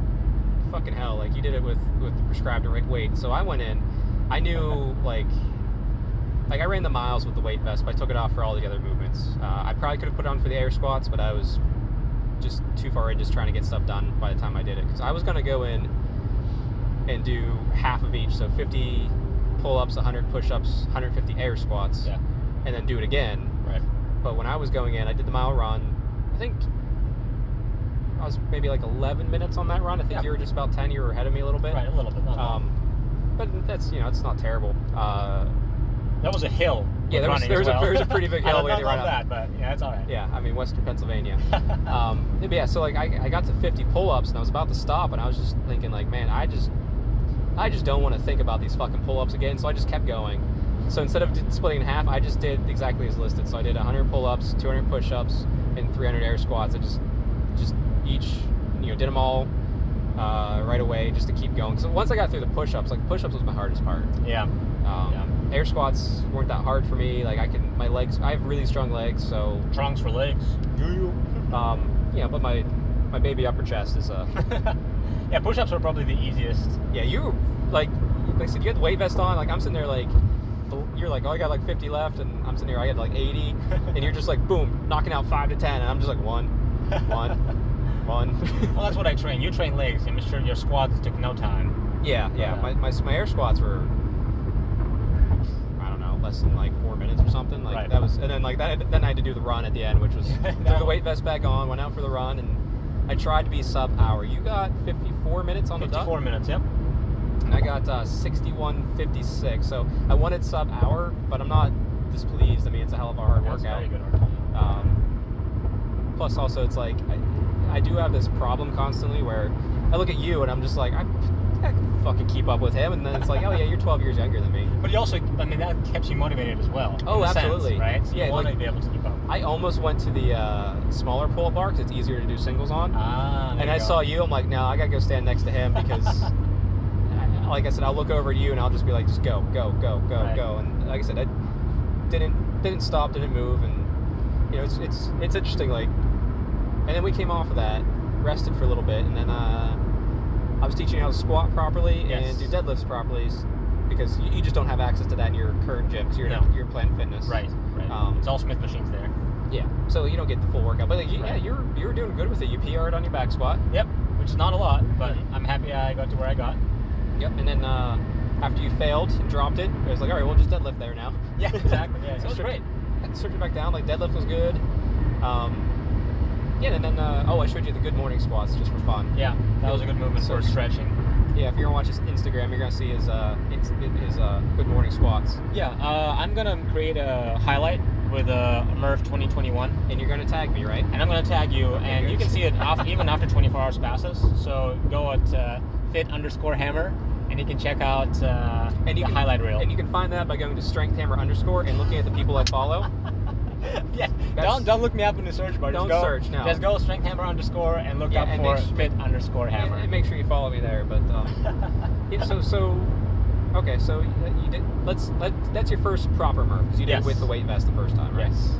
fucking hell, like you did it with with the prescribed weight. So I went in, I knew like, like I ran the miles with the weight vest, but I took it off for all the other movements. Uh, I probably could have put it on for the air squats, but I was just too far in, just trying to get stuff done by the time I did it. Because I was gonna go in and do half of each, so 50 pull-ups, 100 push-ups, 150 air squats, Yeah. And then do it again. Right. But when I was going in, I did the mile run. I think I was maybe like 11 minutes on that run. I think Yeah. you were just about 10. You were ahead of me a little bit. Right, a little bit. Not. Um, but that's you know it's not terrible. Uh, that was a hill. yeah, there was- there as was a- well. there was a pretty big hill. I don't love that, but yeah, it's all right. yeah, I mean Western Pennsylvania. um, but yeah, so like I, I got to 50 pull-ups and I was about to stop and I was just thinking like, man, I just I just don't want to think about these fucking pull-ups again. So I just kept going. So instead of splitting in half, I just did exactly as listed. So I did 100 pull-ups, 200 push-ups, and 300 air squats. I just just each you know did them all uh, right away just to keep going. So once I got through the push-ups, like push-ups was my hardest part. yeah. Um, Air squats weren't that hard for me. Like I can, my legs. I have really strong legs, so Trunks for legs. um, you know. But my my baby upper chest is uh, yeah, push-ups are probably the easiest. yeah. You like like I said, you had the weight vest on. Like I'm sitting there like. You're like, oh, I got like 50 left, and I'm sitting here, I had like 80, and you're just like, boom, knocking out five to 10, and I'm just like, one, one, one. Well, that's what I train. You train legs. I'm sure your squats took no time. Yeah, yeah. Uh, My, my, my air squats were, I don't know, less than like four minutes or something. Like Right. that was, and then like that, then I had to do the run at the end, which was threw the weight vest back on, went out for the run, and I tried to be sub hour. You got 54 minutes on the 54 minutes. Yep. And I got uh, 61.56. So I wanted sub hour, but I'm not displeased. I mean, it's a hell of a hard That's workout. Um, plus, also, it's like I, I do have this problem constantly where I look at you and I'm just like, I, I can fucking keep up with him, and then it's like, oh yeah, you're 12 years younger than me. But you also, I mean, that keeps you motivated as well. Oh, a sense, absolutely. right? So Yeah, you want like- to be able to keep up. I almost went to the uh, smaller pull-up bar because it's easier to do singles on. Ah, and I go. saw you. I'm like, no, I gotta go stand next to him because, like I said, I'll look over at you and I'll just be like, just go, go, go, go, Right. go. And like I said, I didn't didn't stop, didn't move, and you know, it's it's it's interesting. Like, and then we came off of that, rested for a little bit, and then uh, I was teaching you how to squat properly and do deadlifts properly because you, you just don't have access to that in your current gym because you're No. you're Planet Fitness. Right, right. Um, it's all Smith machines there. Yeah. So you don't get the full workout, but like, you, yeah, you're you're doing good with it. You PR'd on your back squat. Yep, which is not a lot, but I'm happy I got to where I got. Yep, and then uh, after you failed and dropped it, it was like, all right, we'll just deadlift there now. Yeah, exactly. Yeah, so it's strict- great. Stripped it back down, like deadlift was good. Um, yeah, and then uh, oh, I showed you the good morning squats just for fun. Yeah, that was a good movement So- for stretching. Yeah, if you're gonna watch his Instagram, you're gonna see his uh, his uh, good morning squats, Yeah, uh, I'm gonna create a highlight with uh, Murph 2021, and you're gonna tag me, right? and I'm gonna tag you, and you can see it even after 24 hours passes. So go at uh, fit underscore hammer, and you can check out uh, And you the can, highlight reel. And you can find that by going to strength hammer underscore and looking at the people I follow. yeah, That's- don't don't look me up in the search bar. Don't just go, search, no. Just go strength hammer underscore and look Yeah, up and for make su- fit underscore hammer. And, make sure you follow me there. But um, yeah, so so okay, so you did. Let's let that's your first proper Murph because you did it with the weight vest the first time, right? yes.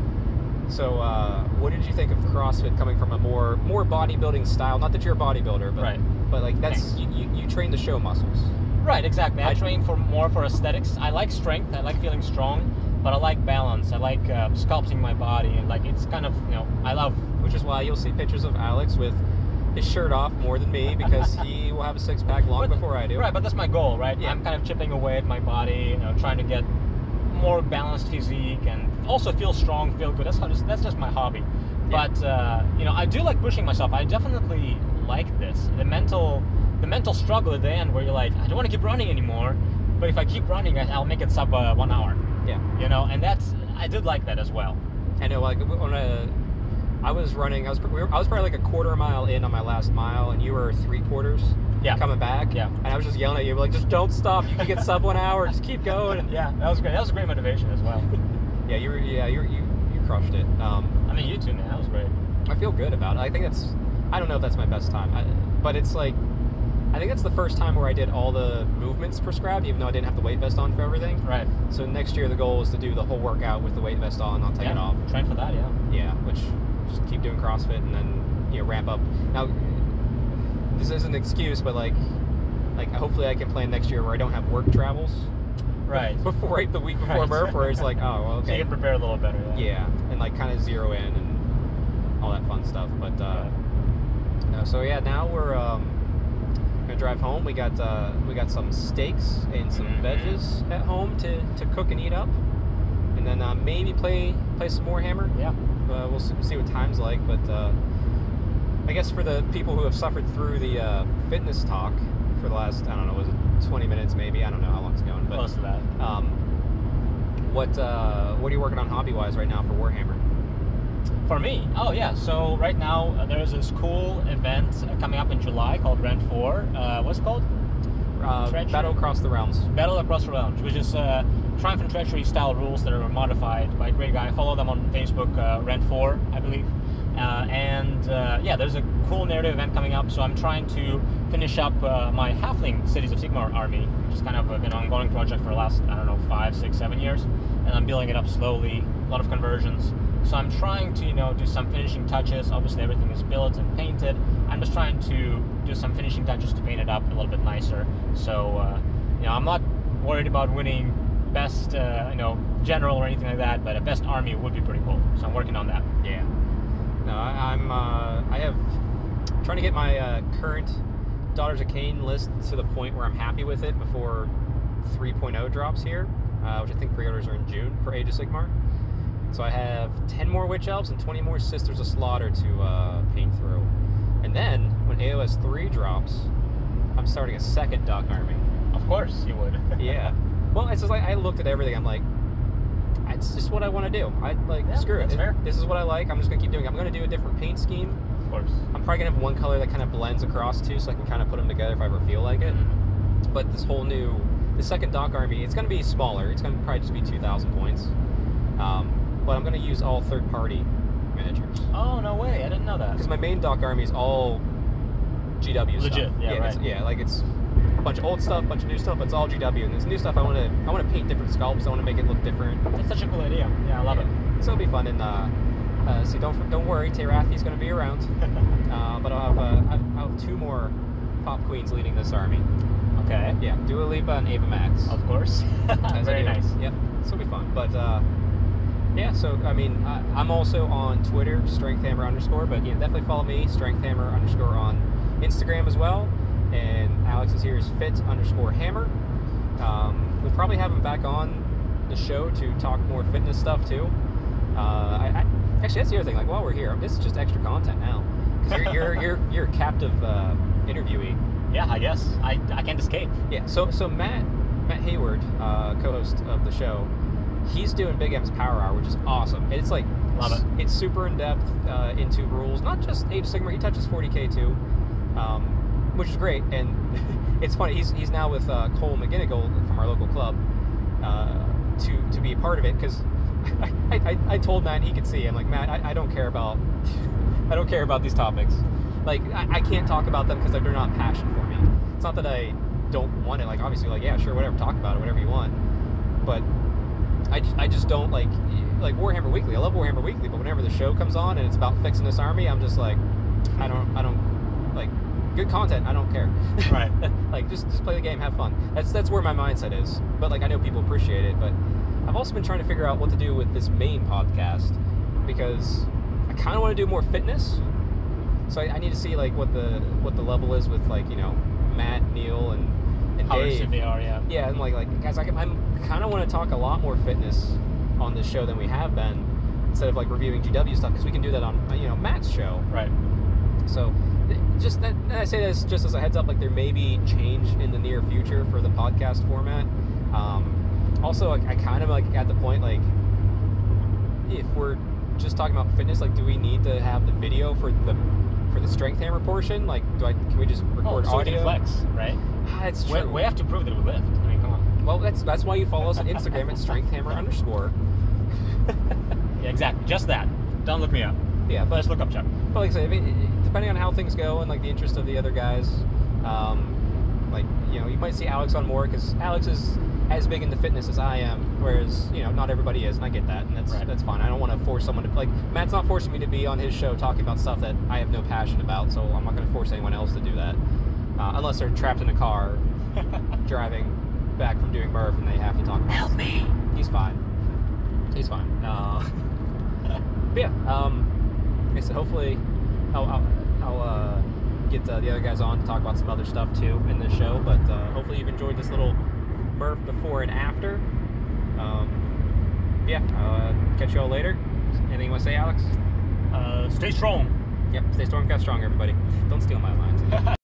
So, uh, what did you think of CrossFit coming from a more more bodybuilding style? Not that you're a bodybuilder, but Right. But like that's you, you, you train the show muscles. Right, exactly. I I- train for more for aesthetics. I like strength. I like feeling strong, but I like balance. I like uh, sculpting my body, and like it's kind of you know I love. Which is why you'll see pictures of Alex with his shirt off more than me because he will have a six pack long But- before I do. Right, but that's my goal, right? Yeah. I'm kind of chipping away at my body, you know, trying to get more balanced physique and also feel strong, feel good. That's how just, that's just my hobby. Yeah. But uh, you know, I do like pushing myself. I definitely like this. The mental, the mental struggle at the end, where you're like, I don't want to keep running anymore, but if I keep running, I'll make it sub uh, one hour. Yeah. You know, and that's I did like that as well. I know, like on a, I was running. I was we were, I was probably like a quarter mile in on my last mile, and you were three quarters. Yeah. Coming back. Yeah. And I was just yelling at you, like, just don't stop. You can get sub one hour. Just keep going. Yeah, that was great. That was great motivation as well. Yeah. You were. Yeah. You were, you you crushed it. Um, I mean, you too, man. That was great. I feel good about it. I think that's. I don't know if that's my best time, I, but it's like. I think that's the first time where I did all the movements prescribed, even though I didn't have the weight vest on for everything. Right. So next year the goal is to do the whole workout with the weight vest on. I'll take yeah. it off. Train for that, yeah. Yeah, which just keep doing CrossFit and then you know ramp up. Now, this is an excuse, but like, like hopefully I can plan next year where I don't have work travels. Right. Before right, the week before Right. Murph, where it's like, oh, well, okay. So you can prepare a little better. Yeah. yeah, and like kind of zero in and all that fun stuff. But uh, no, so yeah, now we're um, gonna drive home. We got uh, we got some steaks and some Mhm. veggies at home to, to cook and eat up, and then uh, maybe play play some more Hammer. Yeah. Uh, we'll see, see what time's like, but uh, I guess for the people who have suffered through the uh, fitness talk for the last, I don't know, was it 20 minutes maybe? I don't know how long it's going, but Close to that. um, what uh, what are you working on hobby wise right now for Warhammer? For me, oh yeah. So right now uh, there's this cool event uh, coming up in July called Rent Four. Uh, what's it called? Uh, Battle Across the Realms. Battle Across the Realms, which is uh, Triumph and Treachery style rules that are modified by a great guy. Follow them on Facebook, uh, Rent Four, I believe. Uh, and uh, yeah, there's a cool narrative event coming up. So I'm trying to finish up uh, my Halfling Cities of Sigmar army, which is kind of an ongoing project for the last I don't know five, six, seven years, and I'm building it up slowly. A lot of conversions. So I'm trying to you know do some finishing touches. Obviously everything is built and painted. I'm just trying to do some finishing touches to paint it up a little bit nicer. So uh, you know I'm not worried about winning best uh, you know general or anything like that, but a best army would be pretty cool. So I'm working on that. Yeah. No, I, I'm. Uh, I have trying to get my uh, current Daughters of Khaine list to the point where I'm happy with it before 3.0 drops here, uh, which I think pre-orders are in June for Age of Sigmar. So I have 10 more Witch Elves and 20 more Sisters of Slaughter to uh, paint through. And then when AOS 3 drops, I'm starting a second DoK army. Of course you would. yeah. Well, it's just like I looked at everything. I'm like, it's just what I want to do. I like Yeah, screw it. fair. This is what I like. I'm just gonna keep doing. it. I'm gonna do a different paint scheme. Of course. I'm probably gonna have one color that kind of blends across too, so I can kind of put them together if I ever feel like it. But this whole new, the second DoK Army, it's gonna be smaller. It's gonna probably just be 2,000 points. Um, but I'm gonna use all third-party managers. Oh no way! I didn't know that. because my main DoK Army is all GW Legit, stuff. yeah, it's- right. yeah, like it's a bunch of old stuff, a bunch of new stuff, but it's all GW. And this new stuff, I want to, I want to paint different sculpts. I want to make it look different. That's such a cool idea. Yeah, I love it. So it'll be fun. And uh, uh, see, don't don't worry, Morathi's going to be around. uh, but I'll have uh, I'll have two more pop queens leading this army. Okay. Yeah, Dua Lipa and Ava Max. Of course. Very nice. Yep. So it'll be fun. But uh, yeah, so I mean, I, I'm also on Twitter, strengthhammer underscore. But you yeah, definitely follow me, strengthhammer underscore on Instagram as well. And Alex is here is fit underscore hammer. Um, we'll probably have him back on the show to talk more fitness stuff too. Uh, I, I, actually, that's the other thing. Like while we're here, this is just extra content now. 'Cause you're, you're you're you're a captive uh, interviewee. Yeah, I guess I I can't escape. Yeah. So so Matt Matt Hayward, uh, co-host of the show, he's doing Big M's Power Hour, which is awesome. It's like Love it. It's super in depth uh, into rules, not just Age of Sigmar. He touches 40k too, um, which is great. And it's funny. He's he's now with uh, Cole McGinnigal from our local club uh, to to be a part of it because. I, I, I told Matt he could see. I'm like Matt. I, I don't care about I don't care about these topics. Like I, I can't talk about them because they're not passion for me. It's not that I don't want it. Like obviously, like yeah, sure, whatever, talk about it, whatever you want. But I, I just don't like like Warhammer Weekly. I love Warhammer Weekly, but whenever the show comes on and it's about fixing this army, I'm just like, I don't I don't like good content. I don't care. Right. like just just play the game, have fun. That's that's where my mindset is. But like I know people appreciate it, but I've also been trying to figure out what to do with this main podcast because I kind of want to do more fitness. So I, I need to see like what the what the level is with like you know Matt, Neil, and and How Dave. they are, yeah. Yeah, and like like guys, I, I'm kind of want to talk a lot more fitness on this show than we have been instead of like reviewing GW stuff because we can do that on you know Matt's show. Right. So just that and I say this just as a heads up, like there may be change in the near future for the podcast format. Um, also, like, I kind of like at the point like if we're just talking about fitness, like do we need to have the video for the for the strength hammer portion? Like, do I can we just Oh, record so we audio? flex, right? Ah, it's We, true. we have to prove that we lift. I mean, come on. Well, that's that's why you follow us on Instagram at strengthhammer underscore. Yeah, exactly. Just that. Don't look me up. Yeah, but Just look up Chuck. But like I say, it- depending on how things go and like the interest of the other guys, um, like you know, you might see Alex on more because Alex is as big into fitness as I am, whereas you know not everybody is, and I get that, and that's Right. that's fine. I don't want to force someone to like Matt's not forcing me to be on his show talking about stuff that I have no passion about, so I'm not going to force anyone else to do that uh, unless they're trapped in a car driving back from doing Murph and they have to talk about help me. He's fine. He's fine. Uh, but yeah, um, I said, hopefully I'll, I'll, I'll uh, get uh, the other guys on to talk about some other stuff too in this show. But uh, hopefully you've enjoyed this little Murph before and after. Um, yeah, uh, catch you all later. Anything you want to say, Alex? Uh, stay strong. Yep, stay Stormcast strong, everybody. Don't steal my